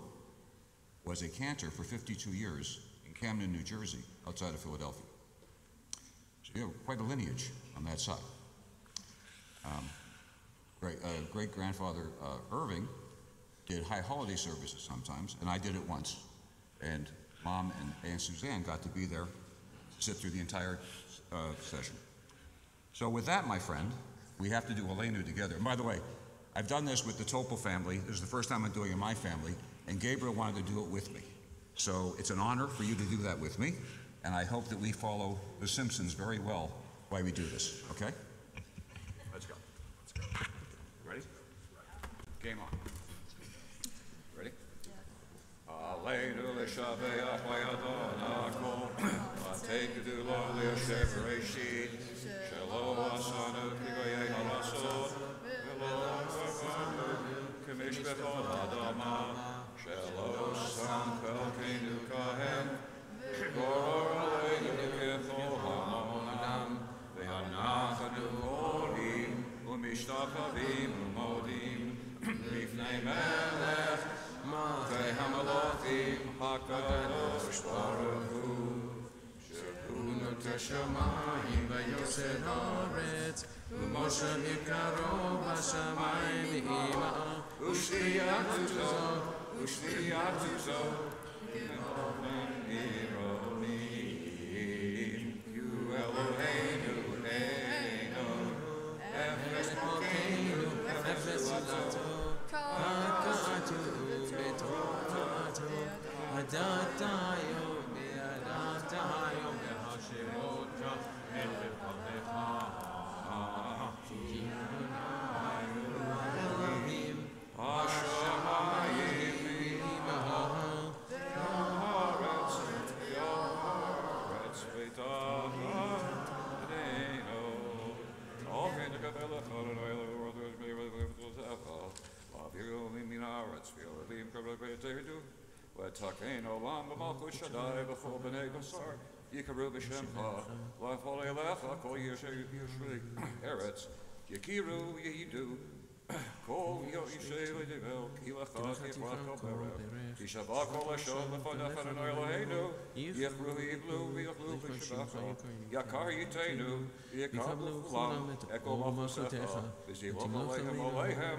was a cantor for 52 years Camden, New Jersey, outside of Philadelphia. So you have quite a lineage on that side. Um, great uh, great grandfather uh, Irving did high holiday services sometimes, and I did it once. And mom and Aunt Suzanne got to be there to sit through the entire uh, session. So, with that, my friend, we have to do Aleinu together. And by the way, I've done this with the Topol family. This is the first time I'm doing it in my family, and Gabriel wanted to do it with me. So, it's an honor for you to do that with me, and I hope that we follow The Simpsons very well while we do this, okay? Let's go. Let's go. Ready? Game on. Ready? Aleinu l'shabeach le'adonako, v'tekedu lo li'asher bereshit, shelo asanu kigoyei harasot, v'lo asanu k'mishbechot adama, shelo שמיים ויוסד ארץ ומשה יקרו בשמיים עמה ושתיית זו ושתיית זו ותקן עולם במלכות שדי בכל בני בשר, יקראו בשמך, לפעול אליך כל יושבי ארץ, יכירו ידעו, כל יושבי לדבר, כי לך תפרח כל ברך, תשבע כל לשון לפניך אדוני אלוהינו, יכרו יגלו ויאכלו בשבחך, יקר ייתנו, ויקבלו כולם את כל מלכותך, וזירום עליהם עליהם,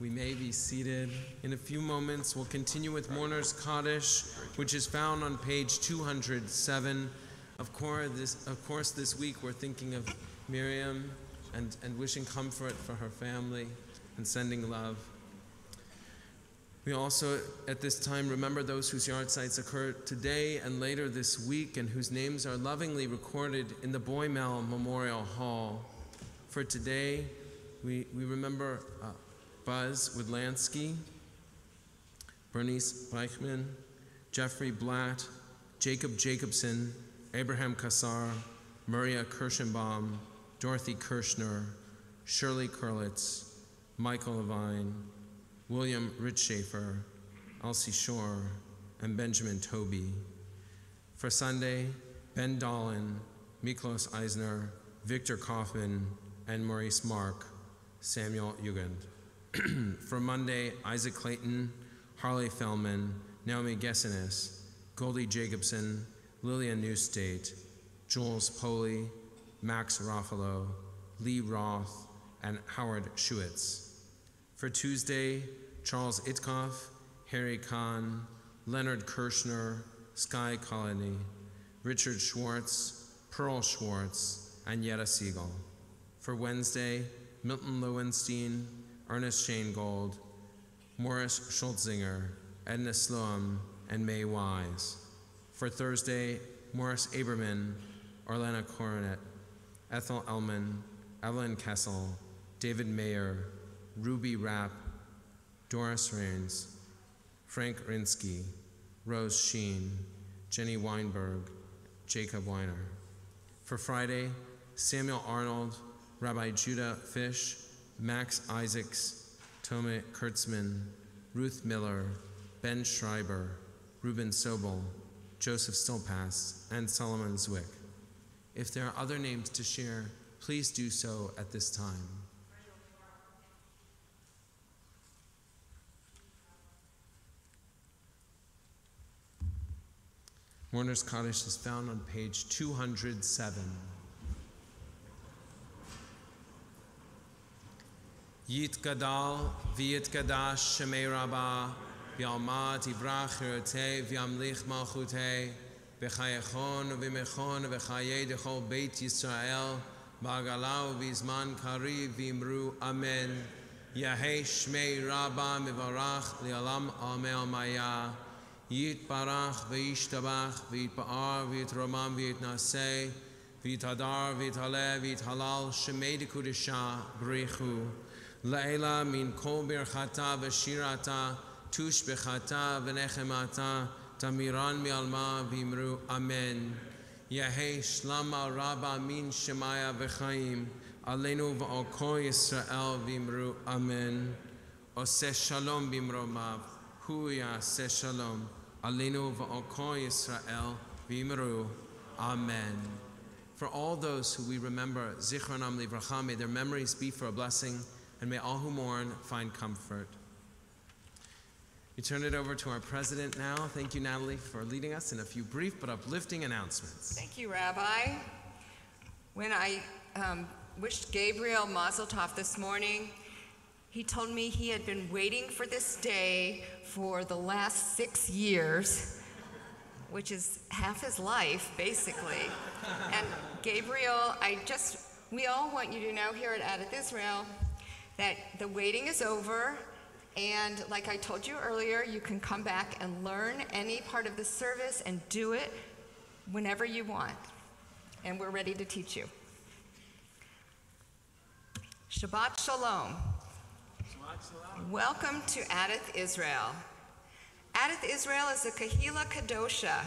We may be seated. In a few moments, we'll continue with Mourner's Kaddish, which is found on page 207. Of course, this, of course, this week we're thinking of Miriam and, and wishing comfort for her family and sending love. We also, at this time, remember those whose yahrzeits occur today and later this week and whose names are lovingly recorded in the Boymel Memorial Hall. For today, we, we remember uh, Buzz Woodlansky, Bernice Breichman, Jeffrey Blatt, Jacob Jacobson, Abraham Kassar, Maria Kirschenbaum, Dorothy Kirschner, Shirley Kurlitz, Michael Levine, William Ritchschafer, Elsie Shore, and Benjamin Toby. For Sunday, Ben Dolan, Miklos Eisner, Victor Kaufman, and Maurice Mark, Samuel Jugend. For Monday, Isaac Clayton, Harley Fellman, Naomi Gessenes, Goldie Jacobson, Lillian Newstate, Jules Poley, Max Ruffalo, Lee Roth, and Howard Schwitz. For Tuesday, Charles Itkoff, Harry Kahn, Leonard Kirschner, Sky Colony, Richard Schwartz, Pearl Schwartz, and Yetta Siegel. For Wednesday, Milton Lowenstein, Ernest Shane Gold, Morris Schultzinger, Edna Sloan, and May Wise. For Thursday, Morris Aberman, Orlana Coronet, Ethel Elman, Evelyn Kessel, David Mayer, Ruby Rapp, Doris Rains, Frank Rinsky, Rose Sheen, Jenny Weinberg, Jacob Weiner. For Friday, Samuel Arnold, Rabbi Judah Fish, Max Isaacs, Tome Kurtzman, Ruth Miller, Ben Schreiber, Ruben Sobel, Joseph Stillpass, and Solomon Zwick. If there are other names to share, please do so at this time. Mourner's Kaddish is found on page 207. יתגדל ויתקדש שמי רבה, ועמד יברח חירותי וימליך מלכותי, בחייכון ובמכון וחיי דכל בית ישראל, בעגלה ובזמן קריב, ואמרו אמן. יהא שמי רבה מברך לעולם עלמי עלמיה. יתברך וישתבח ויתפאר ויתרומם ויתנשא ויתהדר ויתעלה ויתהלל שמי דקודשה בריחו לעילה מן כל ברכתה ושירתה תושבחתה ונחמתה תמירן מעלמה ואמרו אמן יהי שלמה רבה מן שמיה וחיים עלינו ועל כל ישראל ואמרו אמן עושה שלום במרומיו הוא יעשה שלום Alenu v'okol Yisrael v'imru. Amen. For all those who we remember, Zichronam Livracha, may their memories be for a blessing, and may all who mourn find comfort. We turn it over to our president now. Thank you, Natalie, for leading us in a few brief but uplifting announcements. Thank you, Rabbi. When I um, wished Gabriel Mazel Tov this morning, he told me he had been waiting for this day for the last six years, which is half his life, basically. and Gabriel, I just, we all want you to know here at Adath Israel that the waiting is over. And like I told you earlier, you can come back and learn any part of the service and do it whenever you want. And we're ready to teach you. Shabbat Shalom. Welcome to Adath Israel. Adath Israel is a Kahila Kadosha,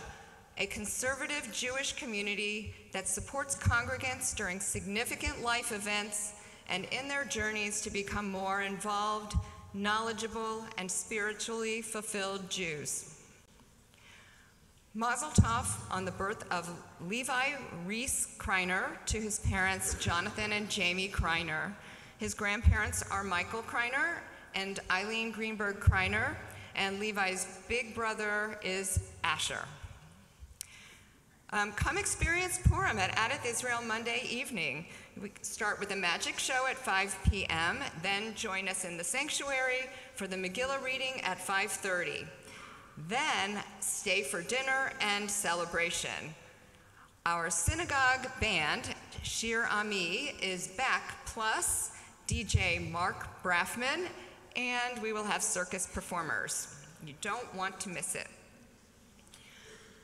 a conservative Jewish community that supports congregants during significant life events and in their journeys to become more involved, knowledgeable, and spiritually fulfilled Jews. Mazel Tov on the birth of Levi Reese Kreiner to his parents Jonathan and Jamie Kreiner. His grandparents are Michael Kreiner and Eileen Greenberg Kreiner, and Levi's big brother is Asher. Um, come experience Purim at Adath Israel Monday evening. We start with a magic show at 5 p.m., then join us in the sanctuary for the Megillah reading at 5.30. Then stay for dinner and celebration. Our synagogue band, Shir Ami, is back, plus DJ Mark Braffman, and we will have circus performers. You don't want to miss it.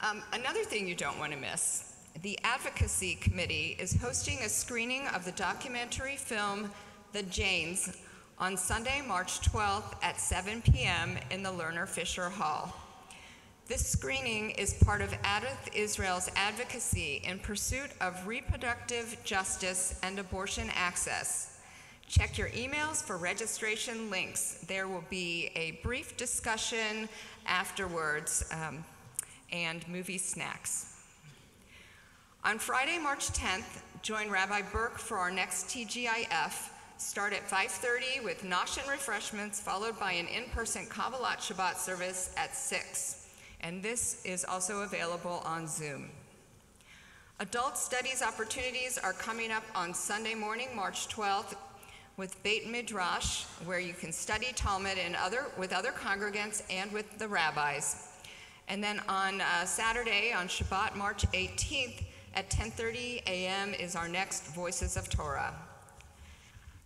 Um, another thing you don't want to miss the Advocacy Committee is hosting a screening of the documentary film The Janes on Sunday, March 12th at 7 p.m. in the Lerner Fisher Hall. This screening is part of Adath Israel's advocacy in pursuit of reproductive justice and abortion access. Check your emails for registration links. There will be a brief discussion afterwards um, and movie snacks. On Friday, March 10th, join Rabbi Burke for our next TGIF. Start at 5.30 with nosh and refreshments, followed by an in-person Kabbalat Shabbat service at 6. And this is also available on Zoom. Adult studies opportunities are coming up on Sunday morning, March 12th, with Beit Midrash, where you can study Talmud and other, with other congregants and with the rabbis. And then on uh, Saturday, on Shabbat, March 18th, at 10:30 a.m. is our next Voices of Torah.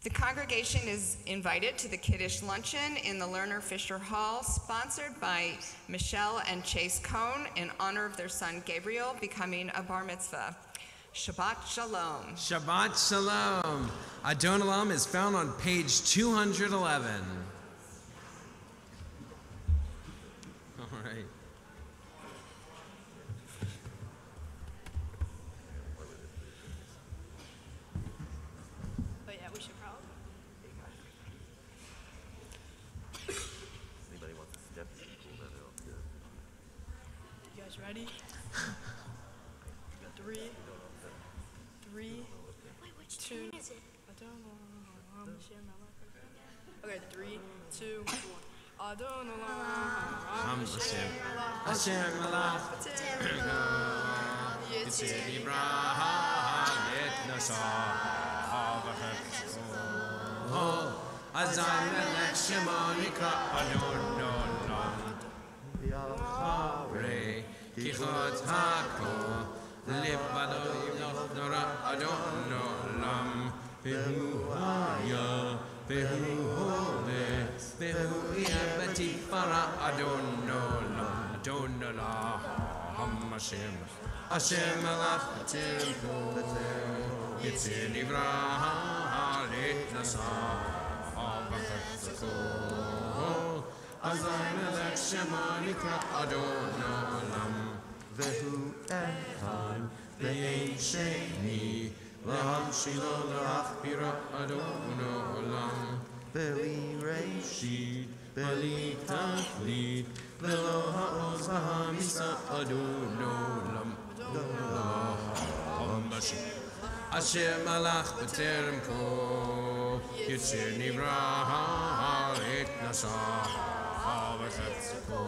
The congregation is invited to the Kiddush luncheon in the Lerner Fisher Hall, sponsored by Michelle and Chase Kohn in honor of their son Gabriel becoming a bar mitzvah. Shabbat Shalom. Shabbat Shalom. Adon Olam is found on page 211. All right. But yeah, we should probably. Anybody wants to step? Pull that out, yeah. You guys ready? Three, three, two. is it? I don't know. I'm gonna share my life. Okay, three, two, one. I don't know. Ham Hashem. Hashem Malach. Yitzir Ibrahim. Yet Nasah. Oh, Azai Melech Shemonika Adon Olam. Yahweh. Kichot Hako. Libado Yimnoch Nora Adon Olam. Behu Haya. Yabati Para Adon Olam. Adon Olam. Ham Hashem. Hashem Malach Batil Yitzir Nivra Lit Nasa Avachatako Azai Melech Shema Nikra Adon Olam Vehu Echad Ve'en Sheni Laham Shilo Lachbira Adon Olam Veli Reshid Veli Tachlit Velo Ha'oz Ha'amisa Adon Olam Ham Hashem Asher Malach B'Terem Ko Yitzir Nivra Ha'aret Nasa Ha'avechetzko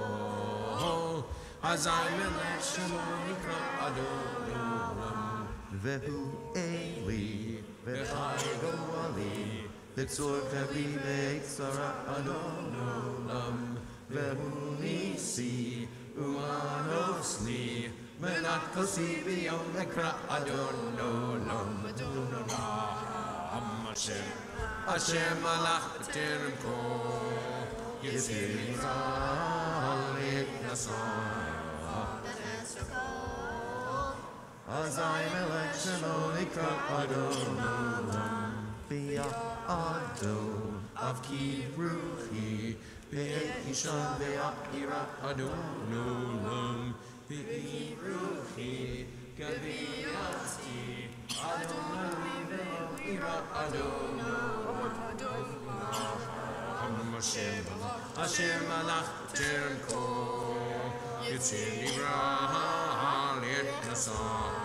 Hazai Melech Shemo Nikra Adon Olam Vehu Eli, Vechai Goali, Vitzor Vevi Veitzara Adon Olam, Vehu Nisi, Umanosli, Menat Kosi V'yom Ekra Adon Olam, Adon Olam, Ham Hashem Hashem Malach B'Terem Ko Yitzir Nivra Ha'aret Nasa Azai Melech Shemo Nikra Adon Olam, V'ya Adon, Avki Ruchi Ve'et Ishan Ve'akira Adon Olam Ve'i Ruchi Gaviyati Adonai Ve'akira Adon Olam Ham Hashem Hashem Malach B'Terem Ko Yitzir Nivra Ha'alet Nasa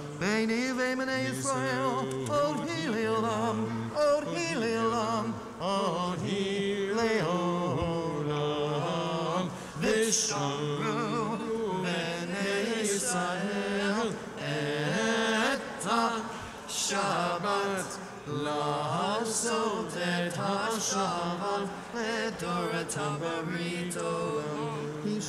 Beini ve'menei Yisrael, od hili olam, od hili olam, od hili olam. Vishamru b'nei Yisrael et Shabbat לעשות את השבת לדורתם בריתו. כי ששת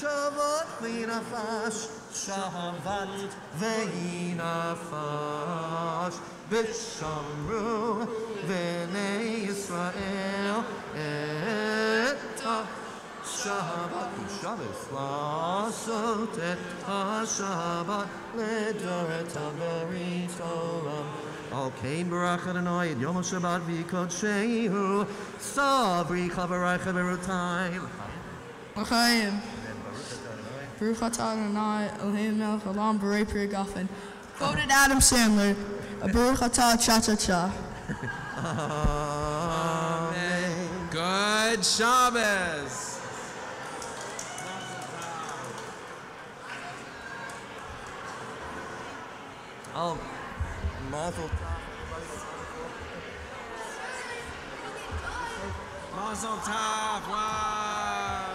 שבת וינפש, שבת וינפש, ושמרו בני ישראל את השבת ושבת לעשות את השבת לדורתם בריתו. על כן ברך אדוני את יום השבת ויקודשהו, סברי חברי חברותיי. L'chaim. Baruch atah Adonai Elohim melech olam b'rei pri gafen. Quoted Adam Sandler. A Baruch atah cha cha cha. Amen. Good Shabbos. Um, Mazel Mazel tov. Wow.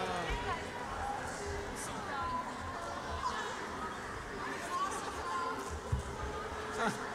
Huh.